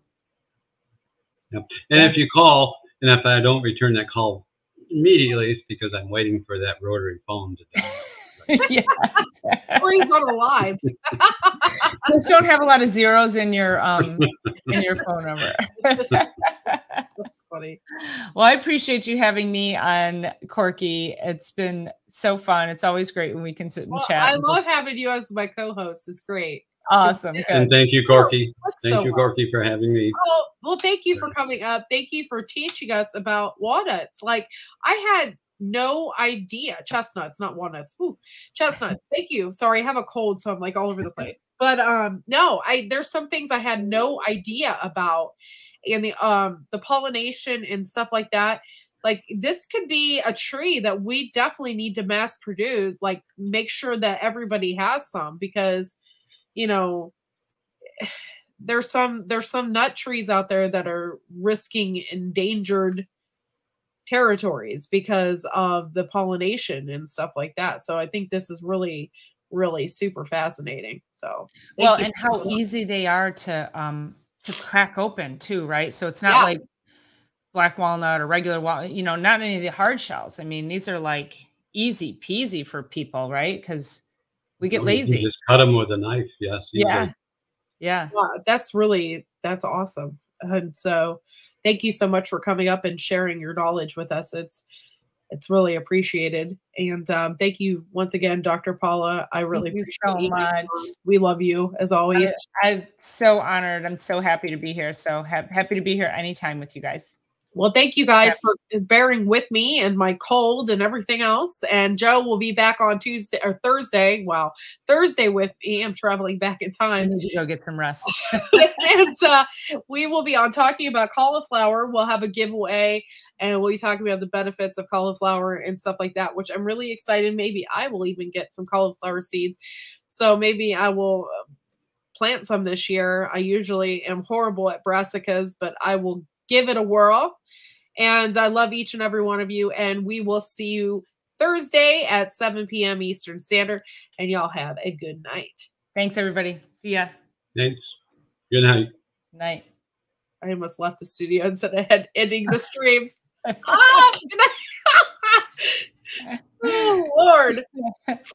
And if you call, and if I don't return that call immediately, it's because I'm waiting for that rotary phone to die. yeah, Or he's on a live. just don't have a lot of zeros in your um in your phone number. That's funny. well, I appreciate you having me on Korky. It's been so fun. It's always great when we can sit and Well, chat. I and love having you as my co-host. It's great. Awesome. it's- And thank you, Korky. Looks Thank so you, well. Korky, for having me. Oh, well, thank you for coming up. Thank you for teaching us about walnuts. Like I had no idea. Chestnuts, not walnuts. Ooh, chestnuts. thank you. Sorry, I have a cold, so I'm like all over the place. But um, no, I there's some things I had no idea about. And the um the pollination and stuff like that. Like this could be a tree that we definitely need to mass produce, like make sure that everybody has some because you know there's some there's some nut trees out there that are risking endangered territories because of the pollination and stuff like that. So I think this is really really super fascinating. So well, and how easy they are to um to crack open too, right? So it's not Yeah. like black walnut or regular walnut, you know, not any of the hard shells. I mean, these are like easy peasy for people, right? Because we get You lazy. Just cut them with a knife. Yes. easily. Yeah. Yeah. Wow, that's really that's awesome. And so thank you so much for coming up and sharing your knowledge with us. It's it's really appreciated. And um, thank you once again, Dr. Paula. I really you appreciate so you. much. We love you as always. I'm so honored. I'm so happy to be here. So ha- happy to be here anytime with you guys. Well, thank you guys for bearing with me and my cold and everything else. And Joe will be back on Tuesday or Thursday. Well, Thursday with me. I'm traveling back in time. to go get some rest. and uh, we will be on talking about cauliflower. We'll have a giveaway and we'll be talking about the benefits of cauliflower and stuff like that, which I'm really excited. Maybe I will even get some cauliflower seeds. So maybe I will uh, plant some this year. I usually am horrible at brassicas, but I will give it a whirl. And I love each and every one of you. And we will see you Thursday at 7 p.m. Eastern Standard. And y'all have a good night. Thanks, everybody. See ya. Thanks. Good night. Night. I almost left the studio and said I had ending the stream. ah, oh, Lord.